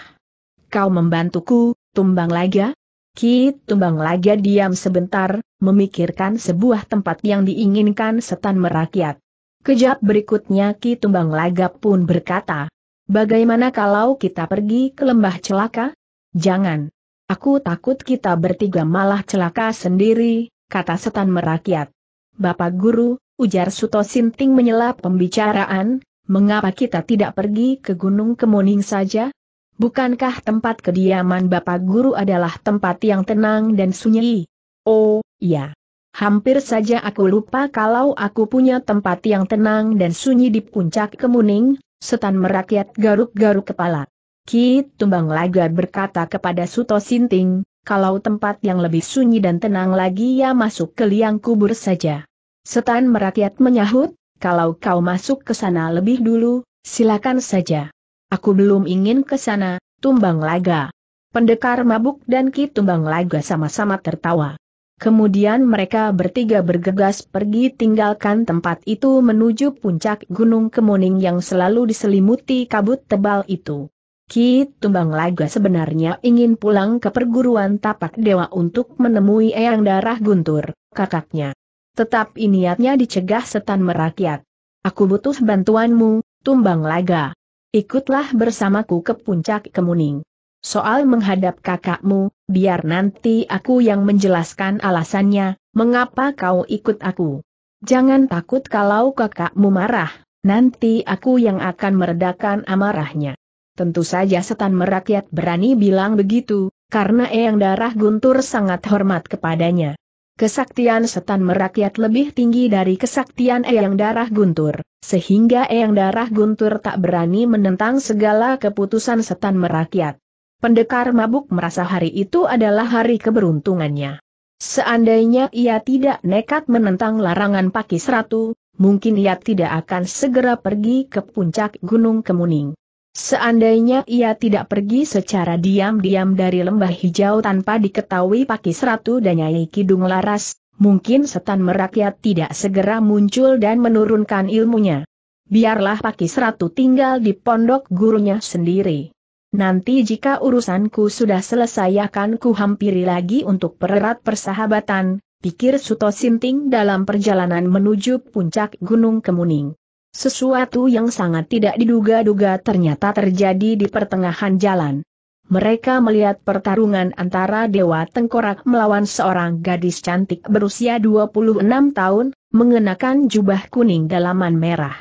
Kau membantuku, Tumbang Laga? Ki Tumbang Laga diam sebentar, memikirkan sebuah tempat yang diinginkan setan merakyat. Kejap berikutnya Ki Tumbang Laga pun berkata, Bagaimana kalau kita pergi ke lembah celaka? Jangan. Aku takut kita bertiga malah celaka sendiri, kata setan merakyat. Bapak Guru, ujar Suto Sinting menyelap pembicaraan, mengapa kita tidak pergi ke Gunung Kemuning saja? Bukankah tempat kediaman Bapak Guru adalah tempat yang tenang dan sunyi? Oh, iya. Hampir saja aku lupa kalau aku punya tempat yang tenang dan sunyi di puncak kemuning, setan merakyat garuk-garuk kepala. Ki Tumbang Laga berkata kepada Suto Sinting, kalau tempat yang lebih sunyi dan tenang lagi ya masuk ke liang kubur saja. Setan merakyat menyahut, kalau kau masuk ke sana lebih dulu, silakan saja. Aku belum ingin ke sana, Tumbang Laga. Pendekar mabuk dan Ki Tumbang Laga sama-sama tertawa. Kemudian mereka bertiga bergegas pergi tinggalkan tempat itu menuju puncak Gunung Kemuning yang selalu diselimuti kabut tebal itu. Ki Tumbang Laga sebenarnya ingin pulang ke perguruan tapak dewa untuk menemui Eyang Darah Guntur, kakaknya. Tetapi niatnya dicegah setan merakyat. Aku butuh bantuanmu, Tumbang Laga. Ikutlah bersamaku ke puncak Kemuning. Soal menghadap kakakmu, biar nanti aku yang menjelaskan alasannya, mengapa kau ikut aku. Jangan takut kalau kakakmu marah, nanti aku yang akan meredakan amarahnya. Tentu saja setan merakyat berani bilang begitu, karena Eyang Darah Guntur sangat hormat kepadanya. Kesaktian setan merakyat lebih tinggi dari kesaktian Eyang Darah Guntur, sehingga Eyang Darah Guntur tak berani menentang segala keputusan setan merakyat. Pendekar mabuk merasa hari itu adalah hari keberuntungannya. Seandainya ia tidak nekat menentang larangan Pakis Ratu, mungkin ia tidak akan segera pergi ke puncak Gunung Kemuning. Seandainya ia tidak pergi secara diam-diam dari lembah hijau tanpa diketahui Pakis Ratu dan Nyai Kidung Laras, mungkin setan merakyat tidak segera muncul dan menurunkan ilmunya. Biarlah Pakis Ratu tinggal di pondok gurunya sendiri. Nanti jika urusanku sudah selesai akan ku hampiri lagi untuk pererat persahabatan, pikir Suto Sinting dalam perjalanan menuju puncak Gunung Kemuning. Sesuatu yang sangat tidak diduga-duga ternyata terjadi di pertengahan jalan. Mereka melihat pertarungan antara Dewa Tengkorak melawan seorang gadis cantik berusia 26 tahun, mengenakan jubah kuning dalaman merah.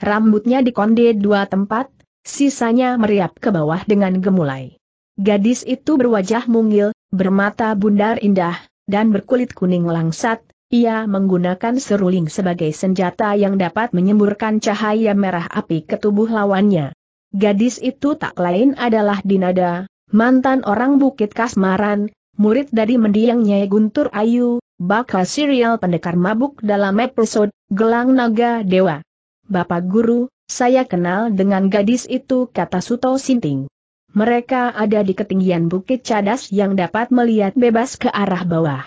Rambutnya dikonde dua tempat, sisanya meriap ke bawah dengan gemulai. Gadis itu berwajah mungil, bermata bundar indah, dan berkulit kuning langsat, ia menggunakan seruling sebagai senjata yang dapat menyemburkan cahaya merah api ke tubuh lawannya. Gadis itu tak lain adalah Dinada, mantan orang Bukit Kasmaran, murid dari mendiang Nyai Guntur Ayu, bakal serial pendekar mabuk dalam episode Gelang Naga Dewa. Bapak Guru, saya kenal dengan gadis itu kata Suto Sinting. Mereka ada di ketinggian Bukit Cadas yang dapat melihat bebas ke arah bawah.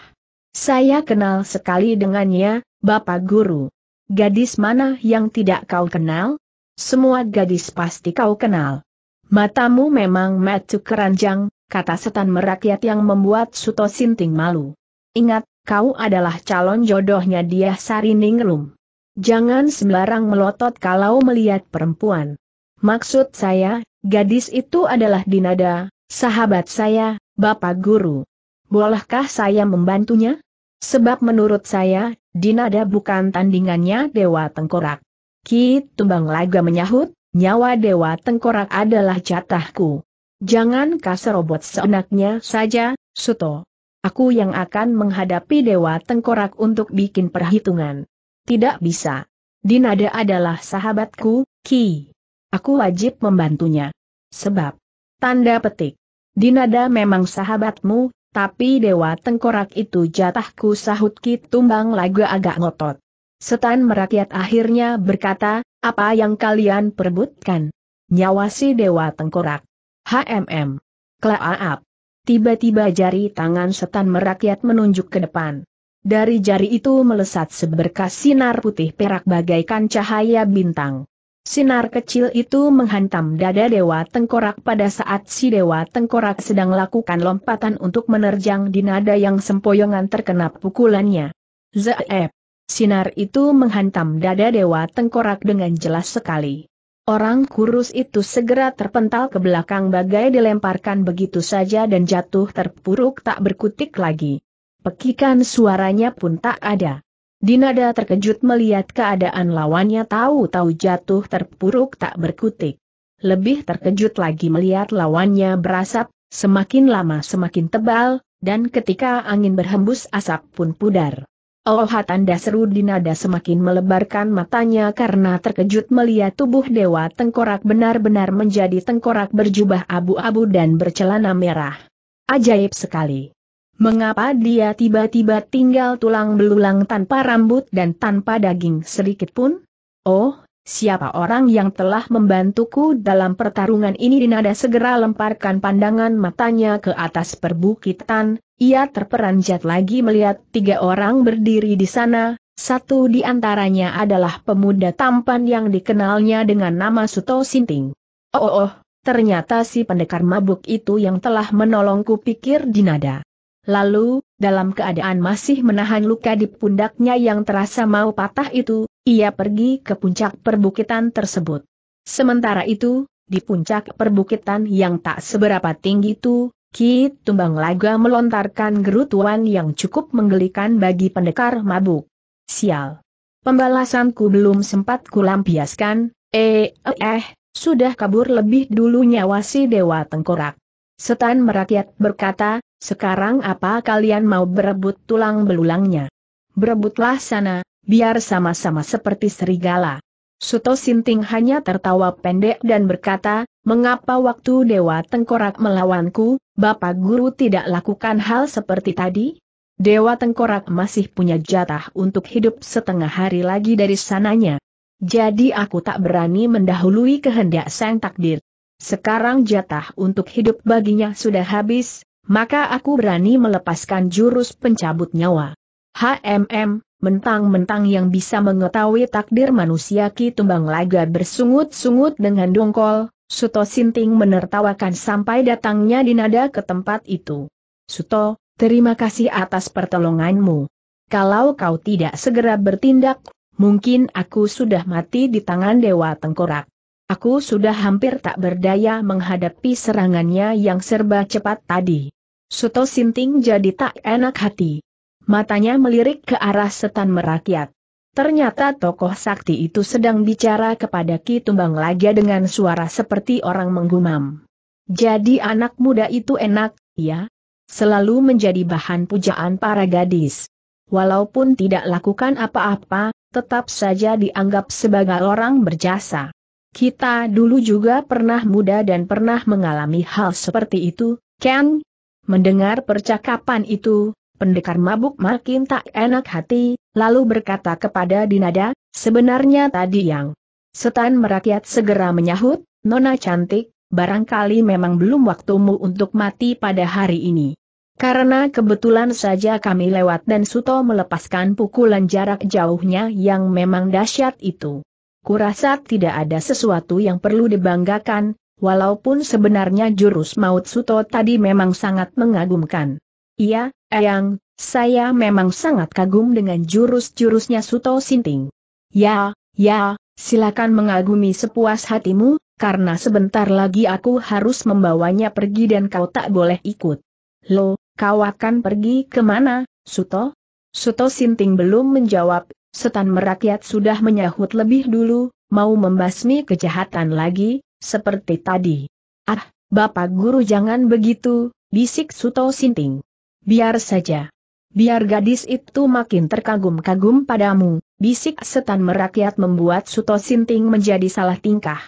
Saya kenal sekali dengannya, Bapak Guru. Gadis mana yang tidak kau kenal? Semua gadis pasti kau kenal. Matamu memang metu keranjang, kata setan merakyat yang membuat Suto Sinting malu. Ingat, kau adalah calon jodohnya dia Sariningrum. Jangan sembarang melotot kalau melihat perempuan. Maksud saya, gadis itu adalah Dinada, sahabat saya, Bapak Guru. Bolehkah saya membantunya? Sebab menurut saya, Dinada bukan tandingannya Dewa Tengkorak. Ki Tumbang Laga menyahut, nyawa Dewa Tengkorak adalah jatahku. Jangan robot seenaknya saja, Suto. Aku yang akan menghadapi Dewa Tengkorak untuk bikin perhitungan. Tidak bisa. Dinada adalah sahabatku, Ki. Aku wajib membantunya. Sebab. Tanda petik. Dinada memang sahabatmu, tapi Dewa Tengkorak itu jatahku sahut Kit Tumbang Laga agak ngotot. Setan merakyat akhirnya berkata, apa yang kalian perebutkan? Nyawa si Dewa Tengkorak. HMM. Klaap. Tiba-tiba jari tangan setan merakyat menunjuk ke depan. Dari jari itu melesat seberkas sinar putih perak bagaikan cahaya bintang. Sinar kecil itu menghantam dada Dewa Tengkorak pada saat si Dewa Tengkorak sedang lakukan lompatan untuk menerjang di nada yang sempoyongan terkena pukulannya. Zeep! Sinar itu menghantam dada Dewa Tengkorak dengan jelas sekali. Orang kurus itu segera terpental ke belakang bagai dilemparkan begitu saja dan jatuh terpuruk tak berkutik lagi. Pekikan suaranya pun tak ada. Dinada terkejut melihat keadaan lawannya tahu-tahu jatuh terpuruk tak berkutik. Lebih terkejut lagi melihat lawannya berasap, semakin lama semakin tebal, dan ketika angin berhembus asap pun pudar. Oh tanda seru Dinada semakin melebarkan matanya karena terkejut melihat tubuh Dewa Tengkorak benar-benar menjadi tengkorak berjubah abu-abu dan bercelana merah. Ajaib sekali. Mengapa dia tiba-tiba tinggal tulang belulang tanpa rambut dan tanpa daging sedikit pun? Oh, Siapa orang yang telah membantuku dalam pertarungan ini Dinada segera lemparkan pandangan matanya ke atas perbukitan, ia terperanjat lagi melihat tiga orang berdiri di sana, satu di antaranya adalah pemuda tampan yang dikenalnya dengan nama Suto Sinting. Oh, oh, oh ternyata si pendekar mabuk itu yang telah menolongku pikir Dinada. Lalu, dalam keadaan masih menahan luka di pundaknya yang terasa mau patah itu, ia pergi ke puncak perbukitan tersebut. Sementara itu, di puncak perbukitan yang tak seberapa tinggi itu, Ki Tumbang Laga melontarkan gerutuan yang cukup menggelikan bagi pendekar mabuk. Sial! Pembalasanku belum sempat kulampiaskan, eh, eh, eh, sudah kabur lebih dulu nyawa si Dewa Tengkorak. Setan merakyat berkata, sekarang apa kalian mau berebut tulang belulangnya? Berebutlah sana, biar sama-sama seperti serigala. Suto Sinting hanya tertawa pendek dan berkata, mengapa waktu Dewa Tengkorak melawanku, Bapak Guru tidak lakukan hal seperti tadi? Dewa Tengkorak masih punya jatah untuk hidup setengah hari lagi dari sananya. Jadi aku tak berani mendahului kehendak sang takdir. Sekarang jatah untuk hidup baginya sudah habis, maka aku berani melepaskan jurus pencabut nyawa. HMM, mentang-mentang yang bisa mengetahui takdir manusia Ki Tumbang Laga bersungut-sungut dengan dongkol, Suto Sinting menertawakan sampai datangnya dinada ke tempat itu. Suto, terima kasih atas pertolonganmu. Kalau kau tidak segera bertindak, mungkin aku sudah mati di tangan Dewa Tengkorak. Aku sudah hampir tak berdaya menghadapi serangannya yang serba cepat tadi. Suto Sinting jadi tak enak hati. Matanya melirik ke arah setan merakyat. Ternyata tokoh sakti itu sedang bicara kepada Ki Tumbang Laga dengan suara seperti orang menggumam. Jadi anak muda itu enak, ya? Selalu menjadi bahan pujaan para gadis. Walaupun tidak lakukan apa-apa, tetap saja dianggap sebagai orang berjasa. Kita dulu juga pernah muda dan pernah mengalami hal seperti itu, kan? Mendengar percakapan itu, pendekar mabuk makin tak enak hati, lalu berkata kepada Dinada, sebenarnya tadi yang setan merakyat segera menyahut, Nona cantik, barangkali memang belum waktumu untuk mati pada hari ini. Karena kebetulan saja kami lewat dan Suto melepaskan pukulan jarak jauhnya yang memang dahsyat itu. Kurasa tidak ada sesuatu yang perlu dibanggakan, walaupun sebenarnya jurus maut Suto tadi memang sangat mengagumkan. Iya, Eyang, saya memang sangat kagum dengan jurus-jurusnya Suto Sinting. Ya, ya, silakan mengagumi sepuas hatimu, karena sebentar lagi aku harus membawanya pergi dan kau tak boleh ikut. Lo, kau akan pergi ke mana, Suto? Suto Sinting belum menjawab, setan merakyat sudah menyahut lebih dulu, mau membasmi kejahatan lagi, seperti tadi. Ah, Bapak Guru jangan begitu, bisik Suto Sinting. Biar saja. Biar gadis itu makin terkagum-kagum padamu, bisik setan merakyat membuat Suto Sinting menjadi salah tingkah.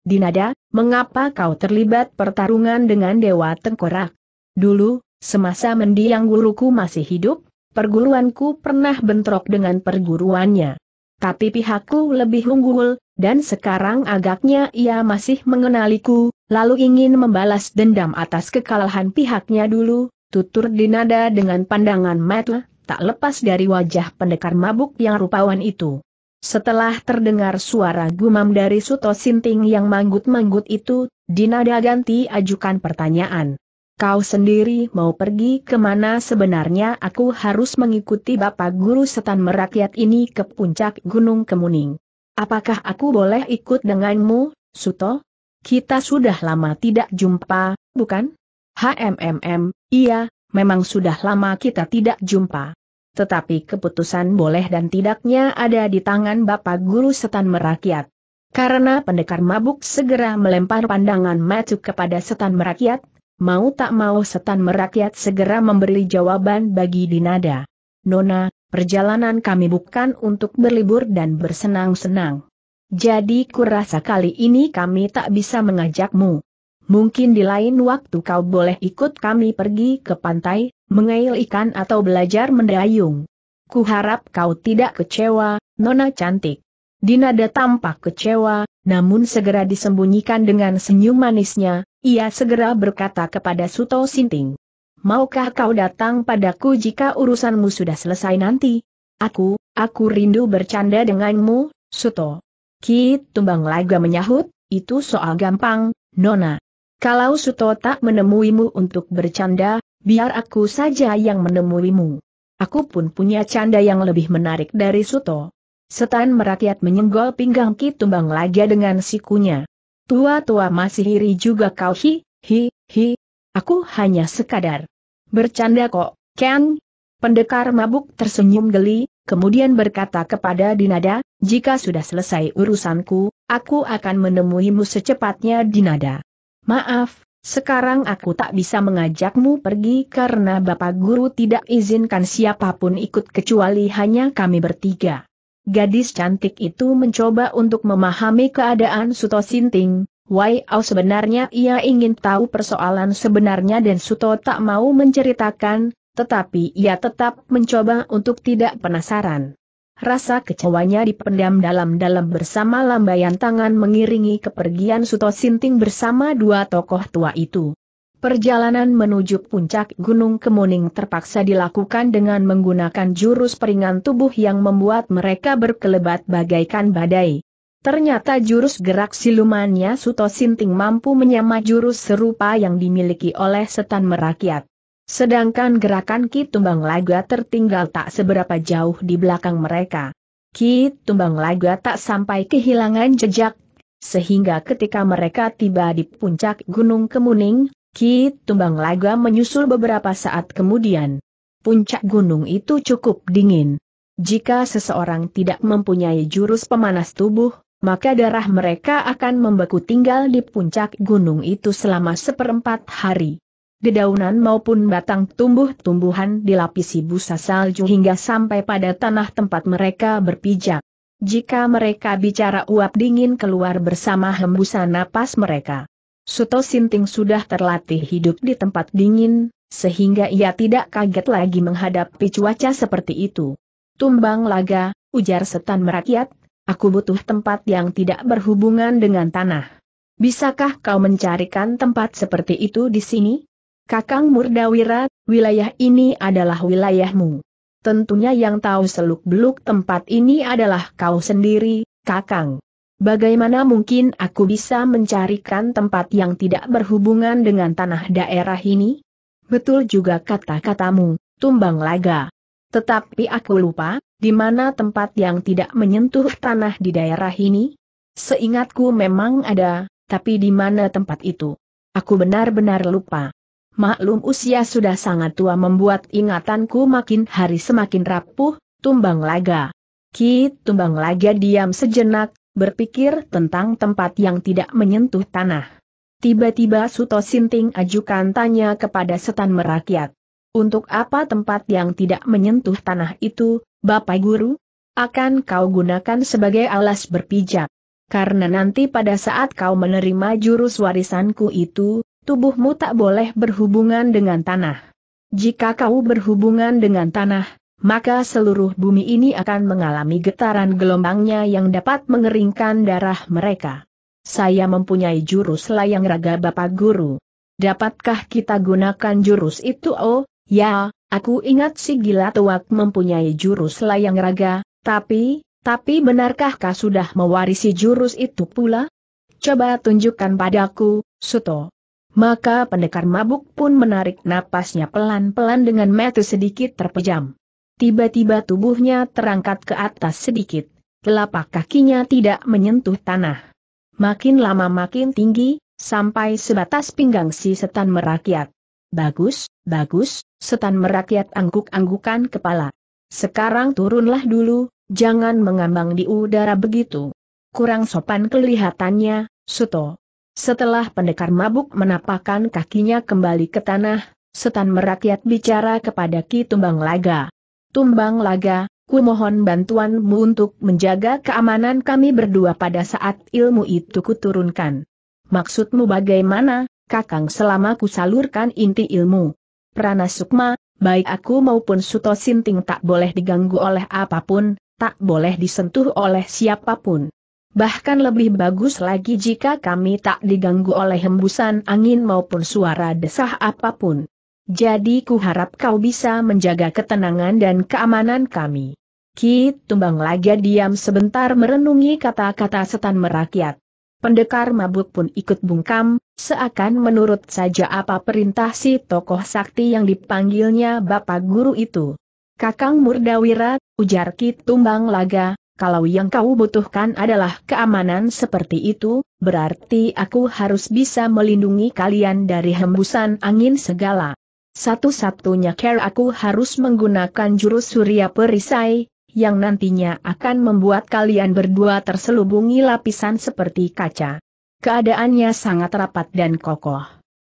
Dinada, mengapa kau terlibat pertarungan dengan Dewa Tengkorak? Dulu, semasa mendiang guruku masih hidup, perguruanku pernah bentrok dengan perguruannya. Tapi pihakku lebih unggul, dan sekarang agaknya ia masih mengenaliku, lalu ingin membalas dendam atas kekalahan pihaknya dulu, tutur dinada dengan pandangan mata, tak lepas dari wajah pendekar mabuk yang rupawan itu. Setelah terdengar suara gumam dari Suto Sinting yang manggut-manggut itu, Dinada ganti ajukan pertanyaan. Kau sendiri mau pergi ke mana sebenarnya aku harus mengikuti Bapak Guru Setan Merakyat ini ke puncak Gunung Kemuning. Apakah aku boleh ikut denganmu, Suto? Kita sudah lama tidak jumpa, bukan? HMMM, iya, memang sudah lama kita tidak jumpa. Tetapi keputusan boleh dan tidaknya ada di tangan Bapak Guru Setan Merakyat. Karena pendekar mabuk segera melempar pandangan matu kepada setan merakyat, mau tak mau setan merakyat segera memberi jawaban bagi Dinada. Nona, perjalanan kami bukan untuk berlibur dan bersenang-senang. Jadi kurasa kali ini kami tak bisa mengajakmu. Mungkin di lain waktu kau boleh ikut kami pergi ke pantai, mengail ikan atau belajar mendayung. Kuharap kau tidak kecewa, Nona cantik. Dinada tampak kecewa, namun segera disembunyikan dengan senyum manisnya, ia segera berkata kepada Suto Sinting. Maukah kau datang padaku jika urusanmu sudah selesai nanti? Aku, aku rindu bercanda denganmu, Suto. Ki Tumbang Laga menyahut, itu soal gampang, Nona. Kalau Suto tak menemuimu untuk bercanda, biar aku saja yang menemuimu. Aku pun punya canda yang lebih menarik dari Suto. Setan merakyat menyenggol pinggang Ki Tumbang Laga dengan sikunya. Tua-tua masih iri juga kau hi, hi, hi. Aku hanya sekadar bercanda kok, Ken. Pendekar mabuk tersenyum geli, kemudian berkata kepada Dinada, jika sudah selesai urusanku, aku akan menemuimu secepatnya Dinada. Maaf, sekarang aku tak bisa mengajakmu pergi karena Bapak Guru tidak izinkan siapa pun ikut kecuali hanya kami bertiga. Gadis cantik itu mencoba untuk memahami keadaan Suto Sinting, Wai Au sebenarnya ia ingin tahu persoalan sebenarnya dan Suto tak mau menceritakan, tetapi ia tetap mencoba untuk tidak penasaran. Rasa kecewanya dipendam dalam-dalam bersama lambaian tangan mengiringi kepergian Suto Sinting bersama dua tokoh tua itu. Perjalanan menuju puncak Gunung Kemuning terpaksa dilakukan dengan menggunakan jurus peringan tubuh yang membuat mereka berkelebat bagaikan badai. Ternyata jurus gerak silumannya Suto Sinting mampu menyamai jurus serupa yang dimiliki oleh setan merakyat. Sedangkan gerakan Ki Tumbang Laga tertinggal tak seberapa jauh di belakang mereka. Ki Tumbang Laga tak sampai kehilangan jejak, sehingga ketika mereka tiba di puncak Gunung Kemuning, Ki Tumbang Laga menyusul beberapa saat kemudian. Puncak gunung itu cukup dingin. Jika seseorang tidak mempunyai jurus pemanas tubuh, maka darah mereka akan membeku tinggal di puncak gunung itu selama seperempat hari dedaunan maupun batang tumbuh-tumbuhan dilapisi busa salju hingga sampai pada tanah tempat mereka berpijak. Jika mereka bicara uap dingin keluar bersama hembusan napas mereka. Suto Sinting sudah terlatih hidup di tempat dingin, sehingga ia tidak kaget lagi menghadapi cuaca seperti itu. Tumbang laga, ujar setan merakyat, aku butuh tempat yang tidak berhubungan dengan tanah. Bisakah kau mencarikan tempat seperti itu di sini? Kakang Murdawira, wilayah ini adalah wilayahmu. Tentunya yang tahu seluk-beluk tempat ini adalah kau sendiri, Kakang. Bagaimana mungkin aku bisa mencarikan tempat yang tidak berhubungan dengan tanah daerah ini? Betul juga kata-katamu, tumbang laga. Tetapi aku lupa, di mana tempat yang tidak menyentuh tanah di daerah ini? Seingatku memang ada, tapi di mana tempat itu? Aku benar-benar lupa. Maklum usia sudah sangat tua membuat ingatanku makin hari semakin rapuh, tumbang laga. Ki tumbang laga diam sejenak, berpikir tentang tempat yang tidak menyentuh tanah. Tiba-tiba Suto Sinting ajukan tanya kepada setan merakyat. Untuk apa tempat yang tidak menyentuh tanah itu, Bapak Guru? Akan kau gunakan sebagai alas berpijak. Karena nanti pada saat kau menerima jurus warisanku itu, tubuhmu tak boleh berhubungan dengan tanah. Jika kau berhubungan dengan tanah, maka seluruh bumi ini akan mengalami getaran gelombangnya yang dapat mengeringkan darah mereka. Saya mempunyai jurus layang raga Bapak Guru. Dapatkah kita gunakan jurus itu? Oh, ya, aku ingat si gila tuak mempunyai jurus layang raga, tapi, tapi benarkah kau sudah mewarisi jurus itu pula? Coba tunjukkan padaku, Suto. Maka pendekar mabuk pun menarik napasnya pelan-pelan dengan mata sedikit terpejam. Tiba-tiba tubuhnya terangkat ke atas sedikit, telapak kakinya tidak menyentuh tanah. Makin lama makin tinggi, sampai sebatas pinggang si setan merakyat. Bagus, bagus, setan merakyat angguk-anggukan kepala. Sekarang turunlah dulu, jangan mengambang di udara begitu. Kurang sopan kelihatannya, Suto. Setelah pendekar mabuk menapakkan kakinya kembali ke tanah, setan merakyat bicara kepada Ki Tumbang Laga. Tumbang Laga, ku mohon bantuanmu untuk menjaga keamanan kami berdua pada saat ilmu itu kuturunkan. Maksudmu bagaimana, Kakang selama ku salurkan inti ilmu? Prana Sukma, baik aku maupun Suto Sinting tak boleh diganggu oleh apa pun, tak boleh disentuh oleh siapa pun. Bahkan lebih bagus lagi jika kami tak diganggu oleh hembusan angin maupun suara desah apa pun. Jadi ku harap kau bisa menjaga ketenangan dan keamanan kami. Ki Tumbang Laga diam sebentar merenungi kata-kata setan merakyat. Pendekar mabuk pun ikut bungkam, seakan menurut saja apa perintah si tokoh sakti yang dipanggilnya Bapak Guru itu. Kakang Murdawira, ujar Ki Tumbang Laga, kalau yang kau butuhkan adalah keamanan seperti itu, berarti aku harus bisa melindungi kalian dari hembusan angin segala. Satu-satunya care aku harus menggunakan jurus surya perisai, yang nantinya akan membuat kalian berdua terselubungi lapisan seperti kaca. Keadaannya sangat rapat dan kokoh.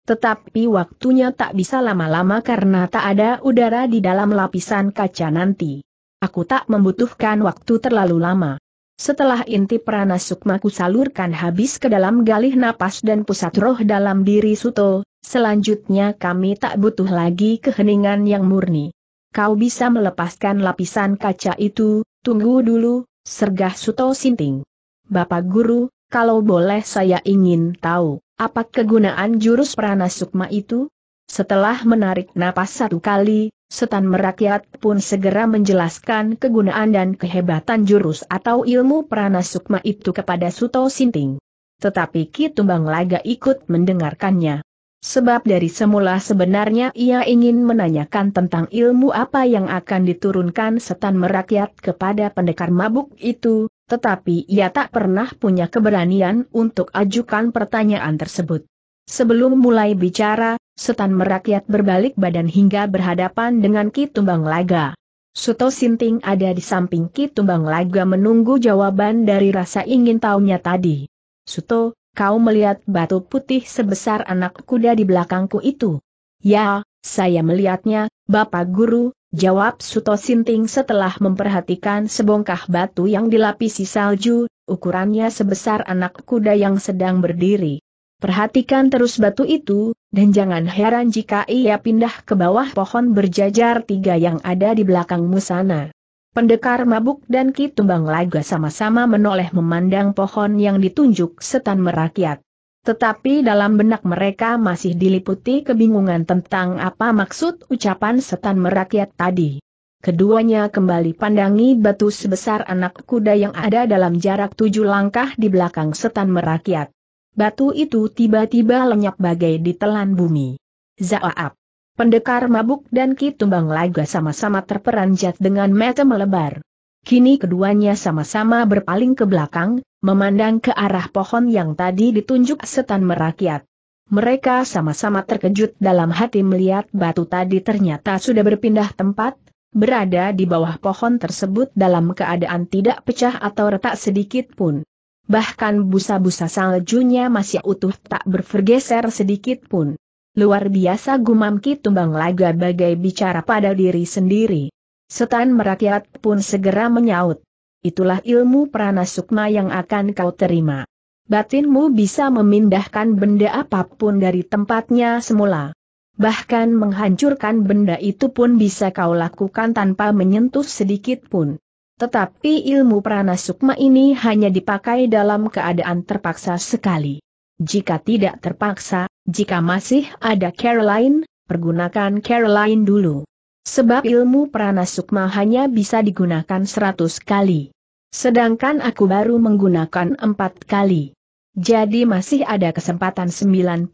Tetapi waktunya tak bisa lama-lama karena tak ada udara di dalam lapisan kaca nanti. Aku tak membutuhkan waktu terlalu lama. Setelah inti prana sukmaku salurkan habis ke dalam galih napas dan pusat roh dalam diri Suto, selanjutnya kami tak butuh lagi keheningan yang murni. Kau bisa melepaskan lapisan kaca itu, tunggu dulu, sergah Suto Sinting. Bapak Guru, kalau boleh saya ingin tahu, apa kegunaan jurus prana sukma itu? Setelah menarik napas satu kali, setan merakyat pun segera menjelaskan kegunaan dan kehebatan jurus atau ilmu prana sukma itu kepada Suto Sinting. Tetapi Ki Tumbang Laga ikut mendengarkannya. Sebab dari semula sebenarnya ia ingin menanyakan tentang ilmu apa yang akan diturunkan setan merakyat kepada pendekar mabuk itu, tetapi ia tak pernah punya keberanian untuk ajukan pertanyaan tersebut. Sebelum mulai bicara, setan merakyat berbalik badan hingga berhadapan dengan Ki Tumbang Laga. Suto Sinting ada di samping Ki Tumbang Laga menunggu jawaban dari rasa ingin tahunya tadi. Suto, kau melihat batu putih sebesar anak kuda di belakangku itu? Ya, saya melihatnya, Bapak Guru, jawab Suto Sinting setelah memperhatikan sebongkah batu yang dilapisi salju, ukurannya sebesar anak kuda yang sedang berdiri. Perhatikan terus batu itu, dan jangan heran jika ia pindah ke bawah pohon berjajar tiga yang ada di belakangmu sana. Pendekar mabuk dan Ki Tumbang Laga sama-sama menoleh memandang pohon yang ditunjuk setan merakyat. Tetapi dalam benak mereka masih diliputi kebingungan tentang apa maksud ucapan setan merakyat tadi. Keduanya kembali pandangi batu sebesar anak kuda yang ada dalam jarak tujuh langkah di belakang setan merakyat. Batu itu tiba-tiba lenyap bagai ditelan bumi. Zaap. Pendekar mabuk dan Ki Tumbang Laga sama-sama terperanjat dengan mata melebar. Kini keduanya sama-sama berpaling ke belakang, memandang ke arah pohon yang tadi ditunjuk setan merakyat. Mereka sama-sama terkejut dalam hati melihat batu tadi ternyata sudah berpindah tempat, berada di bawah pohon tersebut dalam keadaan tidak pecah atau retak sedikit pun. Bahkan busa-busa saljunya masih utuh tak bergeser sedikit pun. Luar biasa gumam Ki Tumbang Laga bagai bicara pada diri sendiri. Setan merakyat pun segera menyaut. Itulah ilmu prana sukma yang akan kau terima. Batinmu bisa memindahkan benda apa pun dari tempatnya semula. Bahkan menghancurkan benda itu pun bisa kau lakukan tanpa menyentuh sedikit pun. Tetapi ilmu prana sukma ini hanya dipakai dalam keadaan terpaksa sekali. Jika tidak terpaksa, jika masih ada Caroline, pergunakan Caroline dulu. Sebab ilmu prana sukma hanya bisa digunakan seratus kali. Sedangkan aku baru menggunakan empat kali. Jadi masih ada kesempatan 96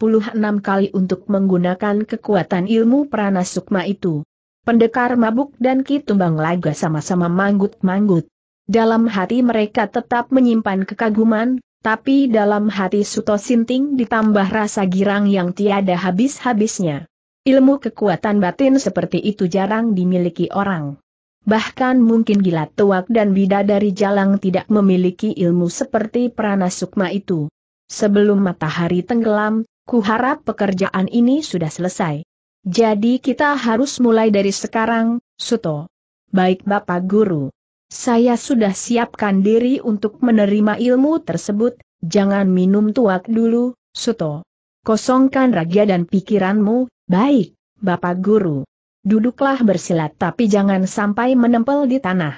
kali untuk menggunakan kekuatan ilmu prana sukma itu. Pendekar mabuk dan Ki Tumbang Laga sama-sama manggut-manggut. Dalam hati mereka tetap menyimpan kekaguman, tapi dalam hati Suto Sinting ditambah rasa girang yang tiada habis-habisnya. Ilmu kekuatan batin seperti itu jarang dimiliki orang. Bahkan mungkin gila tuak dan bidadari jalang tidak memiliki ilmu seperti Prana Sukma itu. Sebelum matahari tenggelam, kuharap pekerjaan ini sudah selesai. Jadi kita harus mulai dari sekarang, Suto. Baik Bapak Guru. Saya sudah siapkan diri untuk menerima ilmu tersebut, jangan minum tuak dulu, Suto. Kosongkan raga dan pikiranmu, baik, Bapak Guru. Duduklah bersilat tapi jangan sampai menempel di tanah.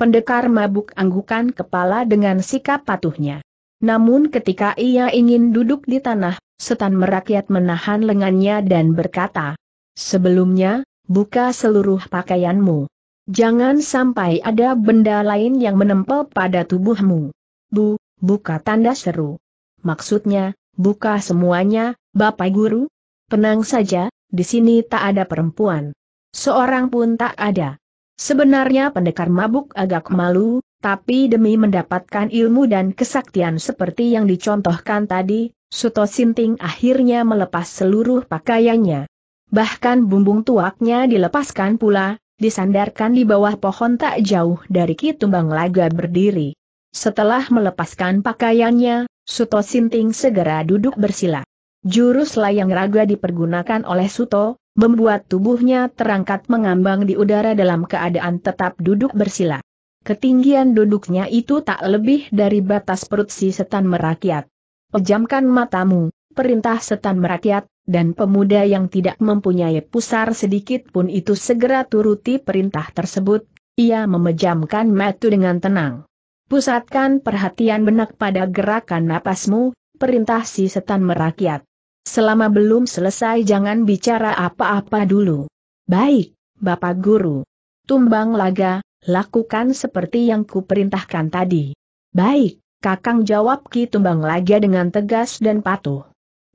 Pendekar mabuk anggukan kepala dengan sikap patuhnya. Namun ketika ia ingin duduk di tanah, setan merakyat menahan lengannya dan berkata, Sebelumnya, buka seluruh pakaianmu. Jangan sampai ada benda lain yang menempel pada tubuhmu. Bu, buka tanda seru. Maksudnya, Buka semuanya, Bapak Guru? Tenang saja, di sini tak ada perempuan. Seorang pun tak ada. Sebenarnya pendekar mabuk agak malu, tapi demi mendapatkan ilmu dan kesaktian seperti yang dicontohkan tadi, Suto Sinting akhirnya melepas seluruh pakaiannya. Bahkan bumbung tuaknya dilepaskan pula, disandarkan di bawah pohon tak jauh dari Kitumbang Laga berdiri. Setelah melepaskan pakaiannya, Suto Sinting segera duduk bersila. Jurus layang raga dipergunakan oleh Suto, membuat tubuhnya terangkat mengambang di udara dalam keadaan tetap duduk bersila. Ketinggian duduknya itu tak lebih dari batas perut si setan merakyat. Pejamkan matamu, perintah setan merakyat, dan pemuda yang tidak mempunyai pusar sedikit pun itu segera turuti perintah tersebut, ia memejamkan mata dengan tenang. Pusatkan perhatian benak pada gerakan napasmu, perintah si setan merakyat. Selama belum selesai jangan bicara apa-apa dulu. Baik, Bapak Guru. Tumbang laga, lakukan seperti yang ku perintahkan tadi. Baik, Kakang jawab Ki Tumbang Laga dengan tegas dan patuh.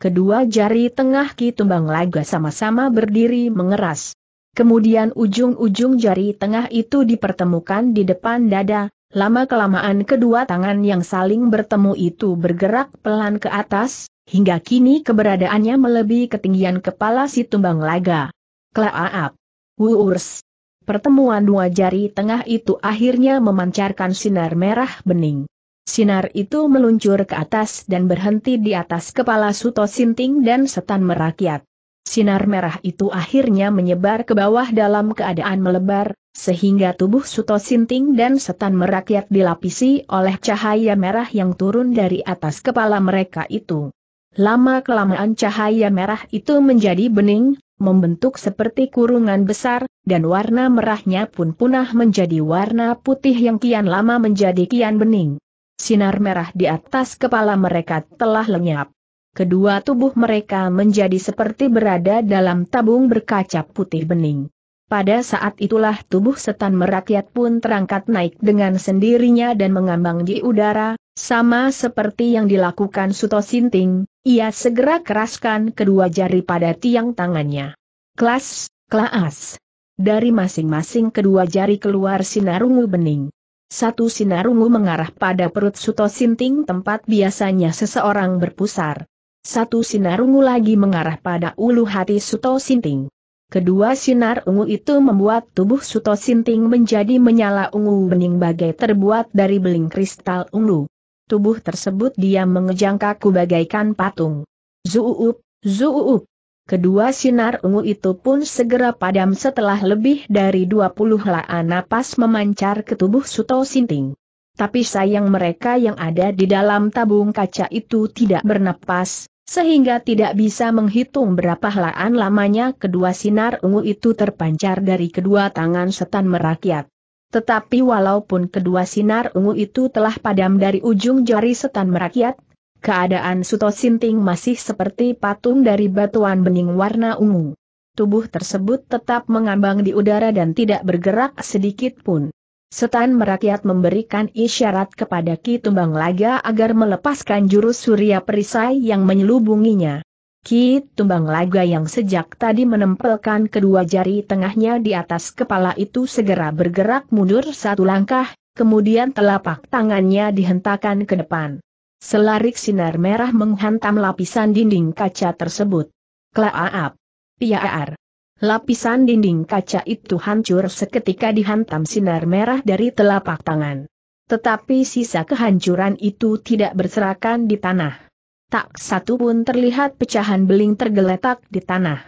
Kedua jari tengah Ki Tumbang Laga sama-sama berdiri mengeras. Kemudian ujung-ujung jari tengah itu dipertemukan di depan dada, Lama-kelamaan kedua tangan yang saling bertemu itu bergerak pelan ke atas, hingga kini keberadaannya melebihi ketinggian kepala si tumbang laga. Klaap. Wuurs. Pertemuan dua jari tengah itu akhirnya memancarkan sinar merah bening. Sinar itu meluncur ke atas dan berhenti di atas kepala Suto Sinting dan setan merakyat. Sinar merah itu akhirnya menyebar ke bawah dalam keadaan melebar, sehingga tubuh Suto Sinting dan setan merakyat dilapisi oleh cahaya merah yang turun dari atas kepala mereka itu. Lama-kelamaan cahaya merah itu menjadi bening, membentuk seperti kurungan besar, dan warna merahnya pun punah menjadi warna putih yang kian lama menjadi kian bening. Sinar merah di atas kepala mereka telah lenyap. Kedua tubuh mereka menjadi seperti berada dalam tabung berkaca putih bening. Pada saat itulah tubuh setan merakyat pun terangkat naik dengan sendirinya dan mengambang di udara, sama seperti yang dilakukan Suto Sinting, ia segera keraskan kedua jari pada tiang tangannya. Klas, kelas. Dari masing-masing kedua jari keluar sinar ungu bening. Satu sinar ungu mengarah pada perut Suto Sinting tempat biasanya seseorang berpusar. Satu sinar ungu lagi mengarah pada ulu hati Suto Sinting. Kedua sinar ungu itu membuat tubuh Suto Sinting menjadi menyala ungu bening bagai terbuat dari beling kristal ungu. Tubuh tersebut dia mengejang kaku bagaikan patung. Zuup, zuup. Kedua sinar ungu itu pun segera padam setelah lebih dari 20 laan napas memancar ke tubuh Suto Sinting. Tapi sayang mereka yang ada di dalam tabung kaca itu tidak bernapas, sehingga tidak bisa menghitung berapa helaan lamanya kedua sinar ungu itu terpancar dari kedua tangan setan merakyat. Tetapi walaupun kedua sinar ungu itu telah padam dari ujung jari setan merakyat, keadaan Suto Sinting masih seperti patung dari batuan bening warna ungu. Tubuh tersebut tetap mengambang di udara dan tidak bergerak sedikit pun. Setan merakyat memberikan isyarat kepada Ki Tumbang Laga agar melepaskan jurus surya perisai yang menyelubunginya. Ki Tumbang Laga yang sejak tadi menempelkan kedua jari tengahnya di atas kepala itu segera bergerak mundur satu langkah, kemudian telapak tangannya dihentakkan ke depan. Selarik sinar merah menghantam lapisan dinding kaca tersebut. Klaap. Piaar. Lapisan dinding kaca itu hancur seketika dihantam sinar merah dari telapak tangan. Tetapi sisa kehancuran itu tidak berserakan di tanah. tak satu pun terlihat pecahan beling tergeletak di tanah.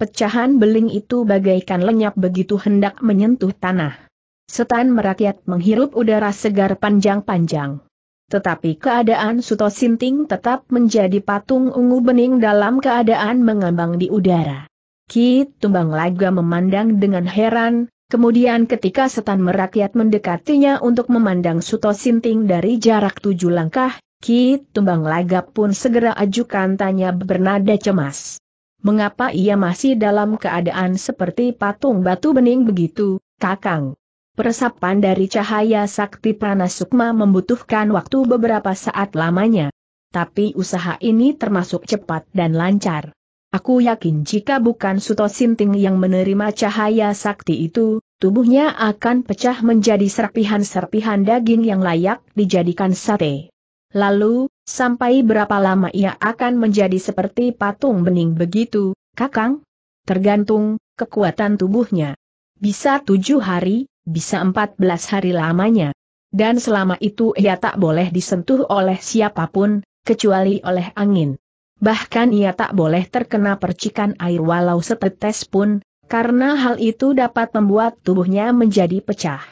Pecahan beling itu bagaikan lenyap begitu hendak menyentuh tanah. Setan merakyat menghirup udara segar panjang-panjang. Tetapi keadaan Suto Sinting tetap menjadi patung ungu bening dalam keadaan mengambang di udara. Ki Tumbang Laga memandang dengan heran, kemudian ketika setan merakyat mendekatinya untuk memandang Suto Sinting dari jarak tujuh langkah, Ki Tumbang Laga pun segera ajukan tanya bernada cemas. Mengapa ia masih dalam keadaan seperti patung batu bening begitu, Kakang? Peresapan dari cahaya sakti pranasukma membutuhkan waktu beberapa saat lamanya. Tapi usaha ini termasuk cepat dan lancar. Aku yakin jika bukan Suto Sinting yang menerima cahaya sakti itu, tubuhnya akan pecah menjadi serpihan-serpihan daging yang layak dijadikan sate. Lalu, sampai berapa lama ia akan menjadi seperti patung bening begitu, Kakang? Tergantung kekuatan tubuhnya. Bisa tujuh hari, bisa empat belas hari lamanya. Dan selama itu ia tak boleh disentuh oleh siapa pun, kecuali oleh angin. Bahkan ia tak boleh terkena percikan air walau setetes pun, karena hal itu dapat membuat tubuhnya menjadi pecah.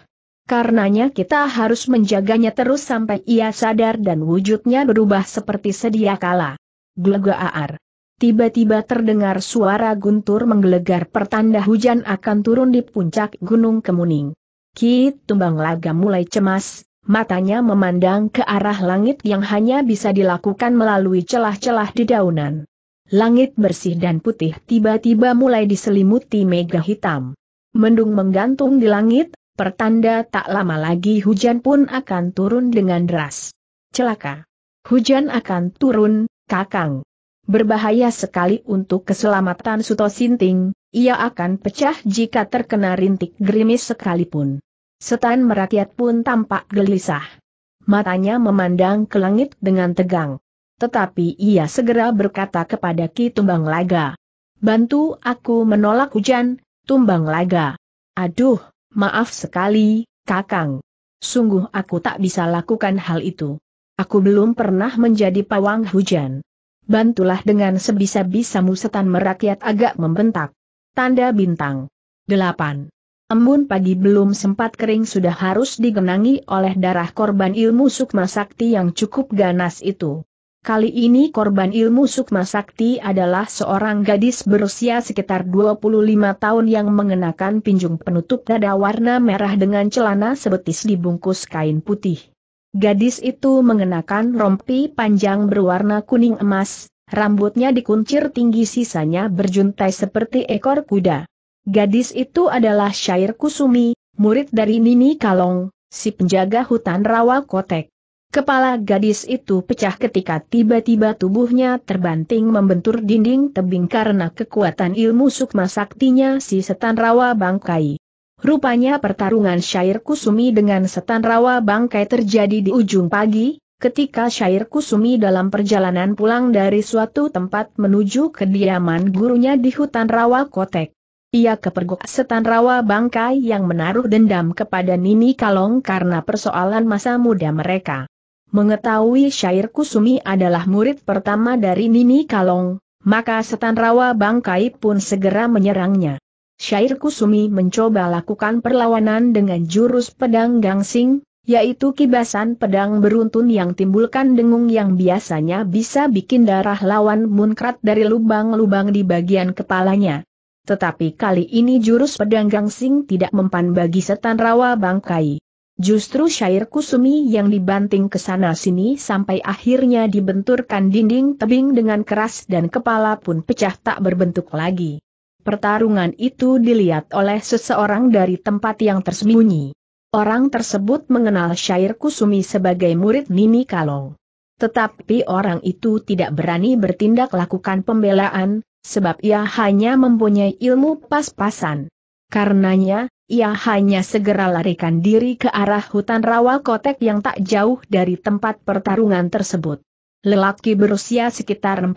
Karenanya kita harus menjaganya terus sampai ia sadar dan wujudnya berubah seperti sedia kala. Glegaar. Tiba-tiba terdengar suara guntur menggelegar pertanda hujan akan turun di puncak Gunung Kemuning. Ki Tumbang Laga mulai cemas, matanya memandang ke arah langit yang hanya bisa dilakukan melalui celah-celah di daunan. Langit bersih dan putih tiba-tiba mulai diselimuti mega hitam. Mendung menggantung di langit, pertanda tak lama lagi hujan pun akan turun dengan deras. Celaka. Hujan akan turun, kakang. Berbahaya sekali untuk keselamatan Suto Sinting, ia akan pecah jika terkena rintik gerimis sekalipun. Setan merakyat pun tampak gelisah. Matanya memandang ke langit dengan tegang. Tetapi ia segera berkata kepada Ki Tumbang Laga. Bantu aku menolak hujan, Tumbang Laga. Aduh, Maaf sekali, Kakang. Sungguh aku tak bisa lakukan hal itu. Aku belum pernah menjadi pawang hujan. Bantulah dengan sebisa-bisamu setan merakyat agak membentak. Tanda bintang. 8. Embun pagi belum sempat kering sudah harus digenangi oleh darah korban ilmu sukma sakti yang cukup ganas itu. Kali ini korban ilmu Sukma Sakti adalah seorang gadis berusia sekitar 25 tahun yang mengenakan pinjung penutup dada warna merah dengan celana sebetis dibungkus kain putih. Gadis itu mengenakan rompi panjang berwarna kuning emas, rambutnya dikuncir tinggi sisanya berjuntai seperti ekor kuda. Gadis itu adalah Syair Kusumi, murid dari Nini Kalong, si penjaga hutan rawa kotek. Kepala gadis itu pecah ketika tiba-tiba tubuhnya terbanting membentur dinding tebing karena kekuatan ilmu sukma saktinya si setan rawa bangkai. Rupanya pertarungan Syair Kusumi dengan setan rawa bangkai terjadi di ujung pagi, ketika Syair Kusumi dalam perjalanan pulang dari suatu tempat menuju kediaman gurunya di hutan rawa kotek. Ia kepergok setan rawa bangkai yang menaruh dendam kepada Nini Kalong karena persoalan masa muda mereka. Mengetahui Syair Kusumi adalah murid pertama dari Nini Kalong, maka Setan Rawa Bangkai pun segera menyerangnya. Syair Kusumi mencoba lakukan perlawanan dengan jurus pedang gangsing, yaitu kibasan pedang beruntun yang timbulkan dengung yang biasanya bisa bikin darah lawan munkrat dari lubang-lubang di bagian kepalanya. Tetapi kali ini jurus pedang gangsing tidak mempan bagi setan rawa bangkai. Justru syair kusumi yang dibanting ke sana sini sampai akhirnya dibenturkan dinding tebing dengan keras dan kepala pun pecah tak berbentuk lagi. Pertarungan itu dilihat oleh seseorang dari tempat yang tersembunyi. Orang tersebut mengenal syair kusumi sebagai murid Nini Kalong. Tetapi orang itu tidak berani bertindak lakukan pembelaan, sebab ia hanya mempunyai ilmu pas-pasan. Karenanya, ia hanya segera larikan diri ke arah hutan rawa kotek yang tak jauh dari tempat pertarungan tersebut. Lelaki berusia sekitar 40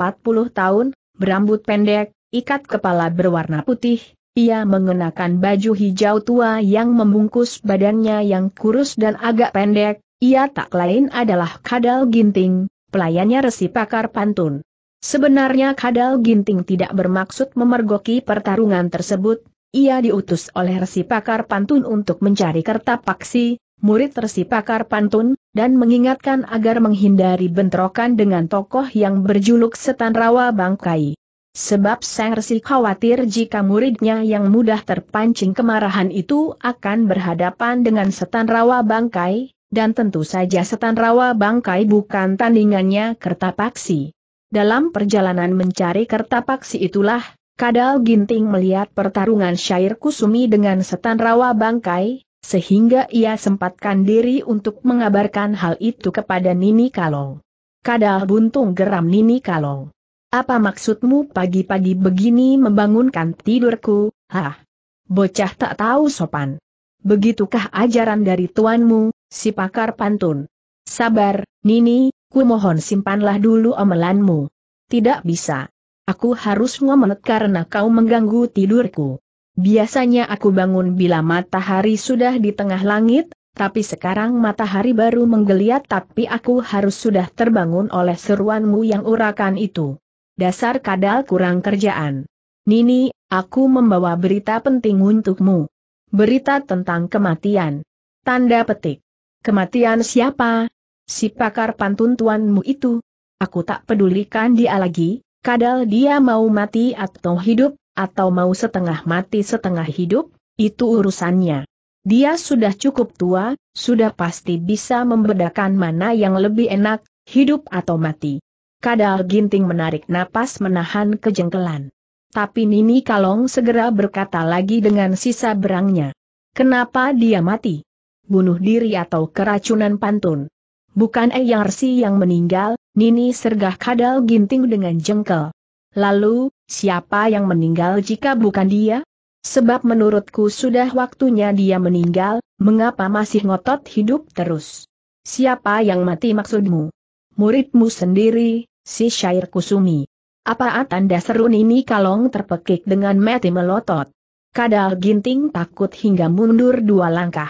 tahun, berambut pendek, ikat kepala berwarna putih, ia mengenakan baju hijau tua yang membungkus badannya yang kurus dan agak pendek, ia tak lain adalah Kadal Ginting, pelayannya Resi Pakar Pantun. Sebenarnya Kadal Ginting tidak bermaksud memergoki pertarungan tersebut, ia diutus oleh Resi Pakar Pantun untuk mencari Kertapaksi, murid Resi Pakar Pantun, dan mengingatkan agar menghindari bentrokan dengan tokoh yang berjuluk Setan Rawa Bangkai. Sebab Sang Resi khawatir jika muridnya yang mudah terpancing kemarahan itu akan berhadapan dengan Setan Rawa Bangkai, dan tentu saja Setan Rawa Bangkai bukan tandingannya Kertapaksi. Dalam perjalanan mencari Kertapaksi itulah, Kadal Ginting melihat pertarungan Syair Kusumi dengan Setan Rawa Bangkai, sehingga ia sempatkan diri untuk mengabarkan hal itu kepada Nini Kalong. Kadal buntung geram Nini Kalong. Apa maksudmu pagi-pagi begini membangunkan tidurku, hah? Bocah tak tahu sopan. Begitukah ajaran dari tuanmu, si pakar pantun? Sabar, Nini, Kumohon simpanlah dulu omelanmu. Tidak bisa. Aku harus ngomet karena kau mengganggu tidurku. Biasanya aku bangun bila matahari sudah di tengah langit, tapi sekarang matahari baru menggeliat tapi aku harus sudah terbangun oleh seruanmu yang urakan itu. Dasar kadal kurang kerjaan. Nini, aku membawa berita penting untukmu. Berita tentang kematian. Tanda petik. Kematian siapa? si pakar pantun tuanmu itu. Aku tak pedulikan dia lagi, kadal dia mau mati atau hidup, atau mau setengah mati setengah hidup, itu urusannya. Dia sudah cukup tua, sudah pasti bisa membedakan mana yang lebih enak, hidup atau mati. Kadal Ginting menarik napas menahan kejengkelan. Tapi Nini Kalong segera berkata lagi dengan sisa berangnya. Kenapa dia mati? Bunuh diri atau keracunan pantun? Bukan Eyang Rsi yang meninggal, Nini sergah kadal ginting dengan jengkel. Lalu, siapa yang meninggal jika bukan dia? Sebab menurutku sudah waktunya dia meninggal, mengapa masih ngotot hidup terus? Siapa yang mati maksudmu? Muridmu sendiri, si Syair Kusumi. Apa tanda seru Nini Kalong terpekik dengan mati melotot? Kadal ginting takut hingga mundur dua langkah.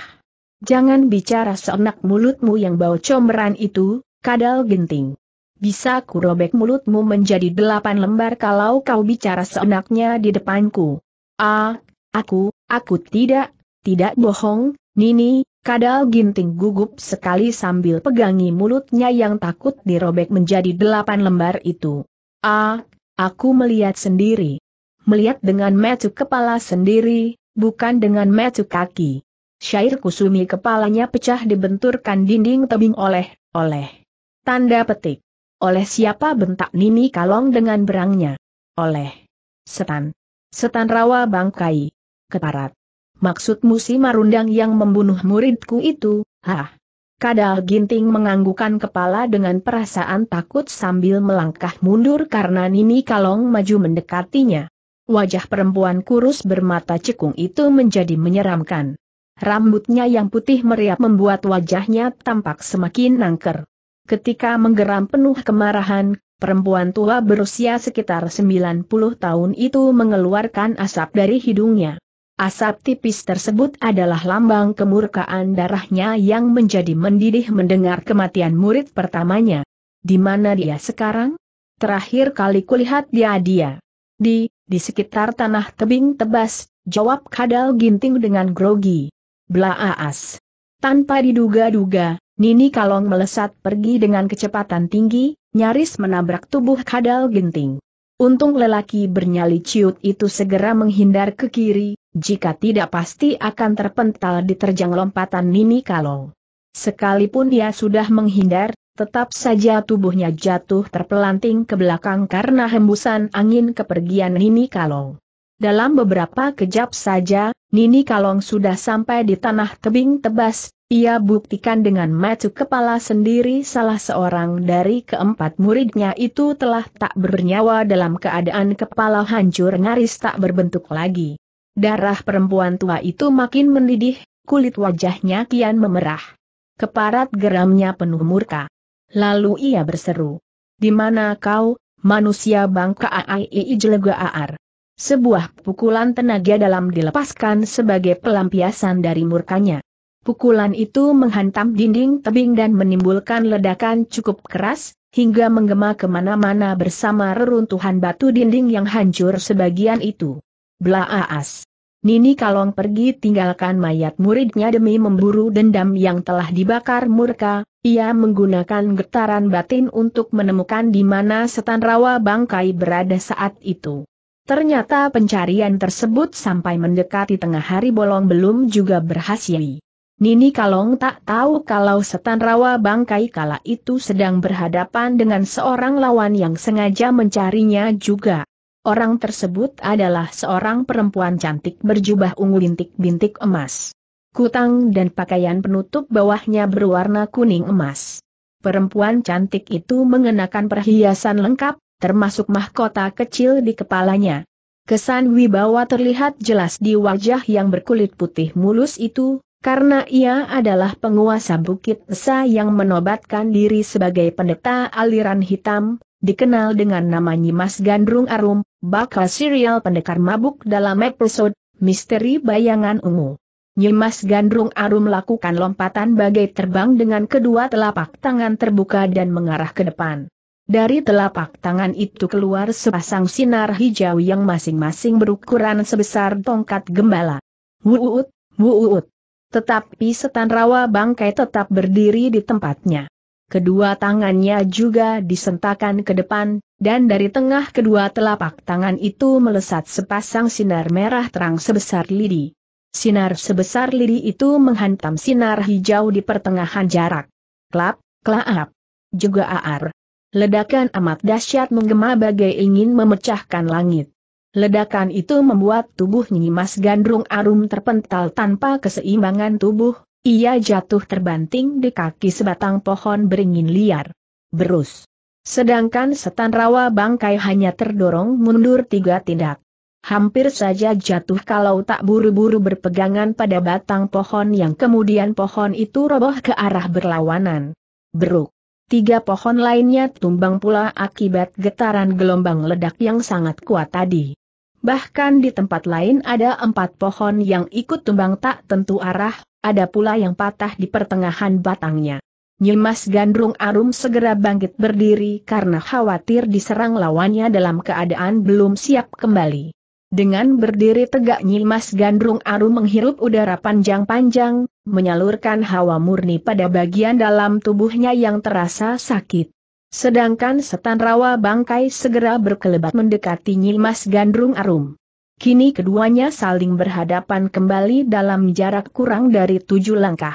Jangan bicara seenak mulutmu yang bau comberan itu, kadal genting. Bisa kurobek mulutmu menjadi delapan lembar kalau kau bicara seenaknya di depanku. Ah, aku, aku tidak, tidak bohong, Nini, kadal ginting gugup sekali sambil pegangi mulutnya yang takut dirobek menjadi delapan lembar itu. Ah, aku melihat sendiri. Melihat dengan metu kepala sendiri, bukan dengan metu kaki. Syair kusumi kepalanya pecah dibenturkan dinding tebing oleh, oleh. Tanda petik. Oleh siapa bentak Nini Kalong dengan berangnya? Oleh. Setan. Setan rawa bangkai. Keparat. Maksudmu si Marundang yang membunuh muridku itu, hah? Kadal Ginting menganggukkan kepala dengan perasaan takut sambil melangkah mundur karena Nini Kalong maju mendekatinya. Wajah perempuan kurus bermata cekung itu menjadi menyeramkan. Rambutnya yang putih meriap membuat wajahnya tampak semakin nangker. Ketika menggeram penuh kemarahan, perempuan tua berusia sekitar 90 tahun itu mengeluarkan asap dari hidungnya. Asap tipis tersebut adalah lambang kemurkaan darahnya yang menjadi mendidih mendengar kematian murid pertamanya. Di mana dia sekarang? Terakhir kali kulihat dia dia. Di, di sekitar tanah tebing tebas, jawab Kadal Ginting dengan grogi. Blaas. Tanpa diduga-duga, Nini Kalong melesat pergi dengan kecepatan tinggi, nyaris menabrak tubuh kadal genting. Untung lelaki bernyali ciut itu segera menghindar ke kiri, jika tidak pasti akan terpental diterjang lompatan Nini Kalong. Sekalipun dia sudah menghindar, tetap saja tubuhnya jatuh terpelanting ke belakang karena hembusan angin kepergian Nini Kalong. Dalam beberapa kejap saja, Nini Kalong sudah sampai di tanah tebing tebas, ia buktikan dengan mata kepala sendiri salah seorang dari keempat muridnya itu telah tak bernyawa dalam keadaan kepala hancur nyaris tak berbentuk lagi. Darah perempuan tua itu makin mendidih, kulit wajahnya kian memerah. Keparat geramnya penuh murka. Lalu ia berseru. Di mana kau, manusia bangka AII jelega aar? Sebuah pukulan tenaga dalam dilepaskan sebagai pelampiasan dari murkanya. Pukulan itu menghantam dinding tebing dan menimbulkan ledakan cukup keras, hingga menggema ke mana-mana bersama reruntuhan batu dinding yang hancur sebagian itu. Blaas. Nini Kalong pergi tinggalkan mayat muridnya demi memburu dendam yang telah dibakar murka, ia menggunakan getaran batin untuk menemukan di mana setan rawa bangkai berada saat itu. Ternyata pencarian tersebut sampai mendekati tengah hari bolong belum juga berhasil. Nini Kalong tak tahu kalau setan rawa bangkai kala itu sedang berhadapan dengan seorang lawan yang sengaja mencarinya juga. Orang tersebut adalah seorang perempuan cantik berjubah ungu bintik-bintik emas. Kutang dan pakaian penutup bawahnya berwarna kuning emas. Perempuan cantik itu mengenakan perhiasan lengkap, termasuk mahkota kecil di kepalanya. Kesan wibawa terlihat jelas di wajah yang berkulit putih mulus itu, karena ia adalah penguasa Bukit Esa yang menobatkan diri sebagai pendeta aliran hitam, dikenal dengan nama Nyimas Gandrung Arum, bakal serial pendekar mabuk dalam episode Misteri Bayangan Ungu. Nyimas Gandrung Arum melakukan lompatan bagai terbang dengan kedua telapak tangan terbuka dan mengarah ke depan. Dari telapak tangan itu keluar sepasang sinar hijau yang masing-masing berukuran sebesar tongkat gembala. Wuut, wuut. Tetapi setan rawa bangkai tetap berdiri di tempatnya. Kedua tangannya juga disentakkan ke depan, dan dari tengah kedua telapak tangan itu melesat sepasang sinar merah terang sebesar lidi. Sinar sebesar lidi itu menghantam sinar hijau di pertengahan jarak. Klap, klap. Juga aar. Ledakan amat dahsyat menggema bagai ingin memecahkan langit. Ledakan itu membuat tubuh Nyimas Gandrung Arum terpental tanpa keseimbangan tubuh, ia jatuh terbanting di kaki sebatang pohon beringin liar. Berus. Sedangkan setan rawa bangkai hanya terdorong mundur tiga tindak hampir saja jatuh kalau tak buru-buru berpegangan pada batang pohon yang kemudian pohon itu roboh ke arah berlawanan. Beruk. Tiga pohon lainnya tumbang pula akibat getaran gelombang ledak yang sangat kuat tadi. Bahkan di tempat lain ada empat pohon yang ikut tumbang tak tentu arah, ada pula yang patah di pertengahan batangnya. Nyimas Gandrung Arum segera bangkit berdiri karena khawatir diserang lawannya dalam keadaan belum siap kembali. Dengan berdiri tegak Nyimas Gandrung Arum menghirup udara panjang-panjang, menyalurkan hawa murni pada bagian dalam tubuhnya yang terasa sakit. Sedangkan setan rawa bangkai segera berkelebat mendekati Nyimas Gandrung Arum. Kini keduanya saling berhadapan kembali dalam jarak kurang dari tujuh langkah.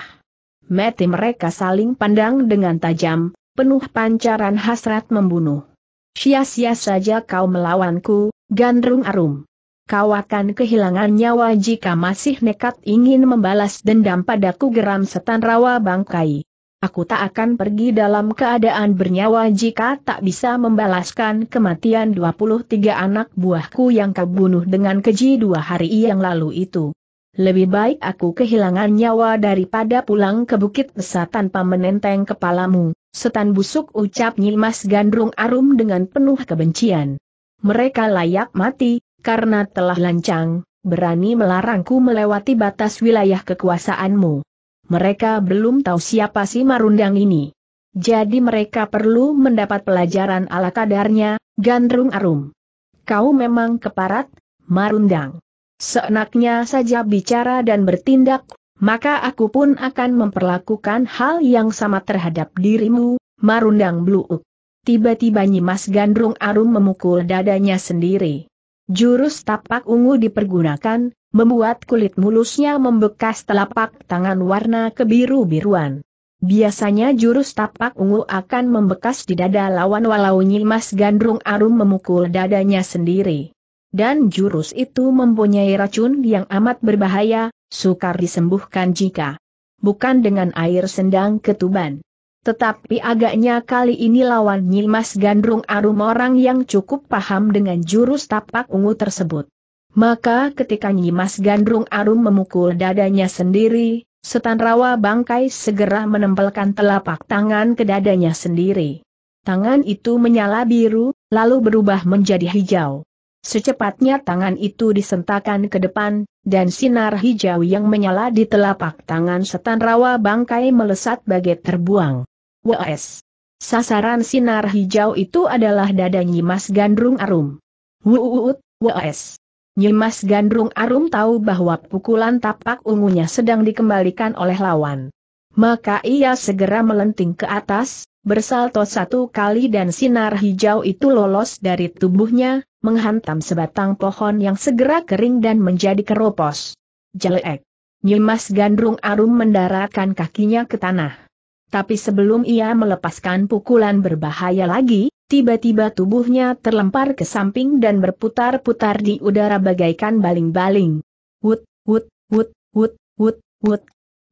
Mati mereka saling pandang dengan tajam, penuh pancaran hasrat membunuh. Sia-sia saja kau melawanku, Gandrung Arum kau akan kehilangan nyawa jika masih nekat ingin membalas dendam padaku geram setan rawa bangkai. Aku tak akan pergi dalam keadaan bernyawa jika tak bisa membalaskan kematian 23 anak buahku yang kau bunuh dengan keji dua hari yang lalu itu. Lebih baik aku kehilangan nyawa daripada pulang ke Bukit Besa tanpa menenteng kepalamu, setan busuk ucap Nyimas Gandrung Arum dengan penuh kebencian. Mereka layak mati, karena telah lancang, berani melarangku melewati batas wilayah kekuasaanmu. Mereka belum tahu siapa si Marundang ini. Jadi mereka perlu mendapat pelajaran ala kadarnya, Gandrung Arum. Kau memang keparat, Marundang. Seenaknya saja bicara dan bertindak, maka aku pun akan memperlakukan hal yang sama terhadap dirimu, Marundang Bluuk. Tiba-tiba Nyimas Gandrung Arum memukul dadanya sendiri. Jurus tapak ungu dipergunakan, membuat kulit mulusnya membekas telapak tangan warna kebiru-biruan. Biasanya jurus tapak ungu akan membekas di dada lawan walau Nyimas Gandrung Arum memukul dadanya sendiri. Dan jurus itu mempunyai racun yang amat berbahaya, sukar disembuhkan jika bukan dengan air sendang ketuban. Tetapi agaknya kali ini lawan Nyimas Gandrung Arum orang yang cukup paham dengan jurus tapak ungu tersebut. Maka ketika Nyimas Gandrung Arum memukul dadanya sendiri, setan rawa bangkai segera menempelkan telapak tangan ke dadanya sendiri. Tangan itu menyala biru, lalu berubah menjadi hijau. Secepatnya tangan itu disentakkan ke depan, dan sinar hijau yang menyala di telapak tangan setan rawa bangkai melesat bagai terbuang. WS. Sasaran sinar hijau itu adalah dada Nyimas Gandrung Arum. Wuut, WS. Nyimas Gandrung Arum tahu bahwa pukulan tapak ungunya sedang dikembalikan oleh lawan. Maka ia segera melenting ke atas, bersalto satu kali dan sinar hijau itu lolos dari tubuhnya, menghantam sebatang pohon yang segera kering dan menjadi keropos. Jelek. Nyimas Gandrung Arum mendaratkan kakinya ke tanah. Tapi sebelum ia melepaskan pukulan berbahaya lagi, Tiba-tiba tubuhnya terlempar ke samping dan berputar-putar di udara bagaikan baling-baling. Wut, wut, wut, wut, wut, wut.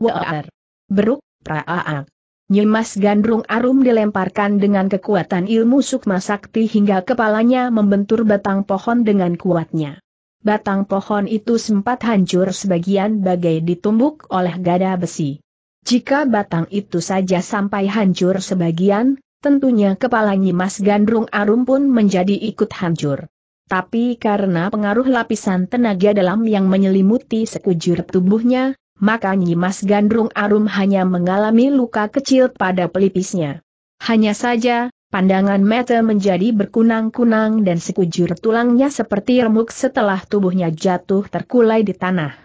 Waar. Beruk, praak. Nyemas gandrung arum dilemparkan dengan kekuatan ilmu sukma sakti hingga kepalanya membentur batang pohon dengan kuatnya. Batang pohon itu sempat hancur sebagian bagai ditumbuk oleh gada besi. Jika batang itu saja sampai hancur sebagian, tentunya kepala Nyimas Gandrung Arum pun menjadi ikut hancur. Tapi karena pengaruh lapisan tenaga dalam yang menyelimuti sekujur tubuhnya, maka Nyimas Gandrung Arum hanya mengalami luka kecil pada pelipisnya. Hanya saja, pandangan mata menjadi berkunang-kunang dan sekujur tulangnya seperti remuk setelah tubuhnya jatuh terkulai di tanah.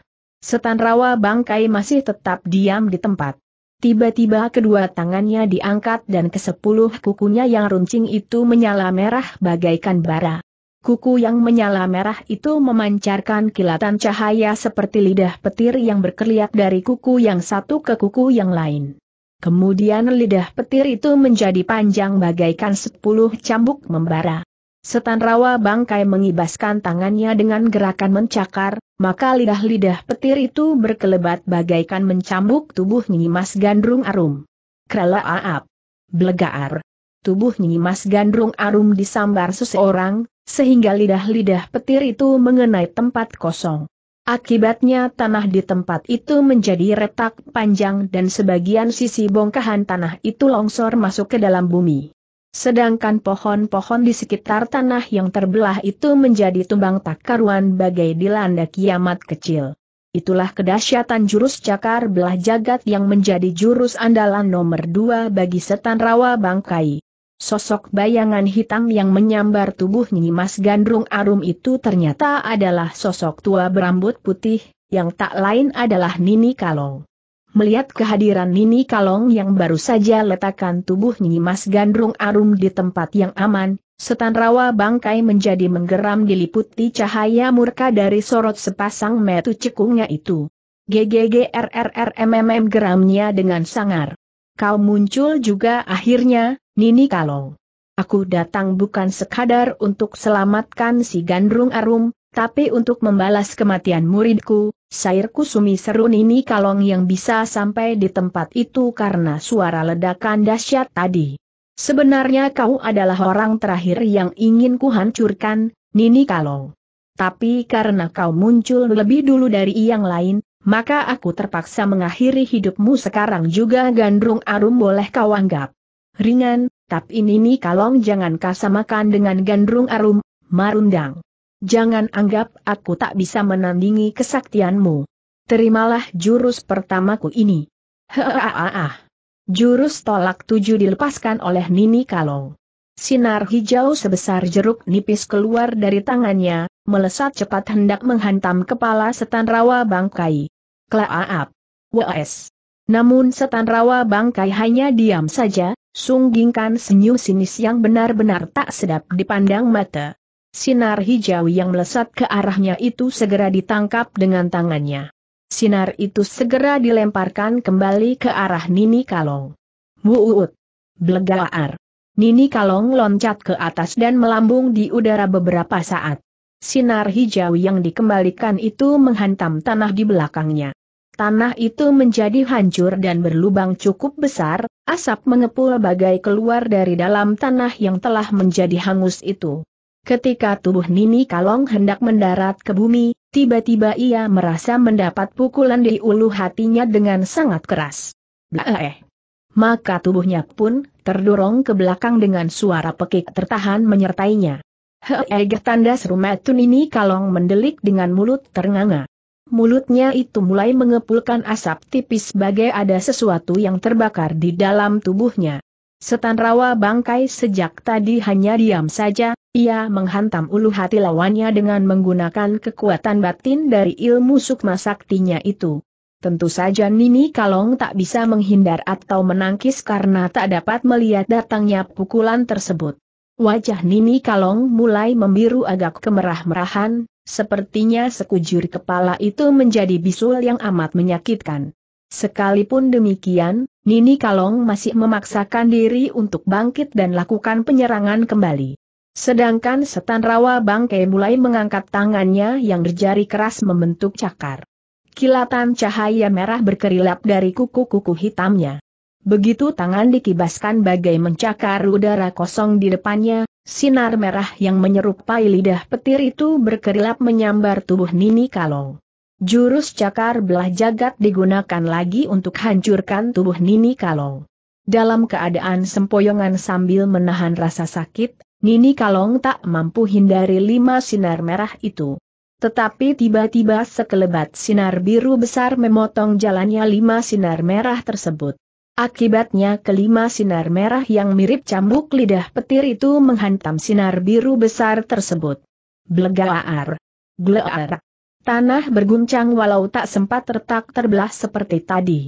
Setan rawa bangkai masih tetap diam di tempat. Tiba-tiba kedua tangannya diangkat dan kesepuluh kukunya yang runcing itu menyala merah bagaikan bara. Kuku yang menyala merah itu memancarkan kilatan cahaya seperti lidah petir yang berkeliat dari kuku yang satu ke kuku yang lain. Kemudian lidah petir itu menjadi panjang bagaikan sepuluh cambuk membara. Setan rawa bangkai mengibaskan tangannya dengan gerakan mencakar, maka lidah-lidah petir itu berkelebat bagaikan mencambuk tubuh Nyimas Gandrung Arum. Krala aap. Blegaar. Tubuh Nyimas Gandrung Arum disambar seseorang, sehingga lidah-lidah petir itu mengenai tempat kosong. Akibatnya tanah di tempat itu menjadi retak panjang dan sebagian sisi bongkahan tanah itu longsor masuk ke dalam bumi. Sedangkan pohon-pohon di sekitar tanah yang terbelah itu menjadi tumbang tak karuan bagai dilanda kiamat kecil. Itulah kedahsyatan jurus cakar belah jagat yang menjadi jurus andalan nomor dua bagi setan rawa bangkai. Sosok bayangan hitam yang menyambar tubuh Nyimas Gandrung Arum itu ternyata adalah sosok tua berambut putih, yang tak lain adalah Nini Kalong. Melihat kehadiran Nini Kalong yang baru saja letakkan tubuh Nyimas Gandrung Arum di tempat yang aman, setan rawa bangkai menjadi menggeram diliputi cahaya murka dari sorot sepasang metu cekungnya itu. GGGRRRMMM geramnya dengan sangar. Kau muncul juga akhirnya, Nini Kalong. Aku datang bukan sekadar untuk selamatkan si Gandrung Arum, tapi untuk membalas kematian muridku, Sair Kusumi seru Nini Kalong yang bisa sampai di tempat itu karena suara ledakan dahsyat tadi. Sebenarnya kau adalah orang terakhir yang ingin kuhancurkan, Nini Kalong. Tapi karena kau muncul lebih dulu dari yang lain, maka aku terpaksa mengakhiri hidupmu sekarang juga gandrung arum boleh kau anggap. Ringan, tapi Nini Kalong jangan kasamakan dengan gandrung arum, marundang. Jangan anggap aku tak bisa menandingi kesaktianmu. Terimalah jurus pertamaku ini. Haaah. Jurus tolak tujuh dilepaskan oleh Nini Kalong. Sinar hijau sebesar jeruk nipis keluar dari tangannya, melesat cepat hendak menghantam kepala setan rawa bangkai. Klaap. Wes. Namun setan rawa bangkai hanya diam saja, sunggingkan senyum sinis yang benar-benar tak sedap dipandang mata. Sinar hijau yang melesat ke arahnya itu segera ditangkap dengan tangannya. Sinar itu segera dilemparkan kembali ke arah Nini Kalong. Wuut! Blegaar! Nini Kalong loncat ke atas dan melambung di udara beberapa saat. Sinar hijau yang dikembalikan itu menghantam tanah di belakangnya. Tanah itu menjadi hancur dan berlubang cukup besar, asap mengepul bagai keluar dari dalam tanah yang telah menjadi hangus itu. Ketika tubuh Nini Kalong hendak mendarat ke bumi, tiba-tiba ia merasa mendapat pukulan di ulu hatinya dengan sangat keras. Blaeh. Maka tubuhnya pun terdorong ke belakang dengan suara pekik tertahan menyertainya. Heege tanda seru Matun ini kalong mendelik dengan mulut ternganga. Mulutnya itu mulai mengepulkan asap tipis bagai ada sesuatu yang terbakar di dalam tubuhnya. Setan rawa bangkai sejak tadi hanya diam saja, ia menghantam ulu hati lawannya dengan menggunakan kekuatan batin dari ilmu sukma saktinya itu. Tentu saja Nini Kalong tak bisa menghindar atau menangkis karena tak dapat melihat datangnya pukulan tersebut. Wajah Nini Kalong mulai membiru agak kemerah-merahan, sepertinya sekujur kepala itu menjadi bisul yang amat menyakitkan. Sekalipun demikian, Nini Kalong masih memaksakan diri untuk bangkit dan lakukan penyerangan kembali. Sedangkan setan rawa bangkai mulai mengangkat tangannya yang berjari keras membentuk cakar. Kilatan cahaya merah berkerilap dari kuku-kuku hitamnya. Begitu tangan dikibaskan bagai mencakar udara kosong di depannya, sinar merah yang menyerupai lidah petir itu berkerilap menyambar tubuh Nini Kalong. Jurus cakar belah jagat digunakan lagi untuk hancurkan tubuh Nini Kalong. Dalam keadaan sempoyongan sambil menahan rasa sakit, Nini Kalong tak mampu hindari lima sinar merah itu. Tetapi tiba-tiba sekelebat sinar biru besar memotong jalannya lima sinar merah tersebut. Akibatnya kelima sinar merah yang mirip cambuk lidah petir itu menghantam sinar biru besar tersebut. Blegaar. Glear. Tanah berguncang walau tak sempat retak terbelah seperti tadi.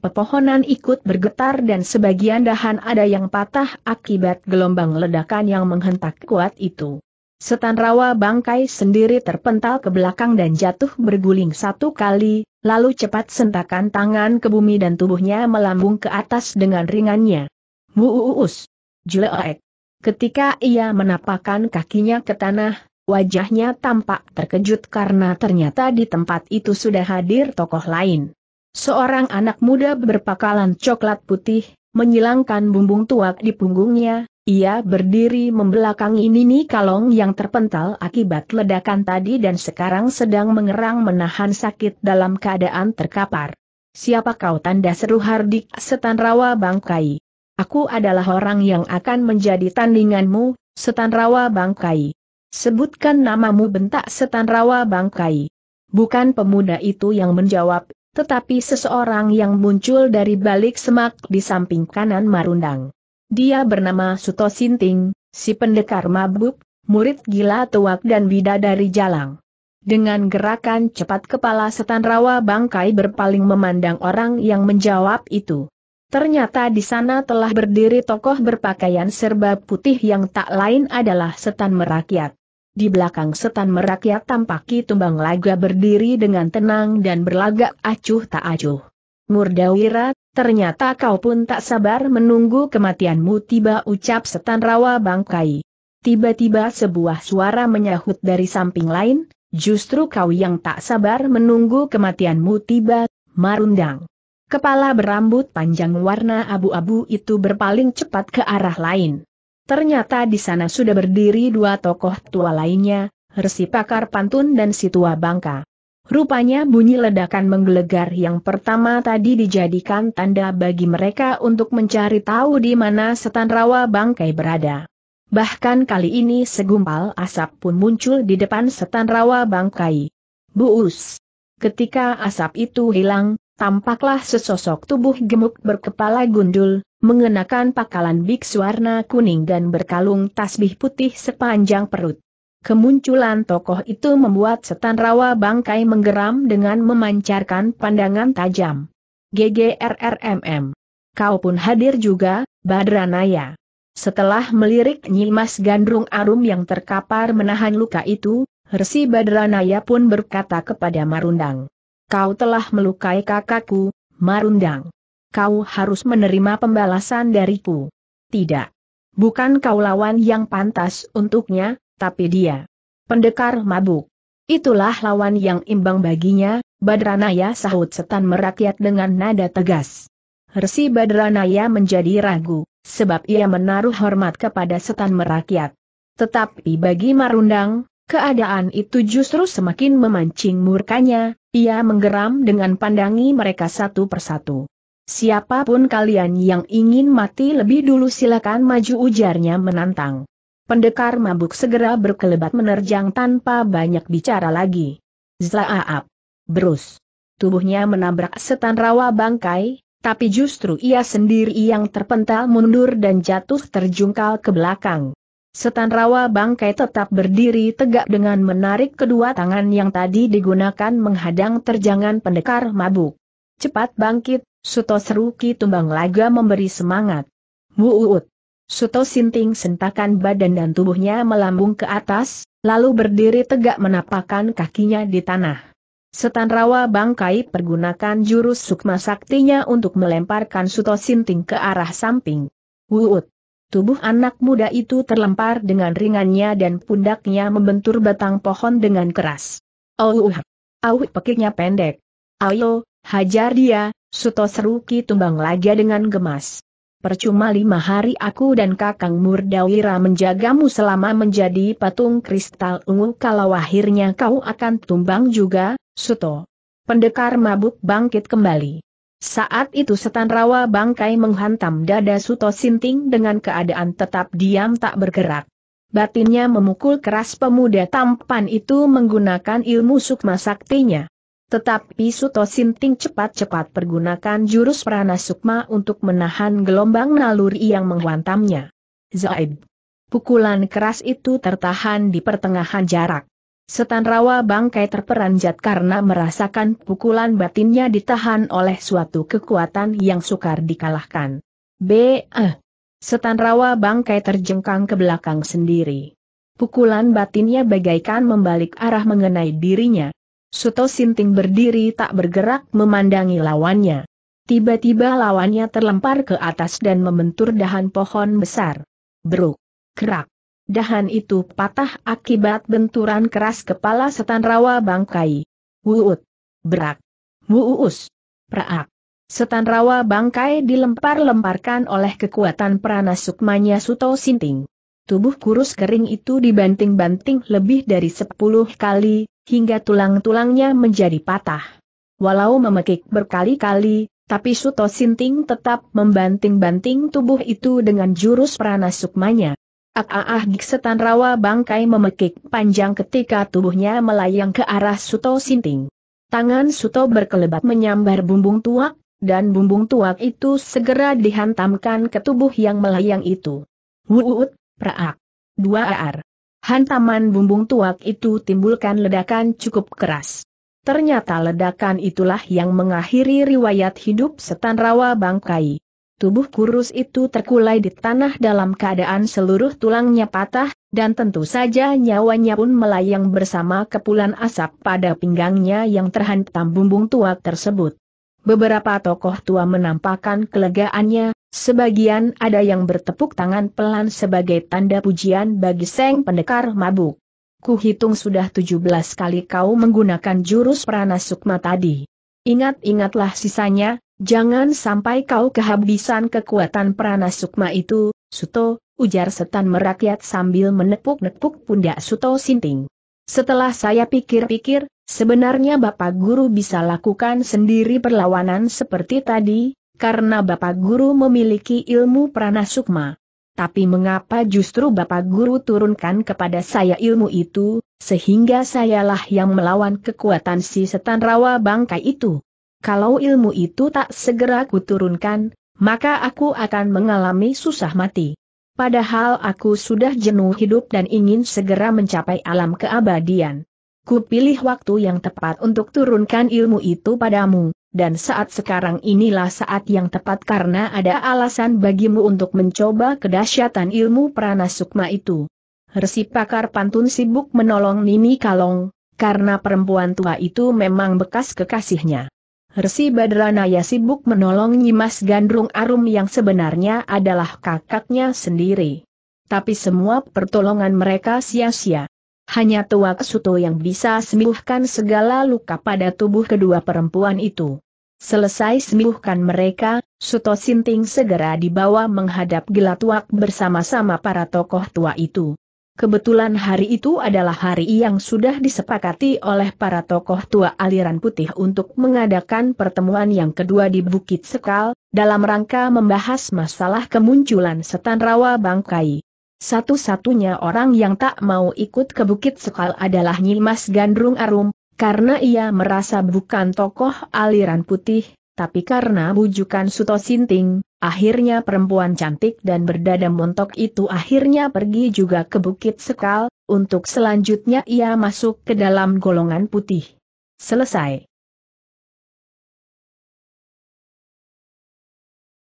Pepohonan ikut bergetar dan sebagian dahan ada yang patah akibat gelombang ledakan yang menghentak kuat itu. Setan rawa bangkai sendiri terpental ke belakang dan jatuh berguling satu kali, lalu cepat sentakan tangan ke bumi dan tubuhnya melambung ke atas dengan ringannya. Muus! Jelek! Ketika ia menapakkan kakinya ke tanah, wajahnya tampak terkejut karena ternyata di tempat itu sudah hadir tokoh lain. Seorang anak muda berpakalan coklat putih, menyilangkan bumbung tuak di punggungnya, ia berdiri membelakangi Nini Kalong yang terpental akibat ledakan tadi dan sekarang sedang mengerang menahan sakit dalam keadaan terkapar. Siapa kau tanda seru Hardik Setan Rawa Bangkai? Aku adalah orang yang akan menjadi tandinganmu, Setan Rawa Bangkai. Sebutkan namamu bentak Setan Rawa Bangkai. Bukan pemuda itu yang menjawab, tetapi seseorang yang muncul dari balik semak di samping kanan Marundang. Dia bernama Suto Sinting, si pendekar mabuk, murid gila tuak dan bidadari jalang. Dengan gerakan cepat kepala setan rawa bangkai berpaling memandang orang yang menjawab itu. Ternyata di sana telah berdiri tokoh berpakaian serba putih yang tak lain adalah setan merakyat. Di belakang setan merakyat tampaki tumbang laga berdiri dengan tenang dan berlagak acuh tak acuh. Murdawira, ternyata kau pun tak sabar menunggu kematianmu tiba ucap setan rawa bangkai. Tiba-tiba sebuah suara menyahut dari samping lain, justru kau yang tak sabar menunggu kematianmu tiba, marundang. Kepala berambut panjang warna abu-abu itu berpaling cepat ke arah lain. Ternyata di sana sudah berdiri dua tokoh tua lainnya, Resi Pakar Pantun dan si tua Bangka. Rupanya bunyi ledakan menggelegar yang pertama tadi dijadikan tanda bagi mereka untuk mencari tahu di mana setan rawa bangkai berada. Bahkan kali ini segumpal asap pun muncul di depan setan rawa bangkai. Buus! Ketika asap itu hilang, tampaklah sesosok tubuh gemuk berkepala gundul, mengenakan pakalan biksu warna kuning dan berkalung tasbih putih sepanjang perut. Kemunculan tokoh itu membuat setan rawa bangkai menggeram dengan memancarkan pandangan tajam. GGRRMM. Kau pun hadir juga, Badranaya. Setelah melirik Nyimas Gandrung Arum yang terkapar menahan luka itu, Resi Badranaya pun berkata kepada Marundang. Kau telah melukai kakakku, Marundang kau harus menerima pembalasan dariku. Tidak. Bukan kau lawan yang pantas untuknya, tapi dia. Pendekar mabuk. Itulah lawan yang imbang baginya, Badranaya sahut setan merakyat dengan nada tegas. Resi Badranaya menjadi ragu, sebab ia menaruh hormat kepada setan merakyat. Tetapi bagi Marundang, keadaan itu justru semakin memancing murkanya, ia menggeram dengan pandangi mereka satu persatu. Siapa pun kalian yang ingin mati lebih dulu silakan maju ujarnya menantang. Pendekar mabuk segera berkelebat menerjang tanpa banyak bicara lagi. Zaap. Berus. Tubuhnya menabrak setan rawa bangkai, tapi justru ia sendiri yang terpental mundur dan jatuh terjungkal ke belakang. Setan rawa bangkai tetap berdiri tegak dengan menarik kedua tangan yang tadi digunakan menghadang terjangan pendekar mabuk. Cepat bangkit, Suto Seruki Tumbang Laga memberi semangat. Muut. Suto Sinting sentakan badan dan tubuhnya melambung ke atas, lalu berdiri tegak menapakkan kakinya di tanah. Setan rawa bangkai pergunakan jurus sukma saktinya untuk melemparkan Suto Sinting ke arah samping. Wuut. Tubuh anak muda itu terlempar dengan ringannya dan pundaknya membentur batang pohon dengan keras. Oh, Auh pekiknya pendek. Ayo, hajar dia, Suto Seruki tumbang lagi dengan gemas. Percuma lima hari aku dan Kakang Murdawira menjagamu selama menjadi patung kristal ungu kalau akhirnya kau akan tumbang juga, Suto. Pendekar mabuk bangkit kembali. Saat itu setan rawa bangkai menghantam dada Suto Sinting dengan keadaan tetap diam tak bergerak. Batinnya memukul keras pemuda tampan itu menggunakan ilmu sukma saktinya. Tetapi Suto Sinting cepat-cepat pergunakan jurus prana sukma untuk menahan gelombang naluri yang menghantamnya. Zaid. Pukulan keras itu tertahan di pertengahan jarak. Setan rawa bangkai terperanjat karena merasakan pukulan batinnya ditahan oleh suatu kekuatan yang sukar dikalahkan. B. Eh. Setan rawa bangkai terjengkang ke belakang sendiri. Pukulan batinnya bagaikan membalik arah mengenai dirinya. Suto Sinting berdiri tak bergerak memandangi lawannya. Tiba-tiba lawannya terlempar ke atas dan membentur dahan pohon besar. Bruk. Kerak. Dahan itu patah akibat benturan keras kepala setan rawa bangkai. Wuut. Berak. Wuus. Praak. Setan rawa bangkai dilempar-lemparkan oleh kekuatan pranasukmanya Suto Sinting. Tubuh kurus kering itu dibanting-banting lebih dari sepuluh kali, hingga tulang-tulangnya menjadi patah. Walau memekik berkali-kali, tapi Suto Sinting tetap membanting-banting tubuh itu dengan jurus pranasukmanya. Ah-ah setan rawa bangkai memekik panjang ketika tubuhnya melayang ke arah Suto Sinting. Tangan Suto berkelebat menyambar bumbung tuak, dan bumbung tuak itu segera dihantamkan ke tubuh yang melayang itu. Wuut, praak. Dua ar. Hantaman bumbung tuak itu timbulkan ledakan cukup keras. Ternyata ledakan itulah yang mengakhiri riwayat hidup setan rawa bangkai. Tubuh kurus itu terkulai di tanah dalam keadaan seluruh tulangnya patah, dan tentu saja nyawanya pun melayang bersama kepulan asap pada pinggangnya yang terhantam bumbung tuak tersebut. Beberapa tokoh tua menampakkan kelegaannya, Sebagian ada yang bertepuk tangan pelan sebagai tanda pujian bagi Seng Pendekar Mabuk. Kuhitung sudah 17 kali kau menggunakan jurus pranasukma tadi. Ingat-ingatlah sisanya, jangan sampai kau kehabisan kekuatan pranasukma itu, Suto, ujar setan merakyat sambil menepuk-nepuk pundak Suto Sinting. Setelah saya pikir-pikir, sebenarnya Bapak Guru bisa lakukan sendiri perlawanan seperti tadi, karena Bapak Guru memiliki ilmu pranasukma. Tapi mengapa justru Bapak Guru turunkan kepada saya ilmu itu, sehingga sayalah yang melawan kekuatan si setan rawa bangkai itu? Kalau ilmu itu tak segera kuturunkan, maka aku akan mengalami susah mati. Padahal aku sudah jenuh hidup dan ingin segera mencapai alam keabadian. Kupilih waktu yang tepat untuk turunkan ilmu itu padamu dan saat sekarang inilah saat yang tepat karena ada alasan bagimu untuk mencoba kedahsyatan ilmu pranasukma itu. Resi pakar pantun sibuk menolong Nini Kalong, karena perempuan tua itu memang bekas kekasihnya. Resi Badranaya sibuk menolong Nyimas Gandrung Arum yang sebenarnya adalah kakaknya sendiri. Tapi semua pertolongan mereka sia-sia. Hanya tua Suto yang bisa sembuhkan segala luka pada tubuh kedua perempuan itu. Selesai sembuhkan mereka, Suto Sinting segera dibawa menghadap Gelatuak bersama-sama para tokoh tua itu. Kebetulan hari itu adalah hari yang sudah disepakati oleh para tokoh tua aliran putih untuk mengadakan pertemuan yang kedua di Bukit Sekal, dalam rangka membahas masalah kemunculan setan rawa bangkai. Satu-satunya orang yang tak mau ikut ke Bukit Sekal adalah Nyimas Gandrung Arum, karena ia merasa bukan tokoh aliran putih, tapi karena bujukan Suto Sinting, akhirnya perempuan cantik dan berdada montok itu akhirnya pergi juga ke Bukit Sekal, untuk selanjutnya ia masuk ke dalam golongan putih. Selesai.